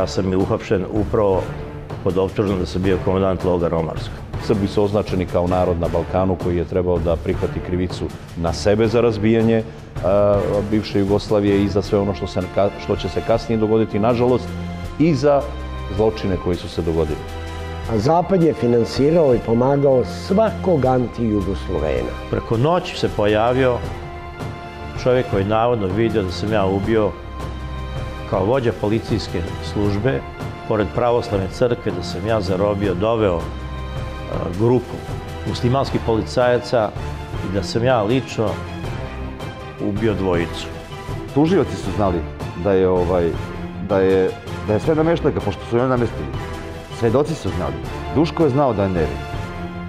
ja sam i uhapšen upravo pod optužnom da sam bio komandant logara Omarska. Srbi su označeni kao narod na Balkanu koji je trebao da prihvati krivicu na sebe za razbijanje bivše Jugoslavije i za sve ono što, se, što će se kasnije dogoditi, nažalost, i za zločine koji su se dogodili. A Zapad je finansirao i pomagao svakog anti-Jugoslovena. Preko noći se pojavio čovjek koji navodno vidio da sam ja ubio kao vođa policijske službe, pored pravoslavne crkve, da sam ja zarobio, doveo grupu muslimanskih policajaca i da sam ja lično ubio dvojicu. Tužioci su znali da je ovaj da je da je sve nameštaka, pošto su joj namestili. Svedoci su znali. Duško je znao da je nevin.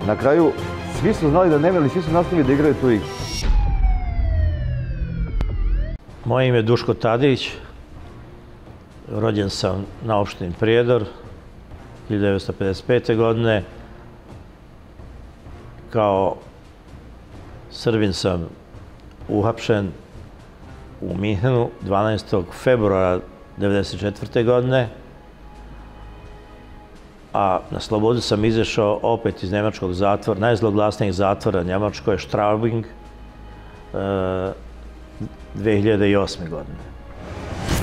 Na kraju, svi su znali da je nevin, svi su nastavili da igraju tu igru. Moje ime je Duško Tadić. Rođen sam na opštini Prijedor 1955. godine. Kao Srbin sam uhapšen u Minhenu 12. februara 1994. godine, a na slobodu sam izašao opet iz nemačkog zatvora, najzloglasnijeg zatvora Njemačkoj, Straubing, 2008. godine.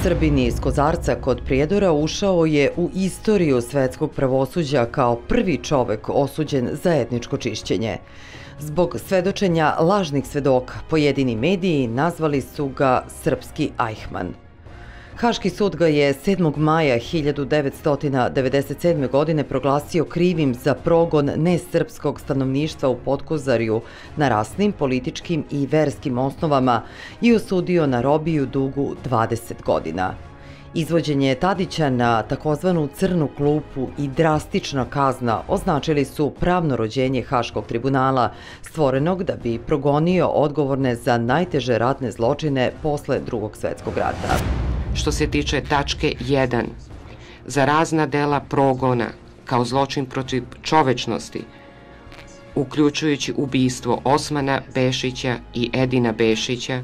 Srbin iz Kozarca kod Prijedora ušao je u istoriju svetskog pravosuđa kao prvi čovek osuđen za etničko čišćenje. Zbog svedočenja lažnih svedoka, pojedini mediji nazvali su ga srpski Eichmann. Haški sud ga je 7. maja 1997. godine proglasio krivim za progon nesrpskog stanovništva u Podkozarju na rasnim, političkim i verskim osnovama i osudio na robiju dugu 20 godina. Izvođenje Tadića na takozvanu crnu klupu i drastična kazna označili su pravno rođenje Haškog tribunala, stvorenog da bi progonio odgovorne za najteže ratne zločine posle drugog svetskog rata. Što se tiče tačke 1, za razna dela progona kao zločin protiv čovečnosti, uključujući ubistvo Osmana Bešića i Edina Bešića,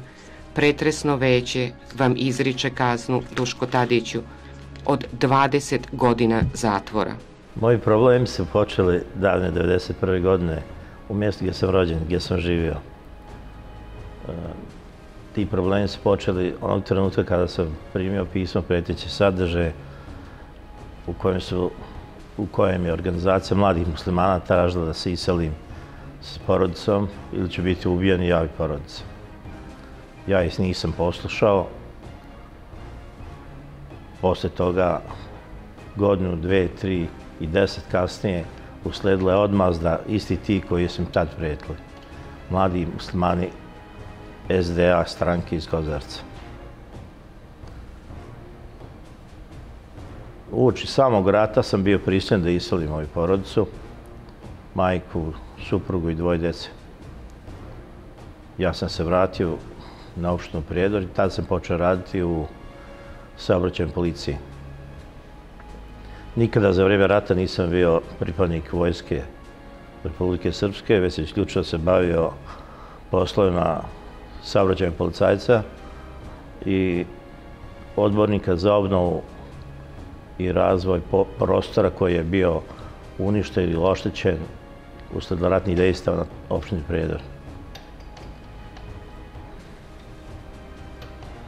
pretresno veće vam izriče kaznu Duško Tadiću od 20 godina zatvora. Moji problemi su počeli davne 1991. godine u mjestu gdje sam rođen, gdje sam živio. Ti problemi su počeli onog trenutka kada sam primio pismo preteće sadrže u kojem su u kojem je organizacija mladih muslimana tražila da se iselim s porodicom ili ću biti ubijen i ja i porodica. Ja ih nisam poslušao. Posle toga, godinu, dve, tri i deset kasnije, usledila je odmazda isti ti koji sam tad prijetili. Mladi muslimani SDA stranke iz Kozarca. Uoči samog rata sam bio pristojen da iselim moju porodicu, majku, suprugu i dvoje djece. Ja sam se vratio na opštinu Prijedor i tada sam počeo raditi u saobraćaju policiji. Nikada za vrijeme rata nisam bio pripadnik vojske Republike Srpske, već se isključio se bavio poslovima saobraćajem policajca i odbornika za obnovu i razvoj prostora koji je bio uništen ili oštećen usled ratnih dejstava na opštini Prijedor.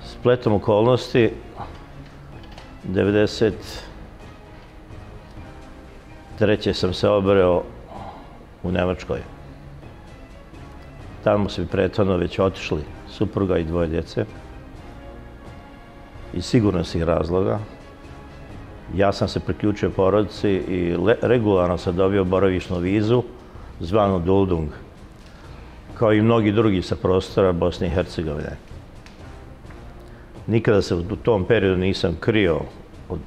Spletom okolnosti, 93. sam se obreo u Nemačkoj. Tamo su prethodno već otišli supruga i dvoje djece. Iz sigurnosnih razloga. Ja sam se priključio porodici i regularno sam dobio boravišnu vizu zvanu Duldung, kao i mnogi drugi sa prostora Bosne i Hercegovine. Nikada se u tom periodu nisam krio od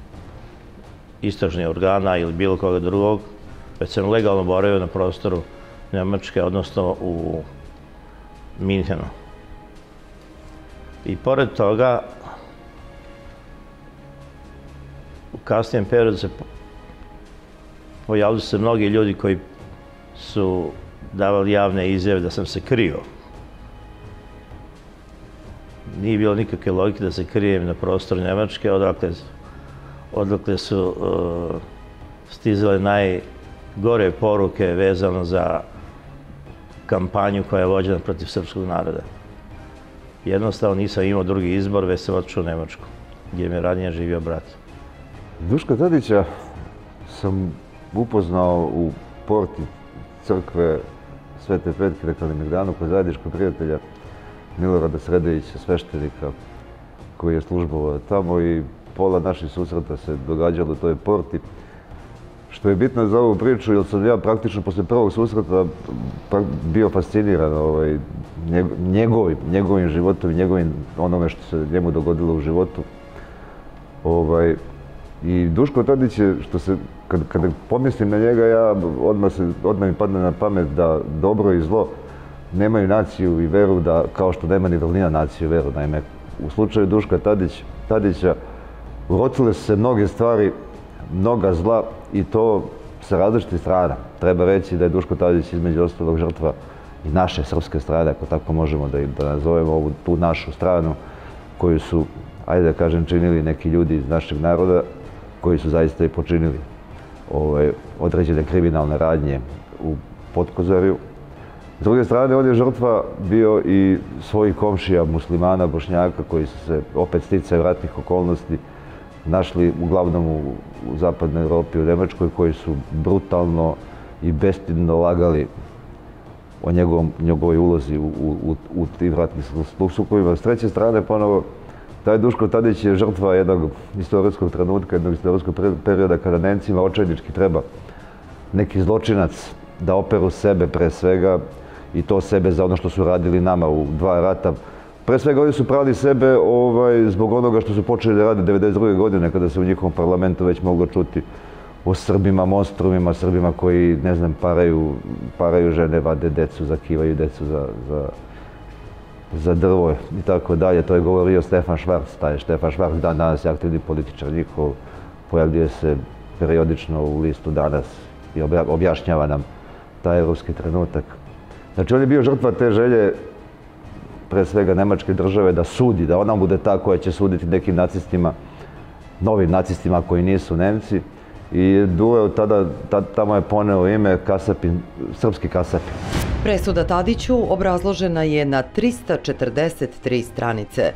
istražnih organa ili bilo koga drugog, već sam legalno boravio na prostoru Njemačke, odnosno u Minhenu. I pored toga, u kasnijem periodu se pojavili se mnogi ljudi koji su davali javne izjave da sam se krio. Nije bilo nikakve logike da se krijem na prostoru Njemačke, odakle odakle su stizale najgore poruke vezano za kampanju koja je vođena protiv srpskog naroda. Jednostavno nisam imao drugi izbor, već sam otišao u Nemačku, gdje mi je ranije živio brat. Duška Tadića sam upoznao u porti crkve Svete Petke na Kalimegdanu kod zajedničkog prijatelja Milorada Sredevića, sveštenika koji je službovao tamo i pola naših susreta se događalo u toj porti. Što je bitno za ovu priču, jer sam ja praktično posle prvog susreta bio fasciniran ovaj, njegovim, njegovim životom i njegovim onome što se njemu dogodilo u životu. Ovaj, I Duško Tadić je, što se, kad, kada pomislim na njega, ja odmah, se, odmah mi padne na pamet da dobro i zlo nemaju naciju i veru, da, kao što nema ni vrlina naciju i veru. Naime, u slučaju Duška Tadić, Tadića urotile su se mnoge stvari, mnoga zla i to sa različitih strana. Treba reći da je Duško Tadić između ostalog žrtva i naše srpske strane, ako tako možemo da, da nazovemo ovu tu našu stranu koju su, ajde da kažem, činili neki ljudi iz našeg naroda koji su zaista i počinili ovaj, određene kriminalne radnje u Potkozarju. S druge strane, on je žrtva bio i svojih komšija, muslimana, bošnjaka, koji su se opet sticaju ratnih okolnosti našli uglavnom u, u zapadnoj Europi, u Nemačkoj, koji su brutalno i bestidno lagali o njegovom, njegovoj ulozi u, u, u tim ratnim sukobima. S treće strane, ponovo, taj Duško Tadić je žrtva jednog istorijskog trenutka, jednog istorijskog perioda kada Nemcima očajnički treba neki zločinac da operu sebe pre svega i to sebe za ono što su radili nama u dva rata. Pre svega oni su pravili sebe ovaj, zbog onoga što su počeli da rade 1992. godine kada se u njihovom parlamentu već moglo čuti o Srbima, monstrumima, Srbima koji, ne znam, paraju, paraju žene, vade decu, zakivaju decu za, za, za drvo i tako dalje. To je govorio Stefan Švarc, taj Stefan Švarc, dan danas je aktivni političar njihov, pojavljuje se periodično u listu danas i objašnjava nam taj evropski trenutak. Znači, on je bio žrtva te želje pre svega Nemačke države da sudi, da ona bude ta koja će suditi nekim nacistima, novim nacistima koji nisu Nemci. I Dule tada, tamo je poneo ime Kasapin, srpski Kasapin. Presuda Tadiću obrazložena je na 343 stranice.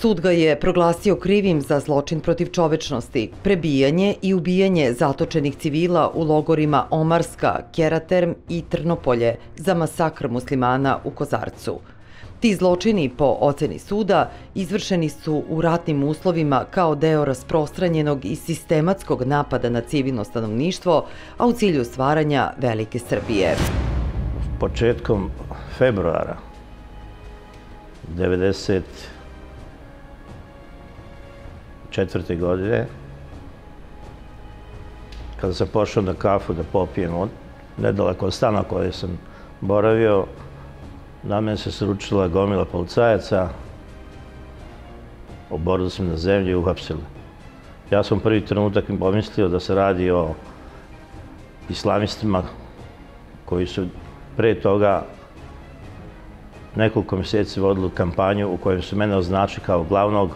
Sud ga je proglasio krivim za zločin protiv čovečnosti, prebijanje i ubijanje zatočenih civila u logorima Omarska, Keraterm i Trnopolje za masakr muslimana u Kozarcu. Ti zločini, po oceni suda, izvršeni su u ratnim uslovima kao deo rasprostranjenog i sistematskog napada na civilno stanovništvo, a u cilju stvaranja Velike Srbije. Početkom februara 1994. godine, kada sam pošao na kafu da popijem nedaleko od stana koje sam boravio, Na mene se sručila gomila policajaca, oborili su na zemlji i uhapsili. Ja sam prvi trenutak im pomislio da se radi o islamistima koji su pre toga nekoliko mjeseci vodili kampanju u kojem su mene označili kao glavnog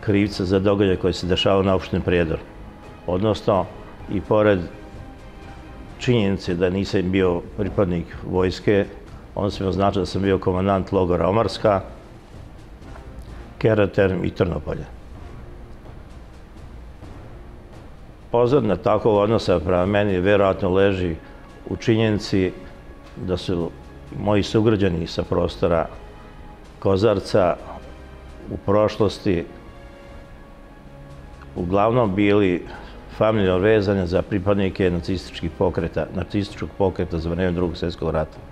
krivca za događaj koji se dešava na opštini Prijedor. Odnosno, i pored činjenice da nisam bio pripadnik vojske, Onda sam označio da sam bio komandant logora Omarska, Keraterm i Trnopolje. Pozadna takvog odnosa prema meni verovatno leži u činjenici da su moji sugrađani sa prostora Kozarca u prošlosti uglavnom bili familijalno vezani za pripadnike nacističkih pokreta, nacističkog pokreta za vreme drugog svjetskog rata.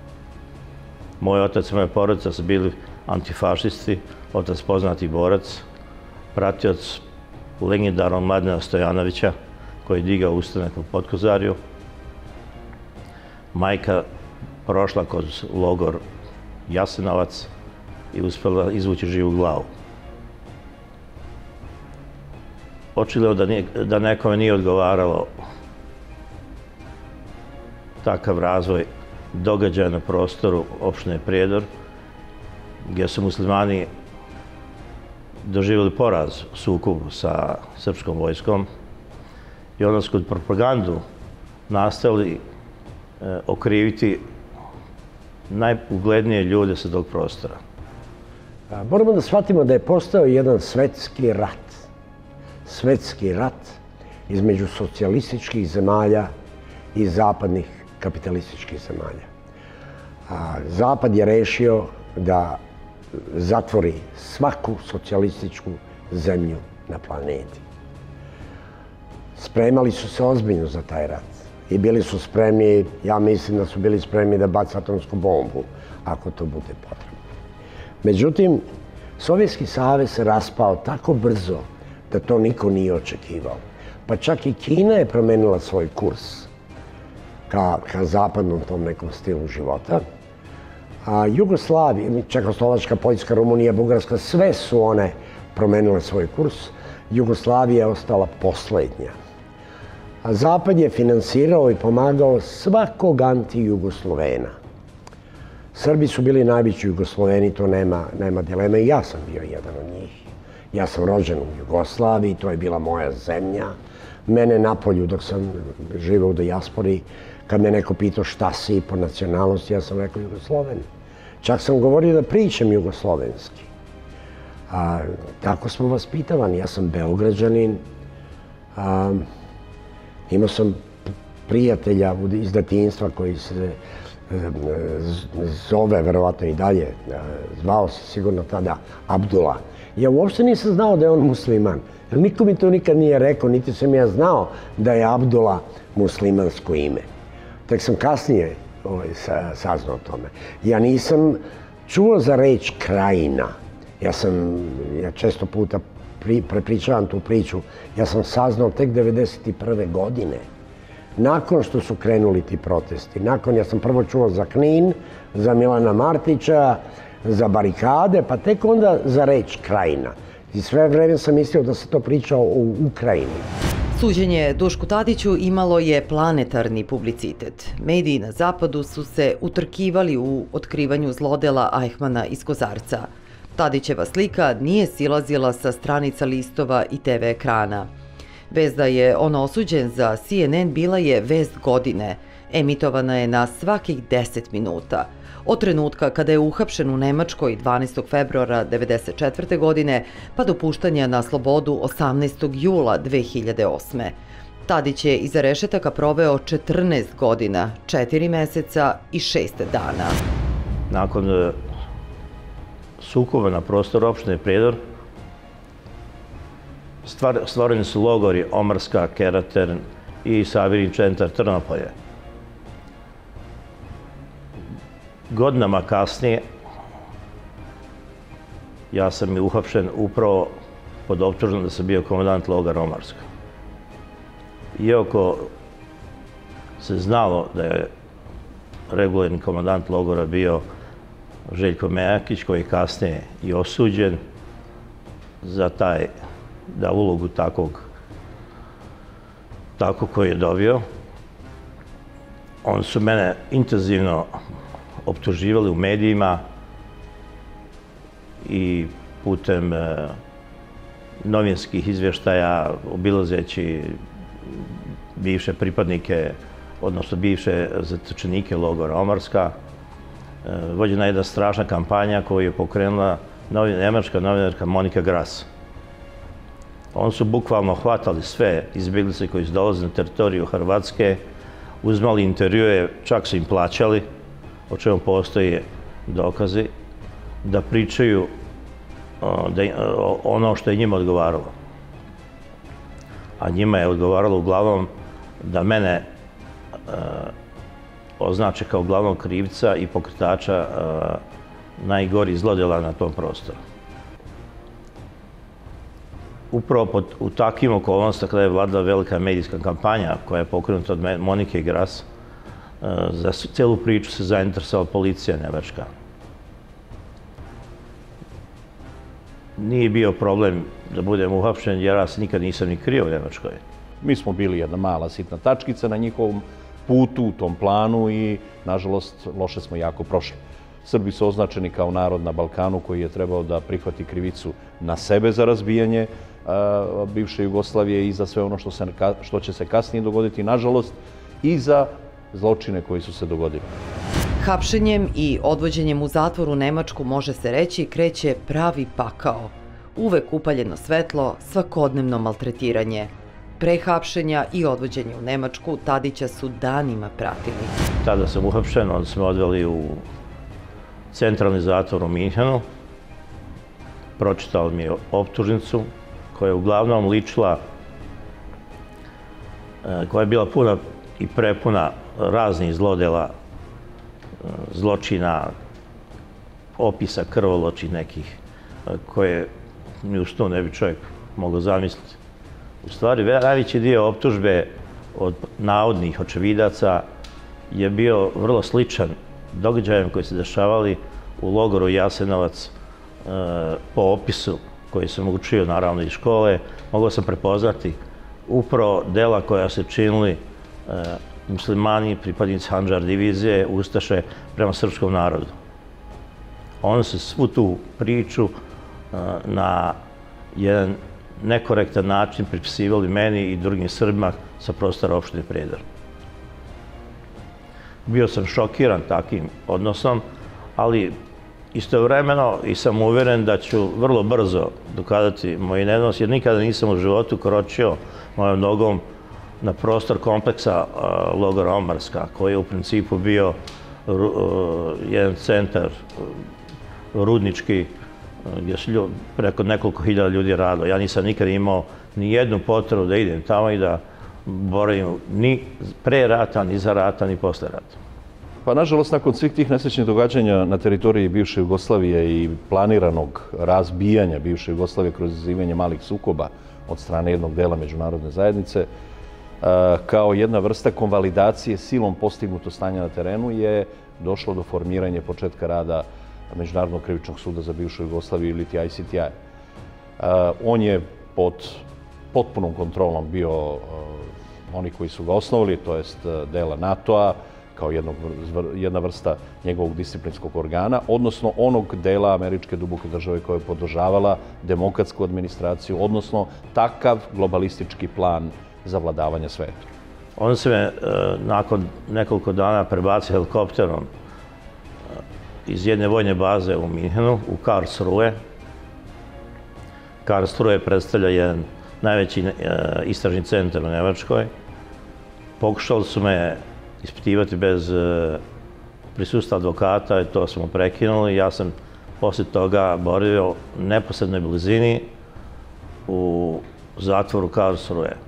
Moj otac i moja porodica su bili antifašisti, otac poznati borac, pratioc legendarnog Mladena Stojanovića, koji je digao ustanak u Podkozarju. Majka prošla kroz logor Jasenovac i uspela izvući živu glavu. Očilo da, nije, da nekome nije odgovaralo takav razvoj događaja na prostoru opštine Prijedor, gdje su muslimani doživjeli poraz u sukobu sa srpskom vojskom i onda su kod propagandu nastavili e, okriviti najuglednije ljude sa tog prostora. Moramo da shvatimo da je postao jedan svetski rat. Svetski rat između socijalističkih zemalja i zapadnih kapitalističkih zemalja. Zapad je rešio da zatvori svaku socijalističku zemlju na planeti. Spremali su se ozbiljno za taj rat i bili su spremni, ja mislim da su bili spremni da baca atomsku bombu, ako to bude potrebno. Međutim, Sovjetski savez se raspao tako brzo da to niko nije očekivao. Pa čak i Kina je promenila svoj kurs ka, ka zapadnom tom nekom stilu života. A Jugoslavija, Čekoslovačka, Poljska, Rumunija, Bugarska, sve su one promenile svoj kurs. Jugoslavija je ostala poslednja. A Zapad je finansirao i pomagao svakog anti-Jugoslovena. Srbi su bili najveći Jugosloveni, to nema, nema dileme. I ja sam bio jedan od njih. Ja sam rođen u Jugoslaviji, to je bila moja zemlja. Mene na polju, dok sam živao u dijaspori, kad me neko pitao šta si po nacionalnosti, ja sam rekao Jugosloven. Čak sam govorio da pričam jugoslovenski. A, tako smo vas pitavani. Ja sam beograđanin. A, imao sam prijatelja iz datinstva koji se zove, verovatno i dalje, zvao se sigurno tada Abdula. Ja uopšte nisam znao da je on musliman. Niko mi to nikad nije rekao, niti sam ja znao da je Abdula muslimansko ime. Tek sam kasnije ovaj, saznao o tome. Ja nisam čuo za reč krajina. Ja sam, ja često puta pri, prepričavam tu priču, ja sam saznao tek 1991. godine. Nakon što su krenuli ti protesti, nakon, ja sam prvo čuo za Knin, za Milana Martića, za barikade, pa tek onda za reč krajina. I sve vreme sam mislio da se to priča o Ukrajini. Suđenje Dušku Tadiću imalo je planetarni publicitet. Mediji na zapadu su se utrkivali u otkrivanju zlodela Ajhmana iz Kozarca. Tadićeva slika nije silazila sa stranica listova i TV ekrana. Vez da je on osuđen za CNN bila je vest godine. Emitovana je na svakih 10 minuta – od trenutka kada je uhapšen u Nemačkoj 12. februara 1994. godine pa do puštanja na slobodu 18. jula 2008. Tadić je iza rešetaka proveo 14 godina, 4 meseca i 6 dana. Nakon e, sukova na prostoru opštine Prijedor, stvoreni su logori Omarska, Keratern i Savirin centar Trnopolje. Godinama kasnije ja sam i uhapšen upravo pod optužnom da sam bio komandant logara Omarska. Iako se znalo da je regularni komandant logora bio Željko Mejakić, koji je kasnije i osuđen za taj, da ulogu takvog, tako koji je dobio. On su mene intenzivno optuživali u medijima i putem e, novinskih izvještaja obilazeći bivše pripadnike, odnosno bivše zatočenike logora Omarska. E, vođena je jedna strašna kampanja koju je pokrenula nemačka novinarka Monika Gras. Oni su bukvalno hvatali sve izbjeglice koji su dolaze na teritoriju Hrvatske, uzmali intervjue, čak su im plaćali, o čemu postoje dokazi, da pričaju da, ono što je njima odgovaralo. A njima je odgovaralo uglavnom da mene označe kao glavnog krivca i pokretača najgori zlodjela na tom prostoru. Upravo pod, u takvim okolnostima kada je vlada velika medijska kampanja koja je pokrenuta od Monike Gras, Za celu priču se zainteresovala policija Nemačka. Nije bio problem da budem uhapšen, jer ja se nikad nisam ni krio u Nemačkoj. Mi smo bili jedna mala sitna tačkica na njihovom putu u tom planu i, nažalost, loše smo jako prošli. Srbi su označeni kao narod na Balkanu koji je trebao da prihvati krivicu na sebe za razbijanje bivše Jugoslavije i za sve ono što, se, što će se kasnije dogoditi, nažalost, i za zločine koji su se dogodili. Hapšenjem i odvođenjem u zatvoru Nemačku može se reći kreće pravi pakao. Uvek upaljeno svetlo, svakodnevno maltretiranje. Pre hapšenja i odvođenja u Nemačku Tadića su danima pratili. Tada sam uhapšen, onda smo odveli u centralni zatvor u Minhenu. Pročitao mi je optužnicu koja je uglavnom ličila, e, koja je bila puna i prepuna raznih zlodela, e, zločina, opisa krvoloči nekih, e, koje ni u sto ne bi čovjek mogao zamisliti. U stvari, najveći dio optužbe od navodnih očevidaca je bio vrlo sličan događajem koji se dešavali u logoru Jasenovac po opisu koji sam učio naravno iz škole, mogao sam prepoznati upravo dela koja se činili e, muslimani, pripadnici Hanđar divizije, Ustaše prema srpskom narodu. Oni se svu tu priču e, na jedan nekorektan način pripisivali meni i drugim Srbima sa prostora opštine Predar. Bio sam šokiran takim odnosom, ali Istovremeno i sam uveren da ću vrlo brzo dokazati moj nenos, jer nikada nisam u životu kročio mojom nogom na prostor kompleksa logora Omarska, koji je u principu bio jedan centar rudnički, gdje su preko nekoliko hiljada ljudi radilo. Ja nisam nikada imao ni jednu potrebu da idem tamo i da boravim ni pre rata, ni za rata, ni posle rata. Pa, nažalost, nakon svih tih nesrećnih događanja na teritoriji bivše Jugoslavije i planiranog razbijanja bivše Jugoslavije kroz izazivanje malih sukoba od strane jednog dela međunarodne zajednice, kao jedna vrsta konvalidacije silom postignuto stanja na terenu je došlo do formiranja početka rada Međunarodnog krivičnog suda za bivšu Jugoslaviju ili ti ICTI. On je pod potpunom kontrolom bio oni koji su ga osnovali, to jest dela NATO-a, kao jednog, jedna vrsta njegovog disciplinskog organa, odnosno onog dela američke duboke države koja je podržavala demokratsku administraciju, odnosno takav globalistički plan za vladavanje svetom. On se me nakon nekoliko dana prebacio helikopterom e, iz jedne vojne baze u Minhenu, u Karlsruhe. Karlsruhe predstavlja jedan najveći e, istražni centar u Nemačkoj. Pokušali su me ispitivati bez e, prisustva advokata i to smo prekinuli. Ja sam posle toga boravio u neposrednoj blizini u zatvoru Karlsruhe.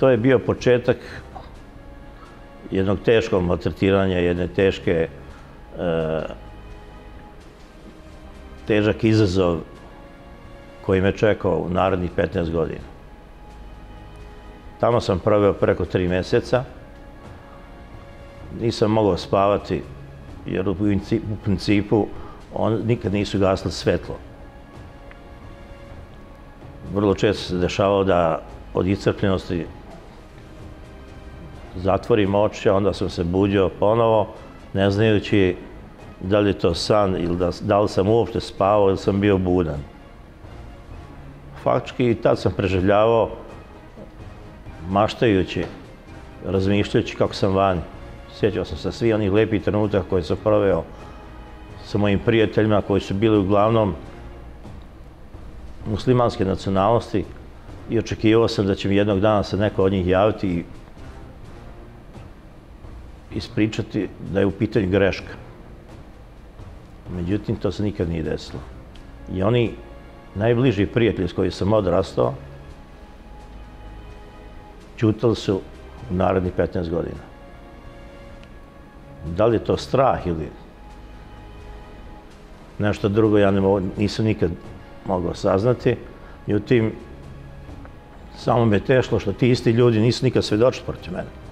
To je bio početak jednog teškog maltretiranja, jedne teške, e, težak izazov koji me čekao u narednih 15 godina. Tamo sam proveo preko tri meseca nisam mogao spavati, jer u principu on, nikad nisu gasli svetlo. Vrlo često se dešavalo da od iscrpljenosti zatvorim oči, onda sam se budio ponovo, ne znajući da li je to san ili da, da li sam uopšte spavao ili sam bio budan. Faktički i tad sam preživljavao maštajući, razmišljajući kako sam vani. Sjećao sam se svi onih lepih trenutak koje sam proveo sa mojim prijateljima koji su bili uglavnom muslimanske nacionalnosti i očekivao sam da će mi jednog dana se neko od njih javiti i ispričati da je u pitanju greška. Međutim, to se nikad nije desilo. I oni najbliži prijatelji s koji sam odrastao, čutali su u narednih 15 godina. Da li je to strah ili nešto drugo, ja ne mogu, nisam nikad mogao saznati. Međutim, samo me tešlo što ti isti ljudi nisu nikad svedočili protiv mene.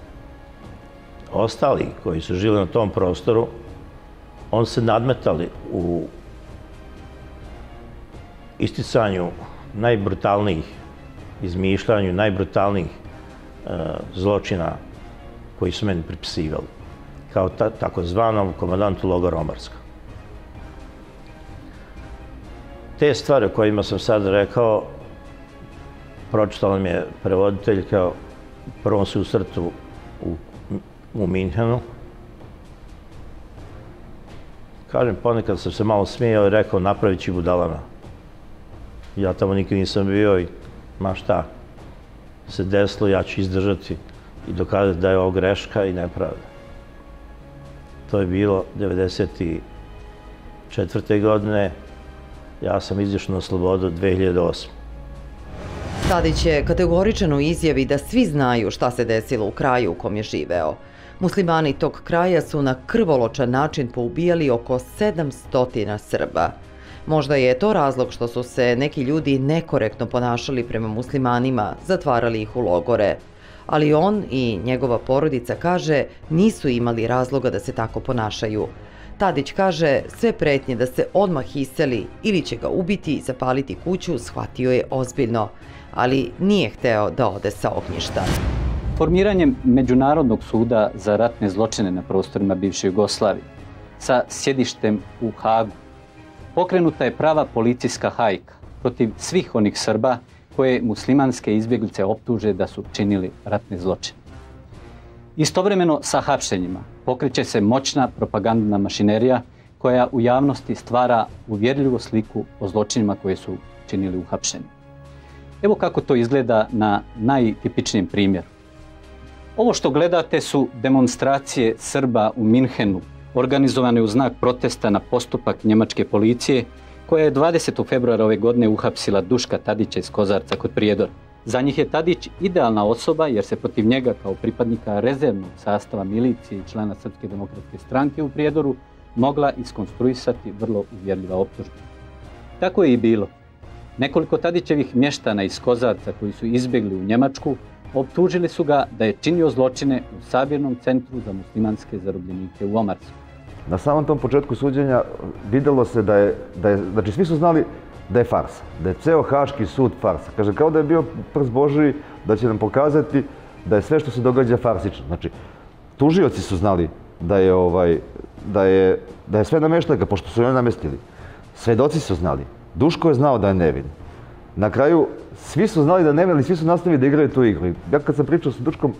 Ostali koji su žili na tom prostoru, on se nadmetali u isticanju najbrutalnijih izmišljanju, najbrutalnijih uh, zločina koji su meni pripisivali kao ta, takozvanom komandantu logora Omarska. Te stvari o kojima sam sad rekao, pročitala mi je prevoditeljka u prvom susretu u Minhenu. Kažem, ponekad sam se malo smijao i rekao, napravit ću budalama. Ja tamo nikad nisam bio i ma šta se desilo, ja ću izdržati i dokazati da je ovo greška i nepravda. To je bilo 94. godine. Ja sam izašao na slobodu 2008. Tadić je kategoričan u izjavi da svi znaju šta se desilo u kraju u kom je živeo. Muslimani tog kraja su na krvoločan način poubijali oko 700 Srba. Možda je to razlog što su se neki ljudi nekorektno ponašali prema muslimanima, zatvarali ih u logore. Ali on i njegova porodica kaže nisu imali razloga da se tako ponašaju. Tadić kaže sve pretnje da se odmah iseli ili će ga ubiti i zapaliti kuću shvatio je ozbiljno, ali nije hteo da ode sa ognjišta. Formiranjem Međunarodnog suda za ratne zločine na prostorima bivše Jugoslavije sa sjedištem u Hagu pokrenuta je prava policijska hajka protiv svih onih Srba koje muslimanske izbjeglice optuže da su činili ratne zločine. Istovremeno sa hapšenjima pokreće se moćna propagandna mašinerija koja u javnosti stvara uvjerljivu sliku o zločinima koje su činili u hapšenju. Evo kako to izgleda na najtipičnijem primjeru. Ovo što gledate su demonstracije Srba u Minhenu organizovane u znak protesta na postupak njemačke policije, koja je 20. februara ove godine uhapsila Duška Tadića iz Kozarca kod Prijedora. Za njih je Tadić idealna osoba jer se protiv njega kao pripadnika rezervnog sastava milicije i člana Srpske demokratske stranke u Prijedoru mogla iskonstruisati vrlo uvjerljiva optužba. Tako je i bilo. Nekoliko Tadićevih mještana iz Kozarca koji su izbjegli u Njemačku optužili su ga da je činio zločine u sabirnom centru za muslimanske zarobljenike u Omarcu. Na samom tom početku suđenja videlo se da je, da je, znači svi su znali da je farsa, da je ceo Haški sud farsa. Kaže, kao da je bio prst Božiji, da će nam pokazati da je sve što se događa farsično. Znači, tužioci su znali da je, ovaj, da je, da je sve nameštaka, pošto su joj namestili. Svedoci su znali. Duško je znao da je nevin. Na kraju, svi su znali da nevin, ali svi su nastavili da igraju tu igru. Ja kad sam pričao sa Duškom,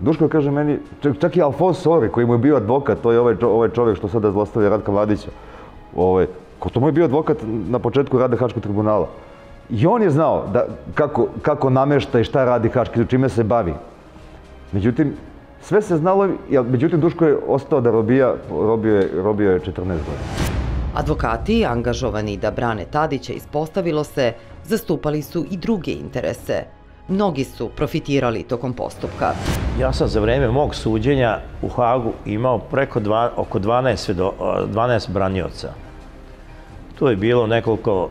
Duško kaže meni, čak, i Alfons Sori, koji mu je bio advokat, to je ovaj, ovaj čovjek što sada zlostavlja Radka Mladića, ovaj, ko to mu je bio advokat na početku rada Haškog tribunala. I on je znao da, kako, kako namešta i šta radi Haški, čime se bavi. Međutim, sve se znalo, međutim Duško je ostao da robija, robio je, robio je 14 godina. Advokati, angažovani da brane Tadića, ispostavilo se, zastupali su i druge interese – Mnogi su profitirali tokom postupka. Ja sam za vreme mog suđenja u Hagu imao preko dva, oko 12, svedo, 12 branioca. Tu je bilo nekoliko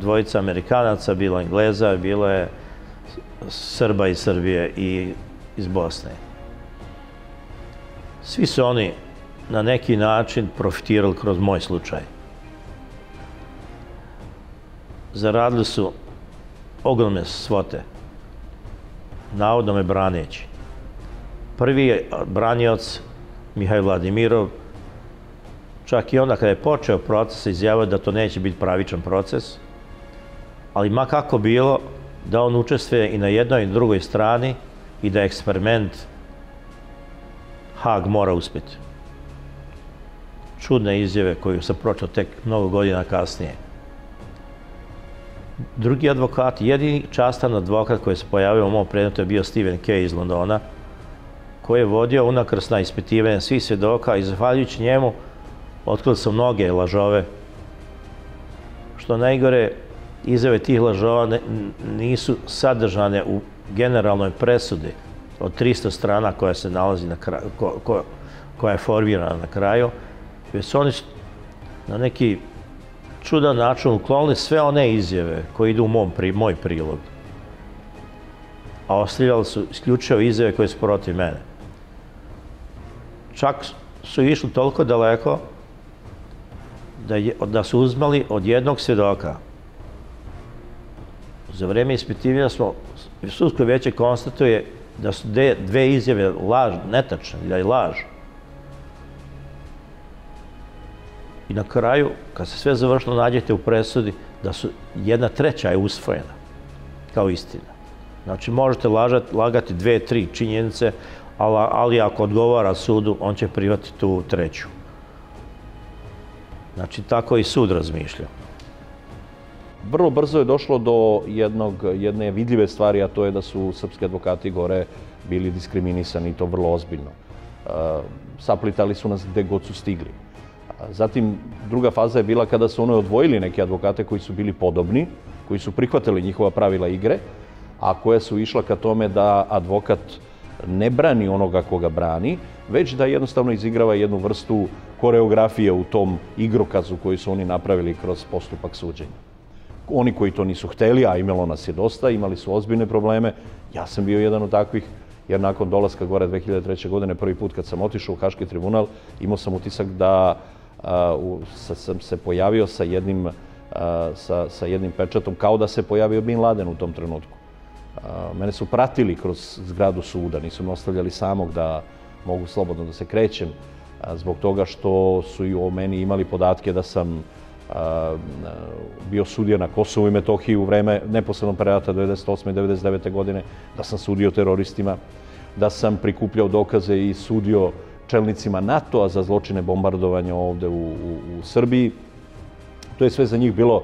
dvojica Amerikanaca, bilo Engleza, bilo je Srba iz Srbije i iz Bosne. Svi su oni na neki način profitirali kroz moj slučaj. Zaradili su ogromne svote navodno me braneći. Prvi je branioc Mihajl Vladimirov, čak i onda kada je počeo proces, izjavio da to neće biti pravičan proces, ali ma kako bilo, da on učestvuje i na jednoj i na drugoj strani i da eksperiment Hag mora uspjeti. Čudne izjave koju sam pročao tek mnogo godina kasnije drugi advokat, jedini častan advokat koji se pojavio u mom predmetu je bio Stephen Kay iz Londona, koji je vodio unakrsna ispitivanja svih svjedoka i zahvaljujući njemu otkrili su mnoge lažove. Što najgore, izjave tih lažova nisu sadržane u generalnoj presudi od 300 strana koja se nalazi na kraju, ko, ko, koja je formirana na kraju, već su oni na neki čudan način uklonili sve one izjave koje idu u mom, pri, moj prilog. A ostavljali su isključivo izjave koje su protiv mene. Čak su išli toliko daleko da, je, da su uzmali od jednog svjedoka. Za vreme ispitivanja smo, sudsko vijeće konstatuje da su dve izjave laž, netačne, da je laž. I na kraju, kad se sve završilo, nađete u presudi da su jedna treća je usvojena kao istina. Znači, možete lažati, lagati dve, tri činjenice, ali, ali ako odgovara sudu, on će privati tu treću. Znači, tako i sud razmišlja. Vrlo brzo je došlo do jednog, jedne vidljive stvari, a to je da su srpski advokati gore bili diskriminisani i to vrlo ozbiljno. E, saplitali su nas gde god su stigli. Zatim, druga faza je bila kada su ono odvojili neke advokate koji su bili podobni, koji su prihvatili njihova pravila igre, a koja su išla ka tome da advokat ne brani onoga koga brani, već da jednostavno izigrava jednu vrstu koreografije u tom igrokazu koji su oni napravili kroz postupak suđenja. Oni koji to nisu hteli, a imalo nas je dosta, imali su ozbiljne probleme. Ja sam bio jedan od takvih, jer nakon dolaska gore 2003. godine, prvi put kad sam otišao u Haški tribunal, imao sam utisak da sam se pojavio sa jednim, sa, sa jednim pečatom, kao da se pojavio Bin Laden u tom trenutku. Mene su pratili kroz zgradu suda, nisu me ostavljali samog da mogu slobodno da se krećem, zbog toga što su i o meni imali podatke da sam bio sudija na Kosovu i Metohiji u vreme neposlednog perioda 98. i 99. godine, da sam sudio teroristima, da sam prikupljao dokaze i sudio čelnicima NATO-a za zločine bombardovanja ovde u, u, u Srbiji. To je sve za njih bilo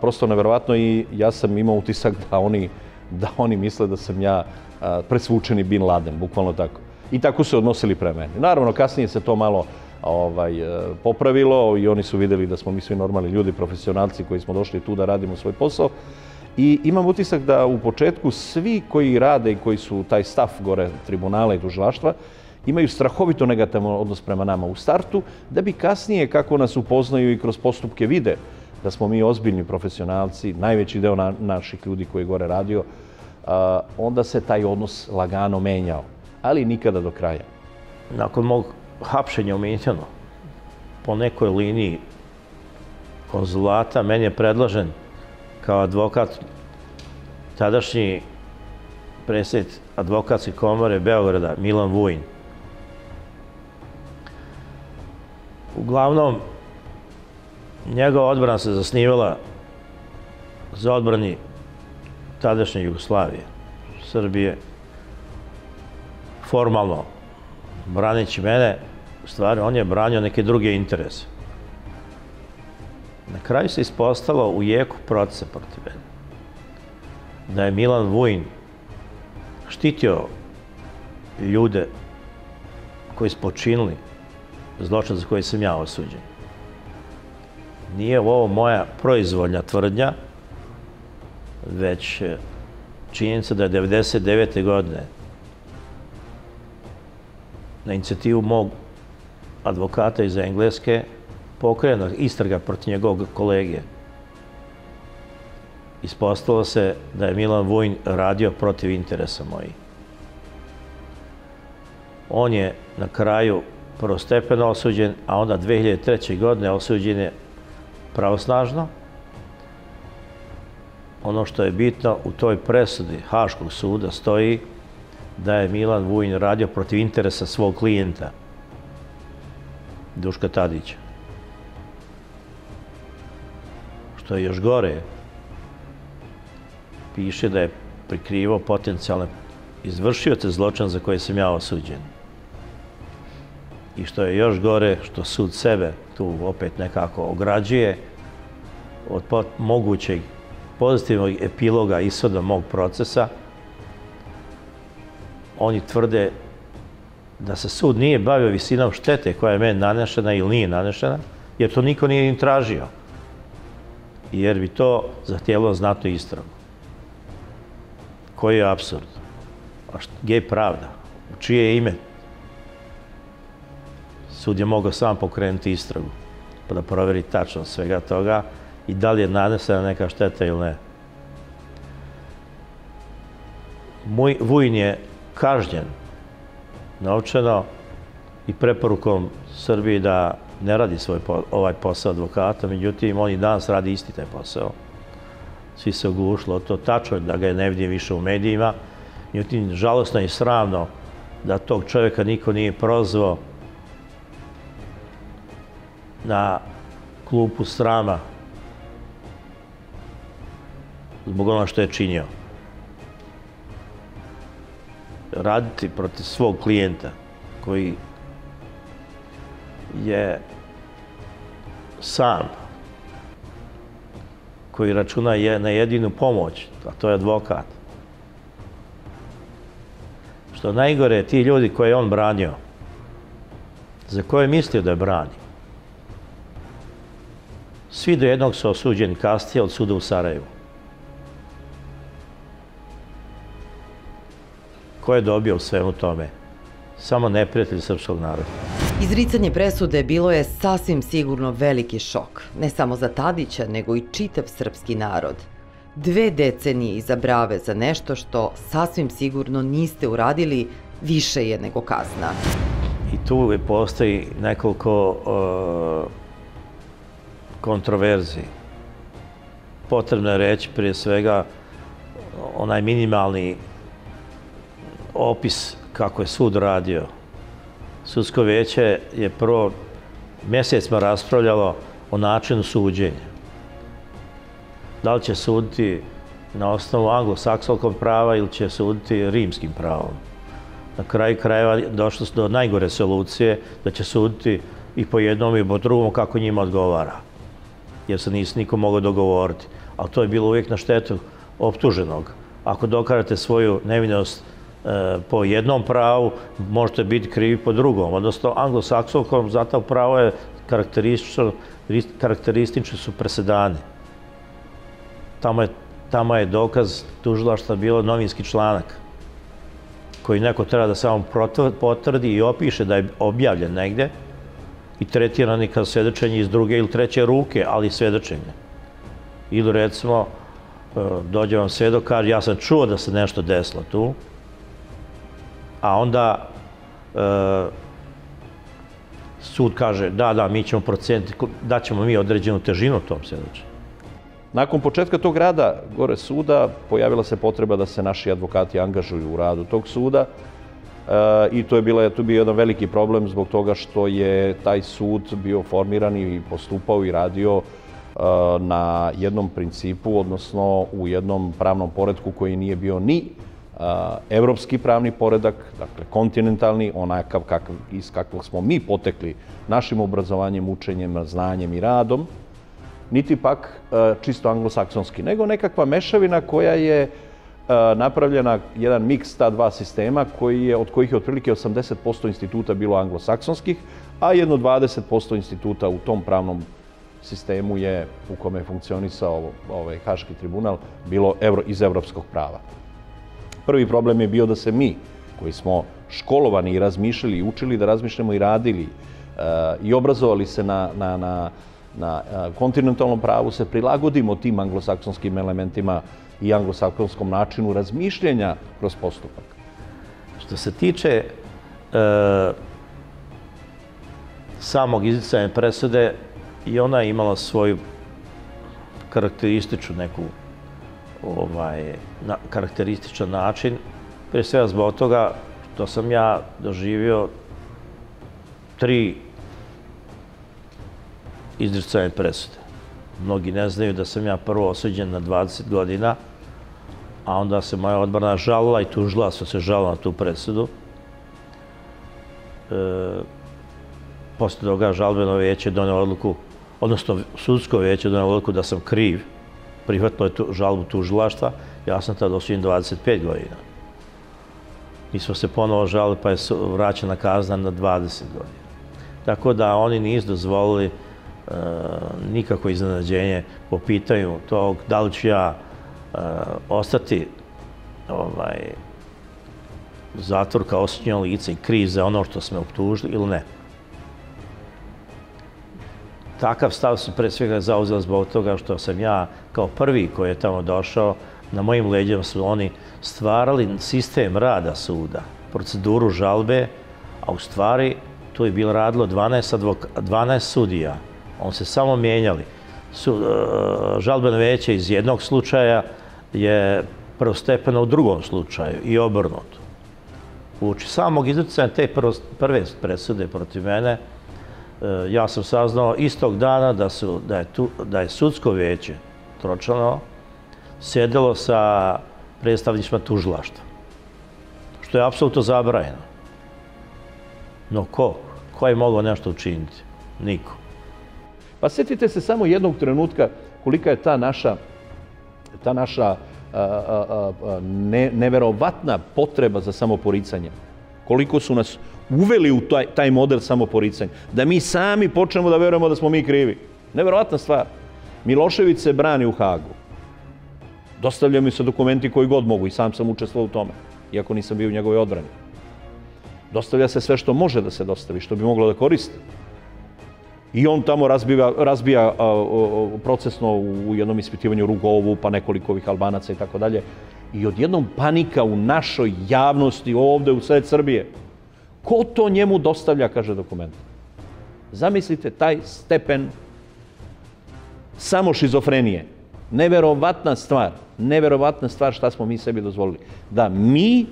prosto neverovatno i ja sam imao utisak da oni, da oni misle da sam ja presvučeni Bin Laden, bukvalno tako. I tako su odnosili pre mene. Naravno, kasnije se to malo ovaj, e, popravilo i oni su videli da smo mi svi normalni ljudi, profesionalci koji smo došli tu da radimo svoj posao. I imam utisak da u početku svi koji rade i koji su taj stav gore tribunala i tužilaštva imaju strahovito negativan odnos prema nama u startu, da bi kasnije, kako nas upoznaju i kroz postupke vide, da smo mi ozbiljni profesionalci, najveći deo na, naših ljudi koji je gore radio, a, onda se taj odnos lagano menjao, ali nikada do kraja. Nakon mog hapšenja u Minhenu, po nekoj liniji konzulata, meni je predložen kao advokat tadašnji predsjednik advokatske komore Beograda, Milan Vujin. Uglavnom, njegova odbrana se zasnivala za odbrani tadašnje Jugoslavije, Srbije, formalno braneći mene, u stvari on je branio neke druge interese. Na kraju se ispostalo u jeku procesa protiv mene da je Milan Vujin štitio ljude koji su počinili zločin za koji sam ja osuđen. Nije ovo moja proizvoljna tvrdnja, već e, činjenica da je 99. godine na inicijativu mog advokata iz Engleske pokrenula istraga protiv njegovog kolege. Ispostavilo se da je Milan Vujn radio protiv interesa mojih. On je na kraju prvostepeno osuđen, a onda 2003. godine osuđen je pravosnažno. Ono što je bitno, u toj presudi Haškog suda stoji da je Milan Vujin radio protiv interesa svog klijenta, Duška Tadića. Što je još gore, piše da je prikrivao potencijalne izvršioce zločina za koje sam ja osuđen. I što je još gore, što sud sebe tu opet nekako ograđuje od mogućeg pozitivnog epiloga ishoda mog procesa, oni tvrde da se sud nije bavio visinom štete koja je meni nanešena ili nije nanešena, jer to niko nije im tražio. Jer bi to zahtjelo znatnu istragu. Koji je absurd? A gdje je pravda? U čije je ime? Sud je mogao sam pokrenuti istragu, pa da proveri tačno svega toga i da li je nanesena neka šteta ili ne. Moj Vujin je kažnjen novčano i preporukom Srbiji da ne radi svoj ovaj posao advokata, međutim, on i danas radi isti taj posao. Svi se oglušilo to. Tačno je da ga ne vidim više u medijima. Međutim, žalostno i sravno da tog čovjeka niko nije prozvao na klupu srama zbog ono što je činio. Raditi protiv svog klijenta koji je sam, koji računa je na jedinu pomoć, a to je advokat. Što najgore, ti ljudi koje je on branio, za koje je mislio da je brani, svi do jednog su osuđeni kasnije od suda u Sarajevu. Ko je dobio u svemu tome? Samo neprijatelj srpskog naroda. Izricanje presude bilo je sasvim sigurno veliki šok, ne samo za Tadića, nego i čitav srpski narod. Dve decenije iza brave za nešto što sasvim sigurno niste uradili, više je nego kazna. I tu postoji nekoliko uh, kontroverzi. Potrebno je reći prije svega onaj minimalni opis kako je sud radio. Sudsko veće je prvo mjesecima raspravljalo o načinu suđenja. Da li će suditi na osnovu anglosaksonskog prava ili će suditi rimskim pravom. Na kraju krajeva došlo se do najgore solucije da će suditi i po jednom i po drugom kako njima odgovara. Jer se nisi niko mogao dogovoriti. Ali to je bilo uvijek na štetu optuženog. Ako dokarate svoju nevinost E, po jednom pravu, možete biti krivi po drugom. Odnosno, anglosaksonskom zato pravo je karakteristično, karakteristični su presedani. Tamo je, tamo je dokaz tužilaštva bilo novinski članak koji neko treba da samo potvrdi i opiše da je objavljen negde i tretirani kao svedočenje iz druge ili treće ruke, ali svedočenje. Ili recimo, e, dođe vam svedok, kaže, ja sam čuo da se nešto desilo tu, a onda e, sud kaže da, da, mi ćemo proceniti, da ćemo mi određenu težinu tom svjedočenju. Nakon početka tog rada gore suda pojavila se potreba da se naši advokati angažuju u radu tog suda i to je bila, tu bio jedan veliki problem zbog toga što je taj sud bio formiran i postupao i radio e, na jednom principu, odnosno u jednom pravnom poredku koji nije bio ni evropski pravni poredak, dakle kontinentalni, onakav kakav, iz kakvog smo mi potekli našim obrazovanjem, učenjem, znanjem i radom, niti pak čisto anglosaksonski, nego nekakva mešavina koja je napravljena jedan miks ta dva sistema koji je, od kojih je otprilike 80% instituta bilo anglosaksonskih, a jedno 20% instituta u tom pravnom sistemu je, u kome je funkcionisao ovaj Haški tribunal, bilo evro, iz evropskog prava. Prvi problem je bio da se mi, koji smo školovani i razmišljali, učili da razmišljamo i radili eh, i obrazovali se na, na, na, na eh, kontinentalnom pravu, se prilagodimo tim anglosaksonskim elementima i anglosaksonskom načinu razmišljenja kroz postupak. Što se tiče e, samog izricanja presude, i ona je imala svoju karakterističnu neku ovaj, karakterističan način. Pre svega zbog toga što sam ja doživio tri izricanje presude. Mnogi ne znaju da sam ja prvo osuđen na 20 godina, a onda se moja odbrana žalila i tužila sam se žalila na tu presudu. E, posle toga žalbeno veće donio odluku, odnosno sudsko veće donio odluku da sam kriv, prihvatilo je tu, žalbu tužilaštva, ja sam tada osuđen 25 godina. Mi smo se ponovo žali, pa je vraćena kazna na 20 godina. Tako da oni nisu dozvolili nikako iznenađenje po pitanju tog da li ću ja e, ostati ovaj, zatvor kao osuđeno lice i krize ono što smo optužili ili ne takav stav su pre svega zauzeli zbog toga što sam ja kao prvi koji je tamo došao, na mojim leđima su oni stvarali sistem rada suda, proceduru žalbe, a u stvari tu je bilo radilo 12, advok 12 sudija. On se samo mijenjali. Su, uh, žalbeno veće iz jednog slučaja je prvostepeno u drugom slučaju i obrnuto. Uči samog izricanja te prve presude protiv mene, E, ja sam saznao istog dana da, su, da, je, tu, da je sudsko veće Tročano sedelo sa predstavnicima tužilaštva, što je apsolutno zabranjeno. No ko? Ko je mogao nešto učiniti? Niko. Pa sjetite se samo jednog trenutka kolika je ta naša, ta naša ne, neverovatna potreba za samoporicanje. Koliko su nas uveli u taj, taj model samoporicanja. Da mi sami počnemo da verujemo da smo mi krivi. Neverovatna stvar. Milošević se brani u Hagu. Dostavljaju mi se dokumenti koji god mogu i sam sam učestvovao u tome, iako nisam bio u njegovoj odbrani. Dostavlja se sve što može da se dostavi, što bi moglo da koristi. I on tamo razbija, razbija procesno u jednom ispitivanju Rugovu, pa nekoliko ovih Albanaca i tako dalje. I odjednom panika u našoj javnosti ovde u sred Srbije. Ko to njemu dostavlja, kaže dokument? Zamislite taj stepen samo šizofrenije. Neverovatna stvar, neverovatna stvar šta smo mi sebi dozvolili. Da mi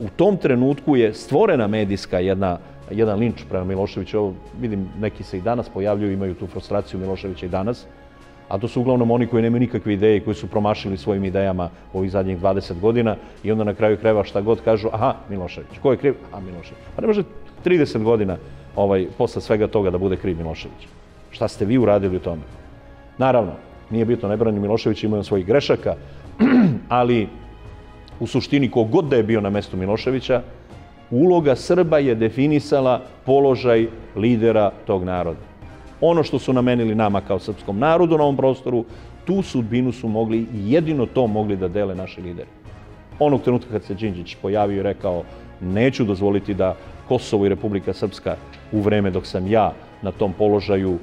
u tom trenutku je stvorena medijska jedna jedan linč prema Miloševiću. Vidim, neki se i danas pojavljuju, imaju tu frustraciju Miloševića i danas. A to su uglavnom oni koji nemaju nikakve ideje, koji su promašili svojim idejama ovih zadnjih 20 godina i onda na kraju kreva šta god kažu, aha, Milošević. Ko je kriv? A, Milošević. Pa ne može 30 godina ovaj, posle svega toga da bude kriv Milošević. Šta ste vi uradili u tome? Naravno, nije bitno, ne brani Milošević, imaju svojih grešaka, ali u suštini kogod da je bio na mestu Miloševića, uloga Srba je definisala položaj lidera tog naroda. Ono što su namenili nama kao srpskom narodu na ovom prostoru, tu sudbinu su mogli i jedino to mogli da dele naši lideri. Onog trenutka kad se Đinđić pojavio i rekao neću dozvoliti da Kosovo i Republika Srpska u vreme dok sam ja na tom položaju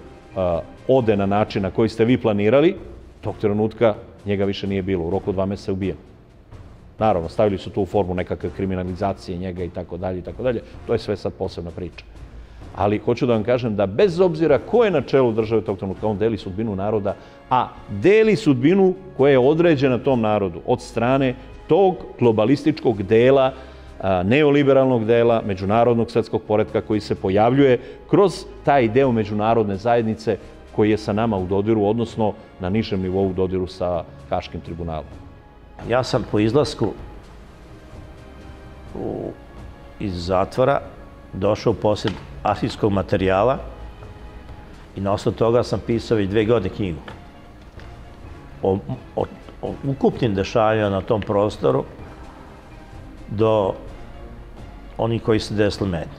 ode na način na koji ste vi planirali, tog trenutka njega više nije bilo. U roku dva meseca je ubijen. Naravno, stavili su tu u formu nekakve kriminalizacije njega i tako dalje i tako dalje. To je sve sad posebna priča. Ali hoću da vam kažem da bez obzira ko je na čelu države tog trenutka, on deli sudbinu naroda, a deli sudbinu koja je određena tom narodu od strane tog globalističkog dela, neoliberalnog dela međunarodnog svetskog poredka koji se pojavljuje kroz taj deo međunarodne zajednice koji je sa nama u dodiru, odnosno na nižem nivou u dodiru sa Haškim tribunalom. Ja sam po izlasku u, iz zatvora došao u posjed arhivskog materijala i na osnovu toga sam pisao već dve godine knjigu o, o, o ukupnim dešavanja na tom prostoru do onih koji se desili meni.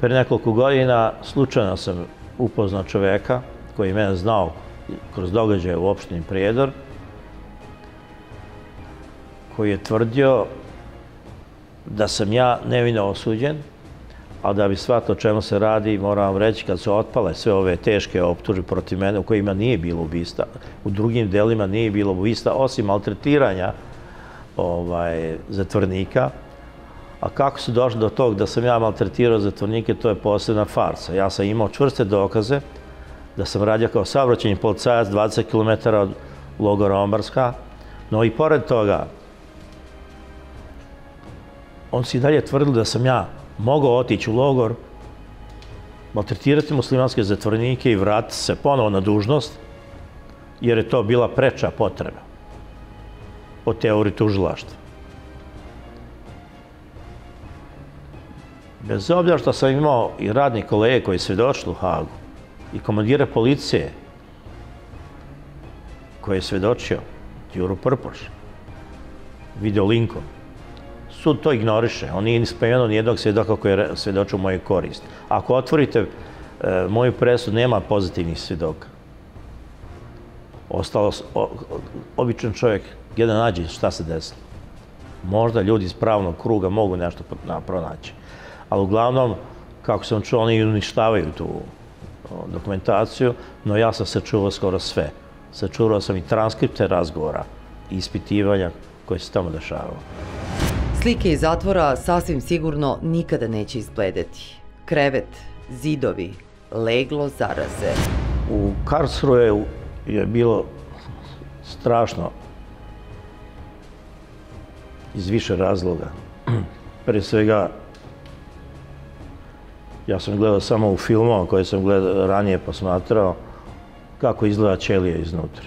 Pre nekoliko godina slučajno sam upoznao čoveka koji je mene znao kroz događaje u opštini Prijedor, koji je tvrdio da sam ja nevino osuđen, a da bi svato o čemu se radi, moram vam reći, kad su otpale sve ove teške optuže protiv mene, u kojima nije bilo ubista, u drugim delima nije bilo ubista, osim maltretiranja ovaj, zatvornika, a kako su došli do tog da sam ja maltretirao zatvornike, to je posebna farsa. Ja sam imao čvrste dokaze da sam radio kao savraćenji policajac 20 km od logora Ombarska, no i pored toga, on si dalje tvrdio da sam ja mogao otići u logor, maltretirati muslimanske zatvornike i vratiti se ponovo na dužnost, jer je to bila preča potreba po teoriji tužilaštva. Bez obzira što sam imao i radni kolege koji su došli u Hagu i komandire policije koji je svedočio, Juru Prpoš, video linkom, sud to ignoriše. On nije spomenuo nijednog svjedoka koji je svjedočio u moju korist. Ako otvorite e, moju presud, nema pozitivnih svjedoka. Ostalo, običan čovjek, jedan nađe šta se desilo. Možda ljudi iz pravnog kruga mogu nešto pronaći. Ali uglavnom, kako sam čuo, oni uništavaju tu dokumentaciju, no ja sam sačuvao skoro sve. Sačuvao sam i transkripte razgovora i ispitivanja koje se tamo dešavalo. Slike iz zatvora sasvim sigurno nikada neće izbledeti. Krevet, zidovi, leglo zaraze. U Karlsruhe je bilo strašno iz više razloga. Pre svega, Ja sam gledao samo u filmova koje sam ranije posmatrao kako izgleda ćelija iznutra.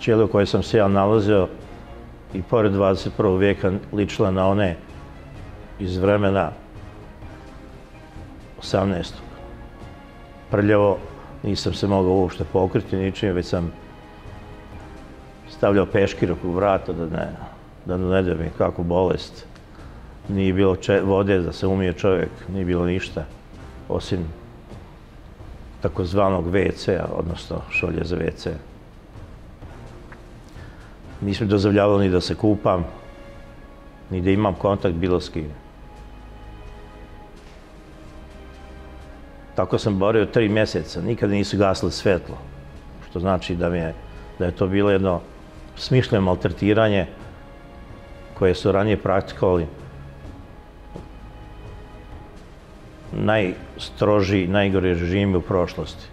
Ćelija u kojoj sam se ja nalazio i pored 21. vijeka ličila na one iz vremena 18. Prljavo, nisam se mogao uopšte pokriti ničim, već sam stavljao peškir oko vrata da ne, da ne da mi kakvu bolest. Nije bilo vode da se umije čovjek, nije bilo ništa, osim takozvanog WC-a, odnosno šolje za WC. Nisam dozvoljavao ni da se kupam, ni da imam kontakt bilo s kim. Tako sam borio tri mjeseca, nikada nisu gasili svetlo, što znači da, mi je, da je to bilo jedno smišljeno maltretiranje koje su ranije praktikovali najstroži, najgori režimi u prošlosti.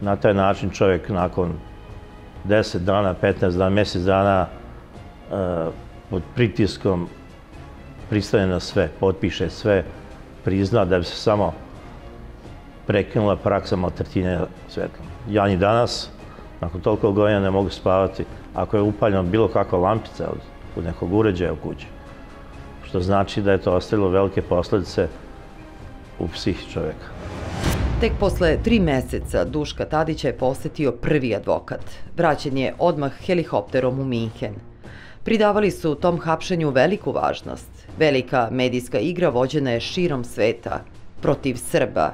Na taj način čovjek nakon 10 dana, 15 dana, mjesec dana uh, pod pritiskom pristaje na sve, potpiše sve, prizna da bi se samo prekinula praksa maltretiranja svetlom. Ja ni danas, nakon toliko godina, ne mogu spavati ako je upaljena bilo kakva lampica od, nekog uređaja u kući. Što znači da je to ostavilo velike posljedice u psihi čovjeka. Tek posle tri meseca Duška Tadića je posetio prvi advokat. Vraćen je odmah helikopterom u Minhen. Pridavali su tom hapšenju veliku važnost. Velika medijska igra vođena je širom sveta protiv Srba,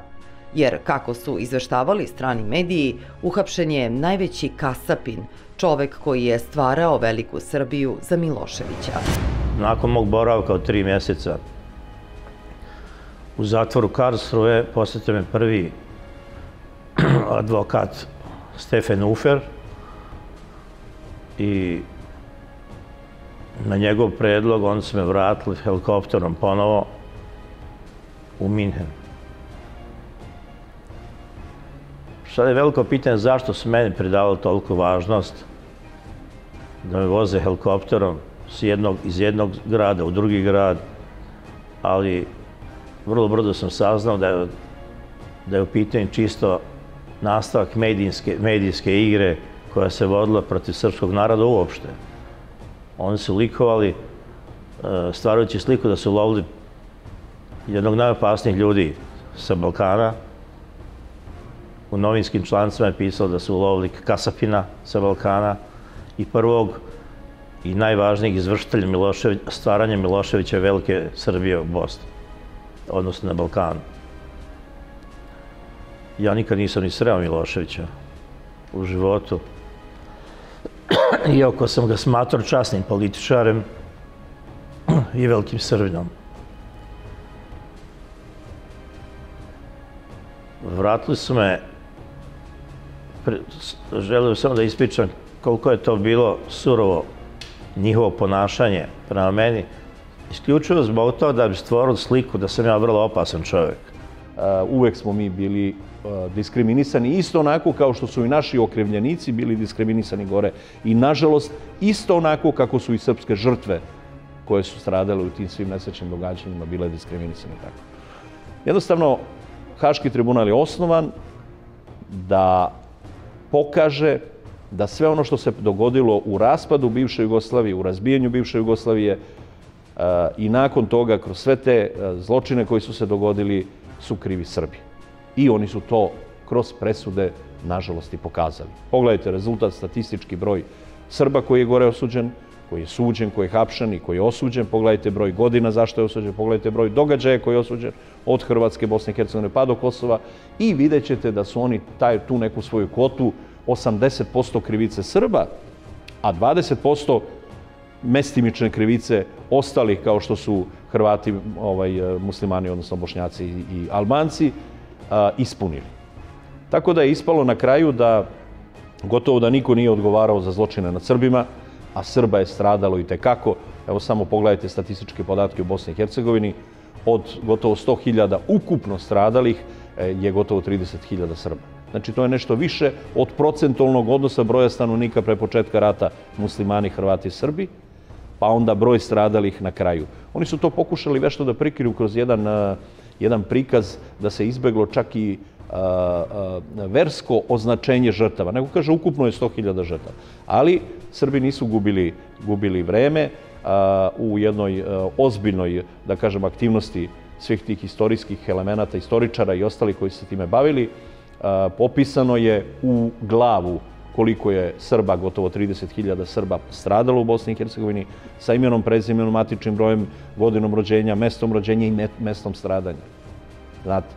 jer kako su izveštavali strani mediji, uhapšen je najveći kasapin, čovek koji je stvarao veliku Srbiju za Miloševića. Nakon mog boravka od tri mjeseca u zatvoru Karlsruhe posjetio me prvi advokat Stefan Ufer i na njegov predlog on se me vratili helikopterom ponovo u Minhen. Sada je veliko pitanje zašto su meni pridavali toliko važnost da me voze helikopterom s jednog, iz jednog grada u drugi grad, ali vrlo brzo sam saznao da je, da je u pitanju čisto nastavak medijske, medijske igre koja se vodila protiv srpskog naroda uopšte. Oni su likovali, e, stvarajući sliku da su lovili jednog najopasnijih ljudi sa Balkana. U novinskim člancima je pisalo da su lovili Kasapina sa Balkana i prvog i najvažnijeg izvršitelja Milošević, stvaranja Miloševića velike Srbije u Bosni odnosno na Balkanu. Ja nikad nisam ni sreo Miloševića u životu. Iako sam ga smatrao časnim političarem i velikim Srbinom. Vratili su me, želio samo da ispričam koliko je to bilo surovo njihovo ponašanje prema meni, isključivo zbog toga da bi stvorili sliku da sam ja vrlo opasan čovjek. Uvek smo mi bili diskriminisani isto onako kao što su i naši okrivljenici bili diskriminisani gore. I nažalost isto onako kako su i srpske žrtve koje su stradale u tim svim nesrećnim događanjima bile diskriminisane tako. Jednostavno, Haški tribunal je osnovan da pokaže da sve ono što se dogodilo u raspadu bivše Jugoslavije, u razbijanju bivše Jugoslavije, i nakon toga, kroz sve te e, zločine koji su se dogodili, su krivi Srbi. I oni su to kroz presude, nažalost, i pokazali. Pogledajte rezultat, statistički broj Srba koji je gore osuđen, koji je suđen, koji je hapšan i koji je osuđen. Pogledajte broj godina zašto je osuđen, pogledajte broj događaja koji je osuđen od Hrvatske, Bosne i Hercegovine pa do Kosova i vidjet ćete da su oni taj, tu neku svoju kvotu 80% krivice Srba, a 20% mestimične krivice ostalih kao što su Hrvati, ovaj, muslimani, odnosno bošnjaci i albanci, ispunili. Tako da je ispalo na kraju da gotovo da niko nije odgovarao za zločine nad Srbima, a Srba je stradalo i tekako. Evo samo pogledajte statističke podatke u Bosni i Hercegovini. Od gotovo 100.000 ukupno stradalih e, je gotovo 30.000 Srba. Znači, to je nešto više od procentolnog odnosa broja stanovnika pre početka rata muslimani, Hrvati i Srbi. Pa onda broj stradalih na kraju. Oni su to pokušali vešto da prikriju kroz jedan, jedan prikaz da se izbeglo čak i versko označenje žrtava, nego kaže ukupno je 100.000 žrtava. Ali Srbi nisu gubili, gubili vreme u jednoj ozbiljnoj, da kažem, aktivnosti svih tih istorijskih elemenata, istoričara i ostali koji se time bavili. Popisano je u glavu koliko je Srba, gotovo 30.000 Srba stradalo u Bosni i Hercegovini sa imenom, prezimenom, matičnim brojem, godinom rođenja, mestom rođenja i mestom stradanja. Znate,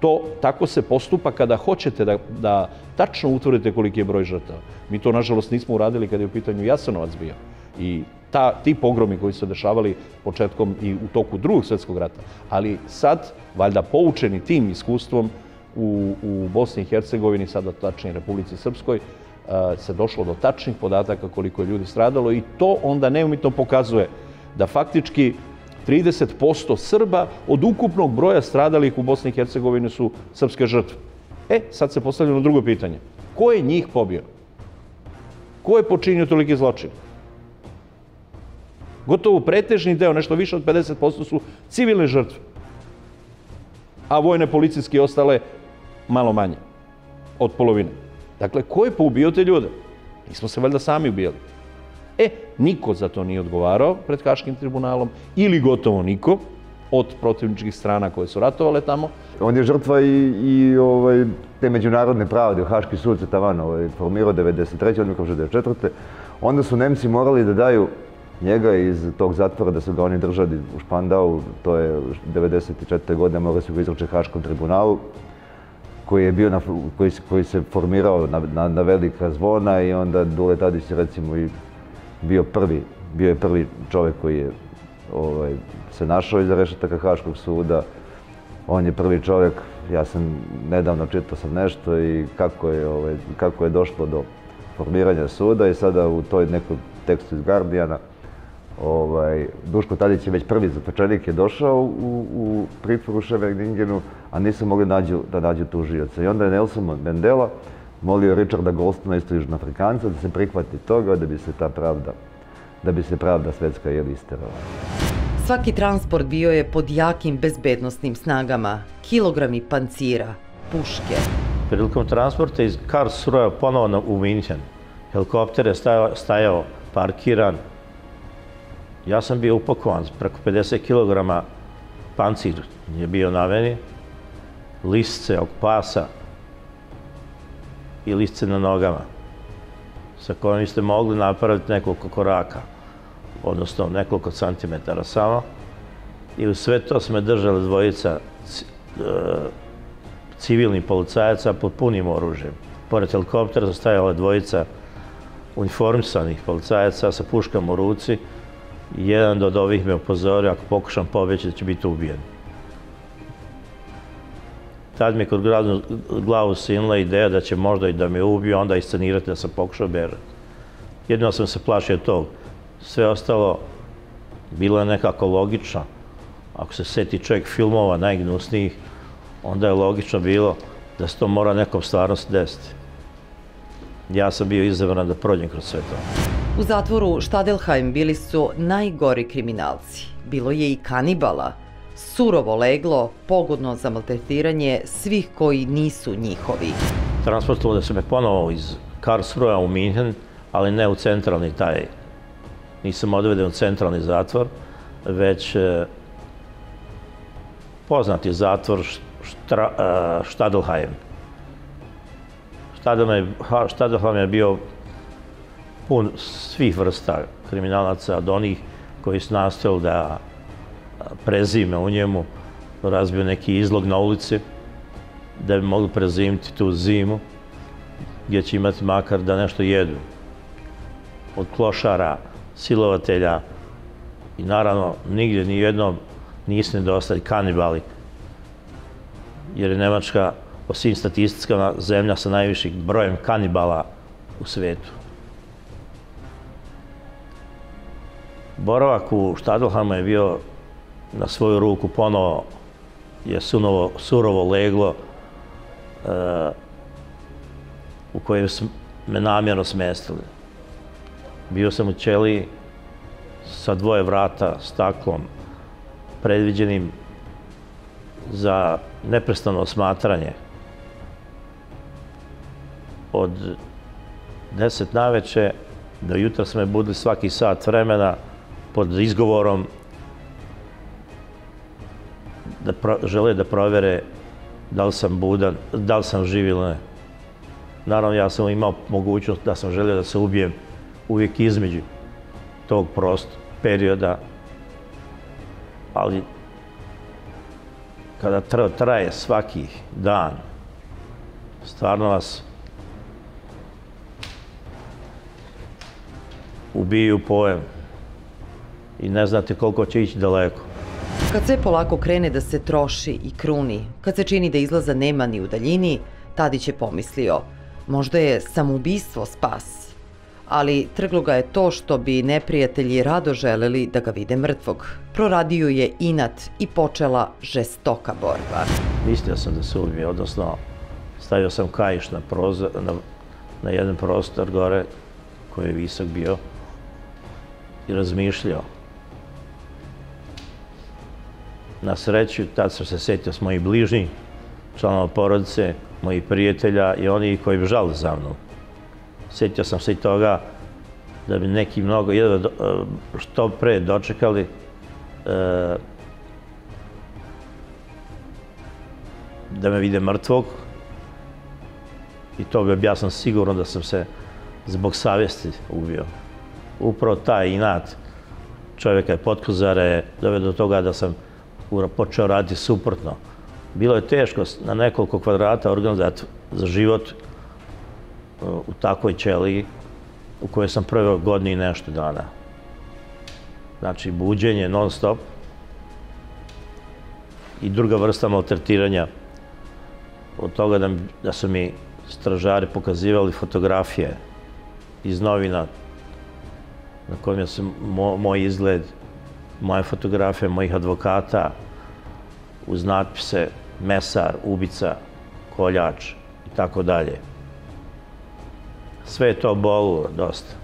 to tako se postupa kada hoćete da, da tačno utvrdite koliki je broj žrtava. Mi to, nažalost, nismo uradili kada je u pitanju Jasanovac bio. I ta, ti pogromi koji su se dešavali početkom i u toku drugog svetskog rata. Ali sad, valjda poučeni tim iskustvom u, u Bosni i Hercegovini, sada tačnije Republici Srpskoj, se došlo do tačnih podataka koliko je ljudi stradalo i to onda neumitno pokazuje da faktički 30% Srba od ukupnog broja stradalih u Bosni i Hercegovini su srpske žrtve. E, sad se postavljamo drugo pitanje. Ko je njih pobio? Ko je počinio toliki zločin? Gotovo pretežni deo, nešto više od 50% su civilne žrtve. A vojne policijske ostale malo manje. Od polovine. Dakle, ko je poubio te ljude? Nismo se valjda sami ubijali. E, niko za to nije odgovarao pred Haškim tribunalom ili gotovo niko od protivničkih strana koje su ratovale tamo. On je žrtva i, i ovaj, te međunarodne pravde. Haški sud se tavan ovaj, formirao 93. od 1994. Onda su Nemci morali da daju njega iz tog zatvora da su ga oni držali u Špandau, to je 94. godine, morali su ga izručiti Haškom tribunalu koji je bio na, koji, koji se formirao na, na, na velika zvona i onda Dule Tadić recimo i bio prvi, bio je prvi čovjek koji je ovaj, se našao iza rešetaka Haškog suda. On je prvi čovjek, ja sam nedavno čitao sam nešto i kako je, ovaj, kako je došlo do formiranja suda i sada u toj nekoj tekstu iz Guardiana ovaj, Duško Tadić je već prvi zatočenik je došao u, u pritvoru u Ševerdingenu, a nisu mogli nađu, da nađu tužioca. I onda je Nelson Mandela molio Richarda Goldstona, isto Afrikanca, da se prihvati toga, da bi se ta pravda, da bi se pravda svetska jeli isterala. Svaki transport bio je pod jakim bezbednostnim snagama, kilogrami pancira, puške. Prilikom transporta iz Karlsruhe ponovno u Minchen, helikopter je stajao, stajao parkiran. Ja sam bio upakovan preko 50 kg pancir je bio na veni, listce oko pasa, i listce na nogama sa kojim ste mogli napraviti nekoliko koraka, odnosno nekoliko centimetara samo. I u sve to sme držali dvojica e, civilnih policajaca pod punim oružjem. Pored helikoptera zastajala dvojica uniformisanih policajaca sa puškama u ruci. Jedan od ovih me upozorio, ako pokušam pobeći, da će biti ubijen. Tad mi je kod glavu sinula ideja da će možda i da me ubiju, onda iscenirati da sam pokušao bežati. Jedino sam se plašio tog. Sve ostalo bilo je nekako logično. Ako se seti čovjek filmova najgnusnijih, onda je logično bilo da se to mora nekom stvarnosti desiti. Ja sam bio izabran da prođem kroz sve to. U zatvoru Stadelheim bili su najgori kriminalci. Bilo je i kanibala, surovo leglo, pogodno za maltretiranje svih koji nisu njihovi. Transportovali su me ponovo iz Karlsruhe u Minhen, ali ne u centralni taj. Nisam odveden u centralni zatvor, već e, poznati zatvor e, Stadelheim. Stadelheim je bio pun svih vrsta kriminalaca, od onih koji su nastavili da prezime u njemu, razbio neki izlog na ulici, da bi mogli prezimiti tu zimu, gdje će imati makar da nešto jedu. Od klošara, silovatelja i naravno nigdje ni jednom nisu nedostali kanibali, jer je Nemačka po svim zemlja sa najvišim brojem kanibala u svetu. Boravak u Štadelhamu je bio na svoju ruku ponovo je sunovo, surovo leglo e, u kojem me namjerno smestili. Bio sam u ćeliji sa dvoje vrata, staklom, predviđenim za neprestano osmatranje. Od 10 naveče do jutra smo me budili svaki sat vremena pod izgovorom da pro, žele da provere da li sam budan, da li sam živ ili ne. Naravno, ja sam imao mogućnost da sam želio da se ubijem uvijek između tog prost perioda, ali kada traje svaki dan, stvarno vas ubiju pojem i ne znate koliko će ići daleko. Kad sve polako krene da se troši i kruni, kad se čini da izlaza nema ni u daljini, Tadić je pomislio, možda je samoubistvo spas. Ali trglo ga je to što bi neprijatelji rado želeli da ga vide mrtvog. Proradio je inat i počela žestoka borba. Mislio sam da se ubije, odnosno stavio sam kajiš na, prozor, na, na jedan prostor gore koji je visok bio i razmišljao Na sreću, tad sam se setio s mojih bližnjih, članova porodice, mojih prijatelja i oni koji bi žali za mnom. Setio sam se i toga da bi neki mnogo, jedva što pre dočekali e, da me vide mrtvog i to bi ja sam sigurno da sam se zbog savjesti ubio. Upravo taj inat čovjeka je potkozare doveo do toga da sam počeo raditi suprotno. Bilo je teško na nekoliko kvadrata organizati za život uh, u takvoj ćeliji u kojoj sam proveo godini i nešto dana. Znači, buđenje non stop i druga vrsta maltretiranja od toga da, da su mi stražari pokazivali fotografije iz novina na kojima se mo, moj izgled moje fotografije mojih advokata uz natpise mesar, ubica, koljač i tako dalje. Sve je to bolulo dosta.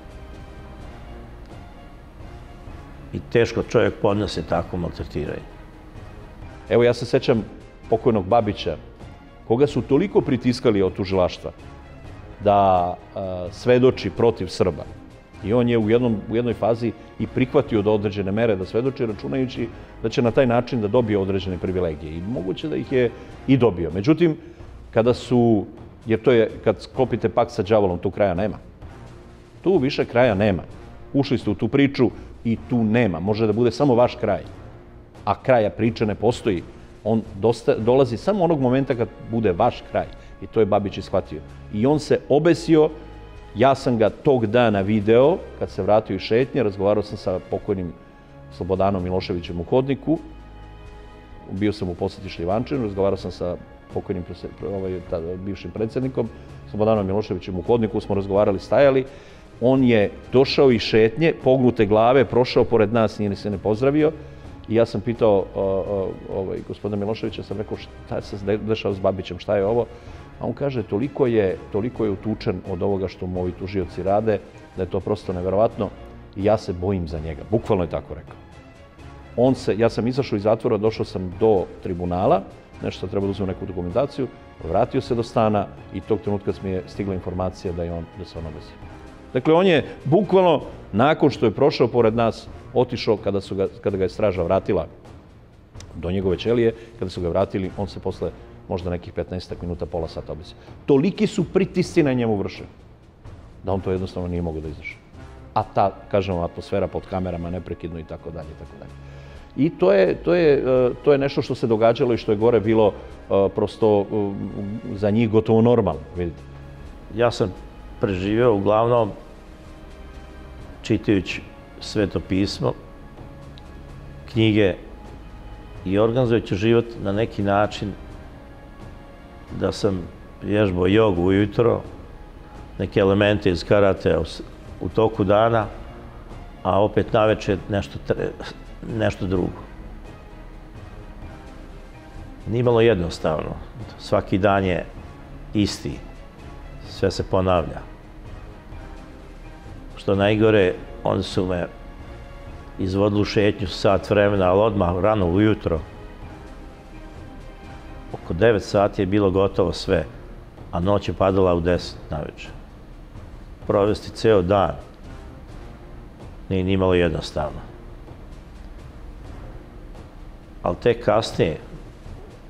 I teško čovjek podnose tako maltretiranje. Evo ja se sećam pokojnog Babića, koga su toliko pritiskali od tužilaštva da svedoči protiv Srba. I on je u, jednom, u jednoj fazi i prihvatio do određene mere da svedoči, računajući da će na taj način da dobije određene privilegije. I moguće da ih je i dobio. Međutim, kada su, jer to je, kad sklopite pak sa džavolom, tu kraja nema. Tu više kraja nema. Ušli ste u tu priču i tu nema. Može da bude samo vaš kraj. A kraja priče ne postoji. On dosta, dolazi samo onog momenta kad bude vaš kraj. I to je Babić ishvatio. I on se obesio Ja sam ga tog dana video, kad se vratio iz šetnje, razgovarao sam sa pokojnim Slobodanom Miloševićem u hodniku, bio sam u posjeti Šljivančinu, razgovarao sam sa pokojnim ovaj, tada, bivšim predsjednikom, Slobodanom Miloševićem u hodniku, smo razgovarali, stajali. On je došao iz šetnje, pognute glave, prošao pored nas, nije ni se ne pozdravio. I ja sam pitao ovaj, gospodina Miloševića, sam rekao šta se dešao s Babićem, šta je ovo? A on kaže, toliko je, toliko je utučen od ovoga što moji tužioci rade, da je to prosto neverovatno i ja se bojim za njega. Bukvalno je tako rekao. On se, ja sam izašao iz zatvora, došao sam do tribunala, nešto treba da uzmem neku dokumentaciju, vratio se do stana i tog trenutka mi je stigla informacija da, je on, da se on obezio. Dakle, on je bukvalno, nakon što je prošao pored nas, otišao kada, su ga, kada ga je straža vratila do njegove ćelije, kada su ga vratili, on se posle možda nekih 15 minuta, pola sata obisio. Toliki su pritisci na njemu vršeni, da on to jednostavno nije mogo da izdrži. A ta, kažemo, atmosfera pod kamerama neprekidno i tako dalje, i tako dalje. I to je, to, je, e, to je nešto što se događalo i što je gore bilo e, prosto e, za njih gotovo normalno, vidite. Ja sam preživio uglavnom čitajući sveto pismo, knjige i organizujući život na neki način da sam vježbao jogu ujutro, neke elemente iz karate u, toku dana, a opet na večer nešto, nešto drugo. Nije malo jednostavno. Svaki dan je isti. Sve se ponavlja. Što najgore, oni su me izvodili u šetnju sat vremena, ali odmah rano ujutro. Oko 9 sati je bilo gotovo sve, a noć je padala u 10 na večer. Provesti ceo dan nije nimalo jednostavno. Ali tek kasnije,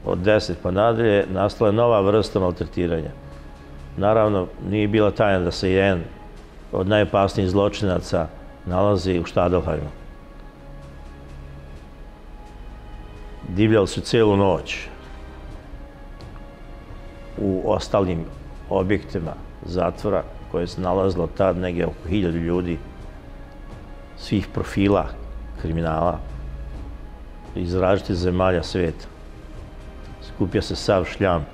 od 10 pa nadalje, nastala je nova vrsta maltretiranja. Naravno, nije bila tajna da se jedan od najopasnijih zločinaca nalazi u Štadelhajmu. Divljali su cijelu noć u ostalim objektima zatvora koje se nalazilo tad negdje oko hiljadu ljudi svih profila kriminala iz različitih zemalja sveta. Skupio se sav šljam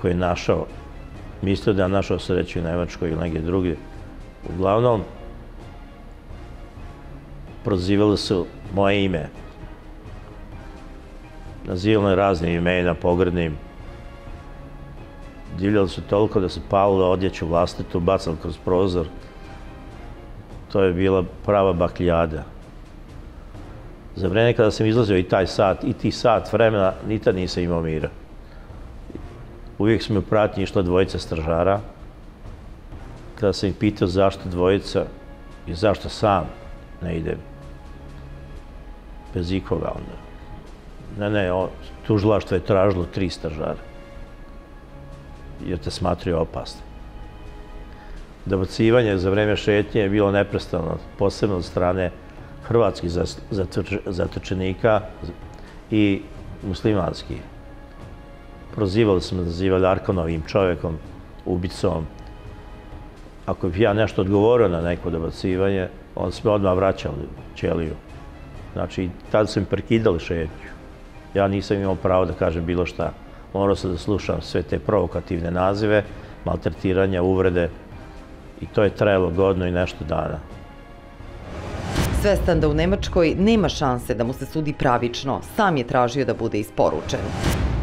koji je našao, mislio da je našao sreću u Nemačkoj ili negdje drugdje. Uglavnom, prozivali su moje ime. Nazivali raznim imena, pogrednim. Divljali su toliko da su Pavla odjeću vlastitu bacali kroz prozor. To je bila prava bakljada. Za vreme kada sam izlazio i taj sat, i ti sat vremena, nikad nisam imao mira. Uvijek smo u pratnji išla dvojica stražara. Kada sam ih pitao zašto dvojica i zašto sam ne idem, bez ikoga onda. Ne, ne, tužilaštvo je tražilo tri stražara. Jer te smatraju opasnim. Dobacivanje za vreme šetnje je bilo neprestano, posebno od strane hrvatskih zatočenika i muslimanskih. Prozivali smo me, nazivali Arkonovim čovjekom, ubicom. Ako bih ja nešto odgovorio na neko dobacivanje, on se me odmah vraćali u ćeliju. Znači, tada su mi prekidali šetnju. Ja nisam imao pravo da kažem bilo šta. Morao sam da slušam sve te provokativne nazive, maltretiranja, uvrede. I to je trajalo godno i nešto dana. Svestan da u Nemačkoj nema šanse da mu se sudi pravično, sam je tražio da bude isporučen.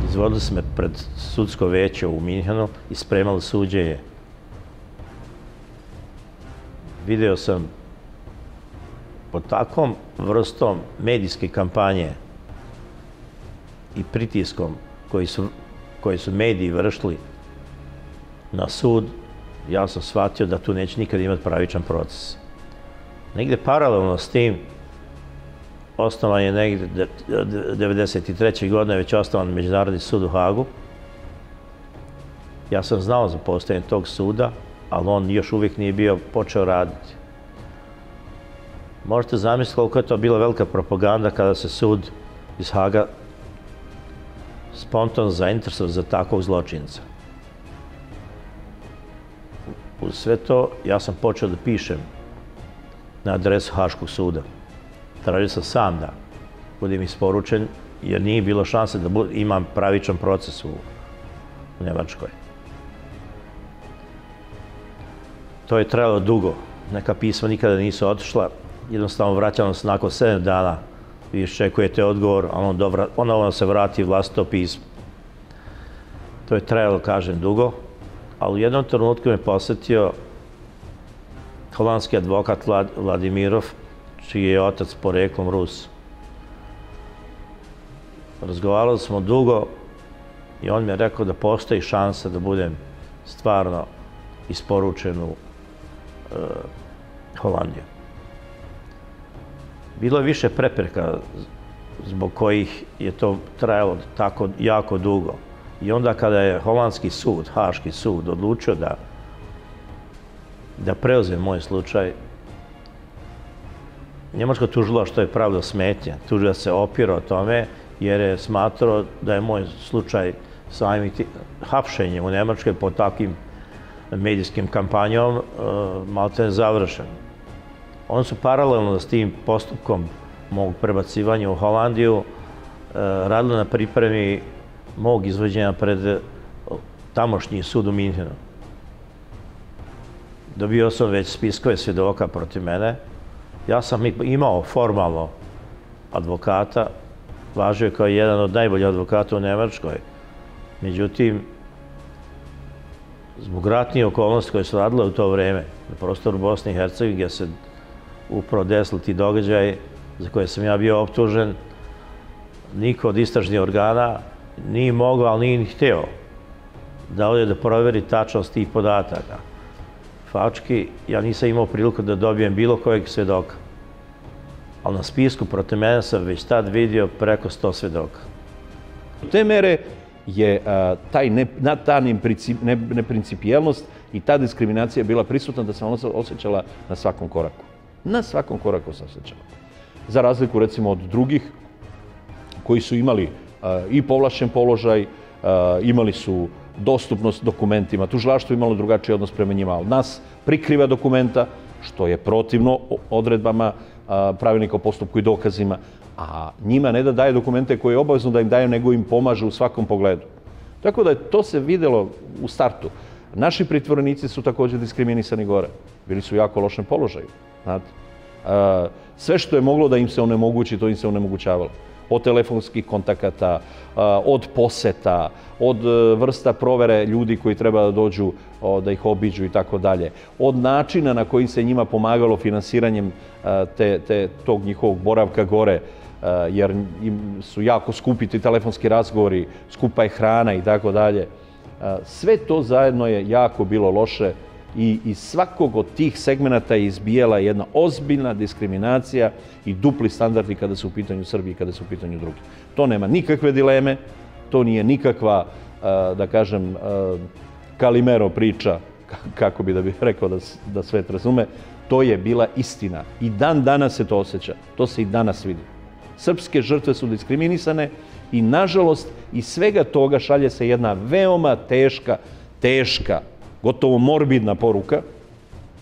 Izvodili smo pred sudsko veće u Minhenu i spremali suđenje. Video sam pod takvom vrstom medijske kampanje i pritiskom koji su, koji su mediji vršili na sud, ja sam shvatio da tu neće nikad imati pravičan proces. Negde paralelno s tim, osnovan je negde 1993. godine, već osnovan Međunarodni sud u Hagu. Ja sam znao za postojanje tog suda, ali on još uvijek nije bio počeo raditi. Možete zamisliti koliko je to bila velika propaganda kada se sud iz Haga spontano zainteresovao za takvog zločinca. Uz sve to, ja sam počeo da pišem na adresu Haškog suda. Tražio sam sam da budem isporučen, jer nije bilo šanse da imam pravičan proces u, u Nemačkoj. To je trajalo dugo. Neka pisma nikada nisu otišla. Jednostavno vraćamo se nakon 7 dana. Vi iščekujete odgovor, a on dobra, ono se vrati vlastito pismo. To je trajalo, kažem, dugo. Ali u jednom trenutku me posjetio holandski advokat Vladimirov, čiji je otac poreklom Rus. Razgovarali smo dugo i on mi je rekao da postoji šansa da budem stvarno isporučen u e, Holandiju. Bilo je više prepreka zbog kojih je to trajalo tako jako dugo. I onda kada je holandski sud, Haški sud, odlučio da da preoze moj slučaj. Njemačko tužilo što je pravda smetnja. Tužila se opira o tome jer je smatrao da je moj slučaj samim hapšenjem u Njemačkoj po takvim medijskim kampanjom uh, malte završen. Oni su paralelno s tim postupkom mog prebacivanja u Holandiju uh, radili na pripremi mog izvođenja pred tamošnji sud u Minhenu dobio sam već spiskove svjedoka protiv mene. Ja sam imao formalno advokata, važio kao jedan od najboljih advokata u Nemačkoj. Međutim, zbog ratnije okolnosti koje su radile u to vreme na prostoru Bosne i Hercegovine, gdje se upravo desili ti događaj za koje sam ja bio optužen. Niko od istražnih organa nije mogao, ali nije ni hteo da ovdje da proveri tačnost tih podataka. Fački, ja nisam imao priliku da dobijem bilo kojeg svedoka. Ali na spisku protiv mene sam već tad vidio preko 100 svedoka. U te mere je taj ne, na, ta ne, neprincipijelnost i ta diskriminacija bila prisutna da se ona osjećala na svakom koraku. Na svakom koraku se osjećala. Za razliku recimo od drugih koji su imali a, i povlašćen položaj, a, imali su dostupnost dokumentima, tužilaštvo imalo drugačiji odnos prema njima, ali nas prikriva dokumenta, što je protivno odredbama pravilnika o postupku i dokazima, a njima ne da daje dokumente koje je obavezno da im daje, nego im pomaže u svakom pogledu. Tako da to se videlo u startu. Naši pritvorenici su također diskriminisani gore. Bili su u jako lošem položaju. Znate? Sve što je moglo da im se onemogući, to im se onemogućavalo od telefonskih kontakata, od poseta, od e, vrsta provere ljudi koji treba da dođu da ih obiđu i tako dalje. Od načina na koji se njima pomagalo finansiranjem te, te, tog njihovog boravka gore, jer im su jako skupi ti telefonski razgovori, skupa je hrana i tako dalje. Sve to zajedno je jako bilo loše i iz svakog od tih segmenta je izbijala jedna ozbiljna diskriminacija i dupli standardi kada su u pitanju Srbiji i kada su u pitanju drugi. To nema nikakve dileme, to nije nikakva, da kažem, kalimero priča, kako bi da bih rekao da, da svet razume, to je bila istina. I dan danas se to osjeća. To se i danas vidi. Srpske žrtve su diskriminisane i, nažalost, iz svega toga šalje se jedna veoma teška, teška gotovo morbidna poruka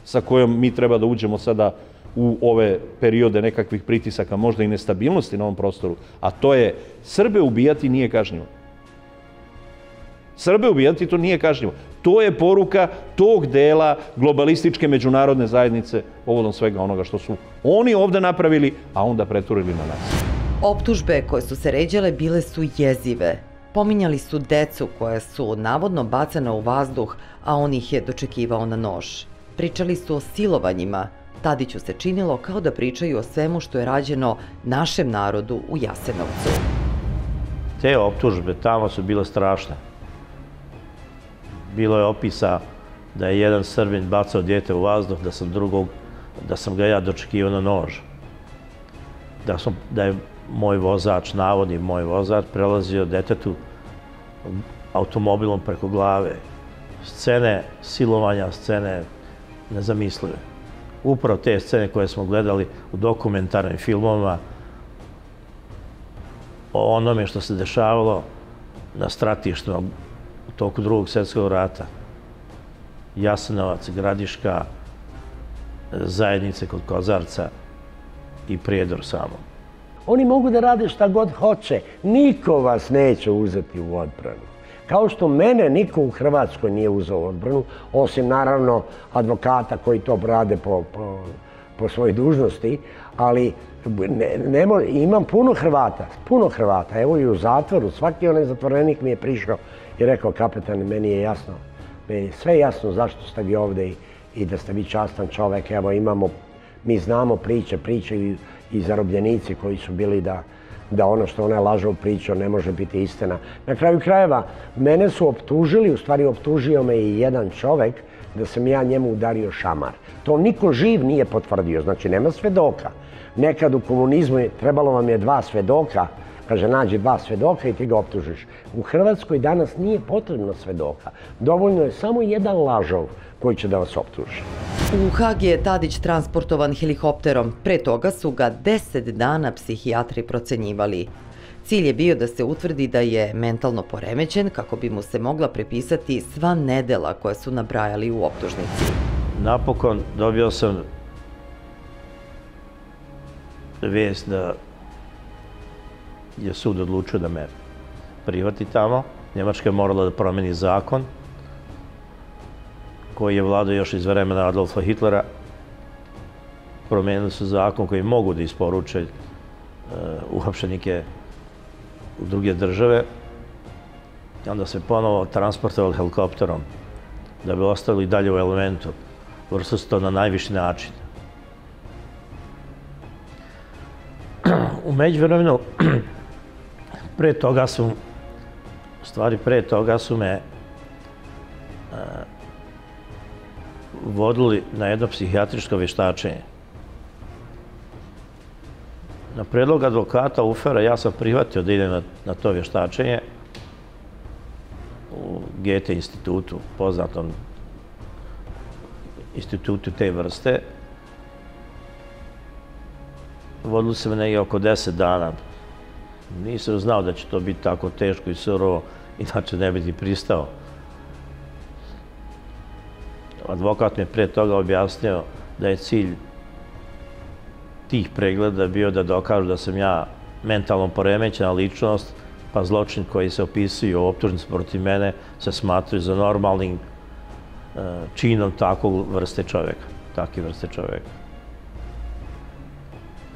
sa kojom mi treba da uđemo sada u ove periode nekakvih pritisaka, možda i nestabilnosti na ovom prostoru, a to je Srbe ubijati nije kažnjivo. Srbe ubijati to nije kažnjivo. To je poruka tog dela globalističke međunarodne zajednice povodom svega onoga što su oni ovde napravili, a onda preturili na nas. Optužbe koje su se ređale bile su jezive. Pominjali su decu koja su navodno bacana u vazduh, a on ih je dočekivao na nož. Pričali su o silovanjima. Tadiću se činilo kao da pričaju o svemu što je rađeno našem narodu u Jasenovcu. Te optužbe tamo su bile strašne. Bilo je opisa da je jedan Srbin bacao djete u vazduh, da sam drugog, da sam ga ja dočekivao na nož. Da, sam, da je moj vozač, navodni moj vozač, prelazio detetu automobilom preko glave. Scene silovanja, scene nezamislive. Upravo te scene koje smo gledali u dokumentarnim filmovima o onome što se dešavalo na stratištima u toku drugog svjetskog rata. Jasenovac, Gradiška, zajednice kod Kozarca i Prijedor samo. Oni mogu da rade šta god hoće. Niko vas neće uzeti u odbranu. Kao što mene niko u Hrvatskoj nije uzao odbranu, osim naravno advokata koji to rade po, po, po svojoj dužnosti, ali ne, ne imam puno Hrvata, puno Hrvata. Evo i u zatvoru, svaki onaj zatvorenik mi je prišao i rekao, kapetan, meni je jasno, meni je sve jasno zašto ste vi ovde i, i da ste vi častan čovek. Evo imamo, mi znamo priče, priče i i zarobljenici koji su bili da, da ono što ona lažo pričao ne može biti istina. Na kraju krajeva, mene su optužili, u stvari optužio me i jedan čovek da sam ja njemu udario šamar. To niko živ nije potvrdio, znači nema svedoka. Nekad u komunizmu je, trebalo vam je dva svedoka, kaže nađi dva svedoka i ti ga optužiš. U Hrvatskoj danas nije potrebno svedoka. Dovoljno je samo jedan lažov koji će da vas optuži. U Hag je Tadić transportovan helikopterom. Pre toga su ga deset dana psihijatri procenjivali. Cilj je bio da se utvrdi da je mentalno poremećen kako bi mu se mogla prepisati sva nedela koje su nabrajali u optužnici. Napokon dobio sam vijest da je sud odlučio da me privati tamo. Njemačka je morala da promeni zakon koji je vladao još iz vremena Adolfa Hitlera. Promenili su zakon koji mogu da isporuče uh, uhapšenike u druge države. I onda se ponovo transportovali helikopterom da bi ostali dalje u elementu. Vrsto se to na najviši način. U međuvremenu, pre toga su, u stvari pre toga su me uh, vodili na jedno psihijatrijsko vještačenje. Na predlog advokata Ufera ja sam prihvatio da idem na, na to vještačenje u GT institutu, poznatom institutu te vrste. Vodili se me negdje oko deset dana. Nisam znao da će to biti tako teško i surovo, inače ne bi ti pristao. Advokat mi je pre toga objasnio da je cilj tih pregleda bio da dokažu da sam ja mentalno poremećena ličnost, pa zločin koji se opisuju u optužnici protiv mene se smatruju za normalnim e, činom takvog vrste čoveka, takve vrste čoveka.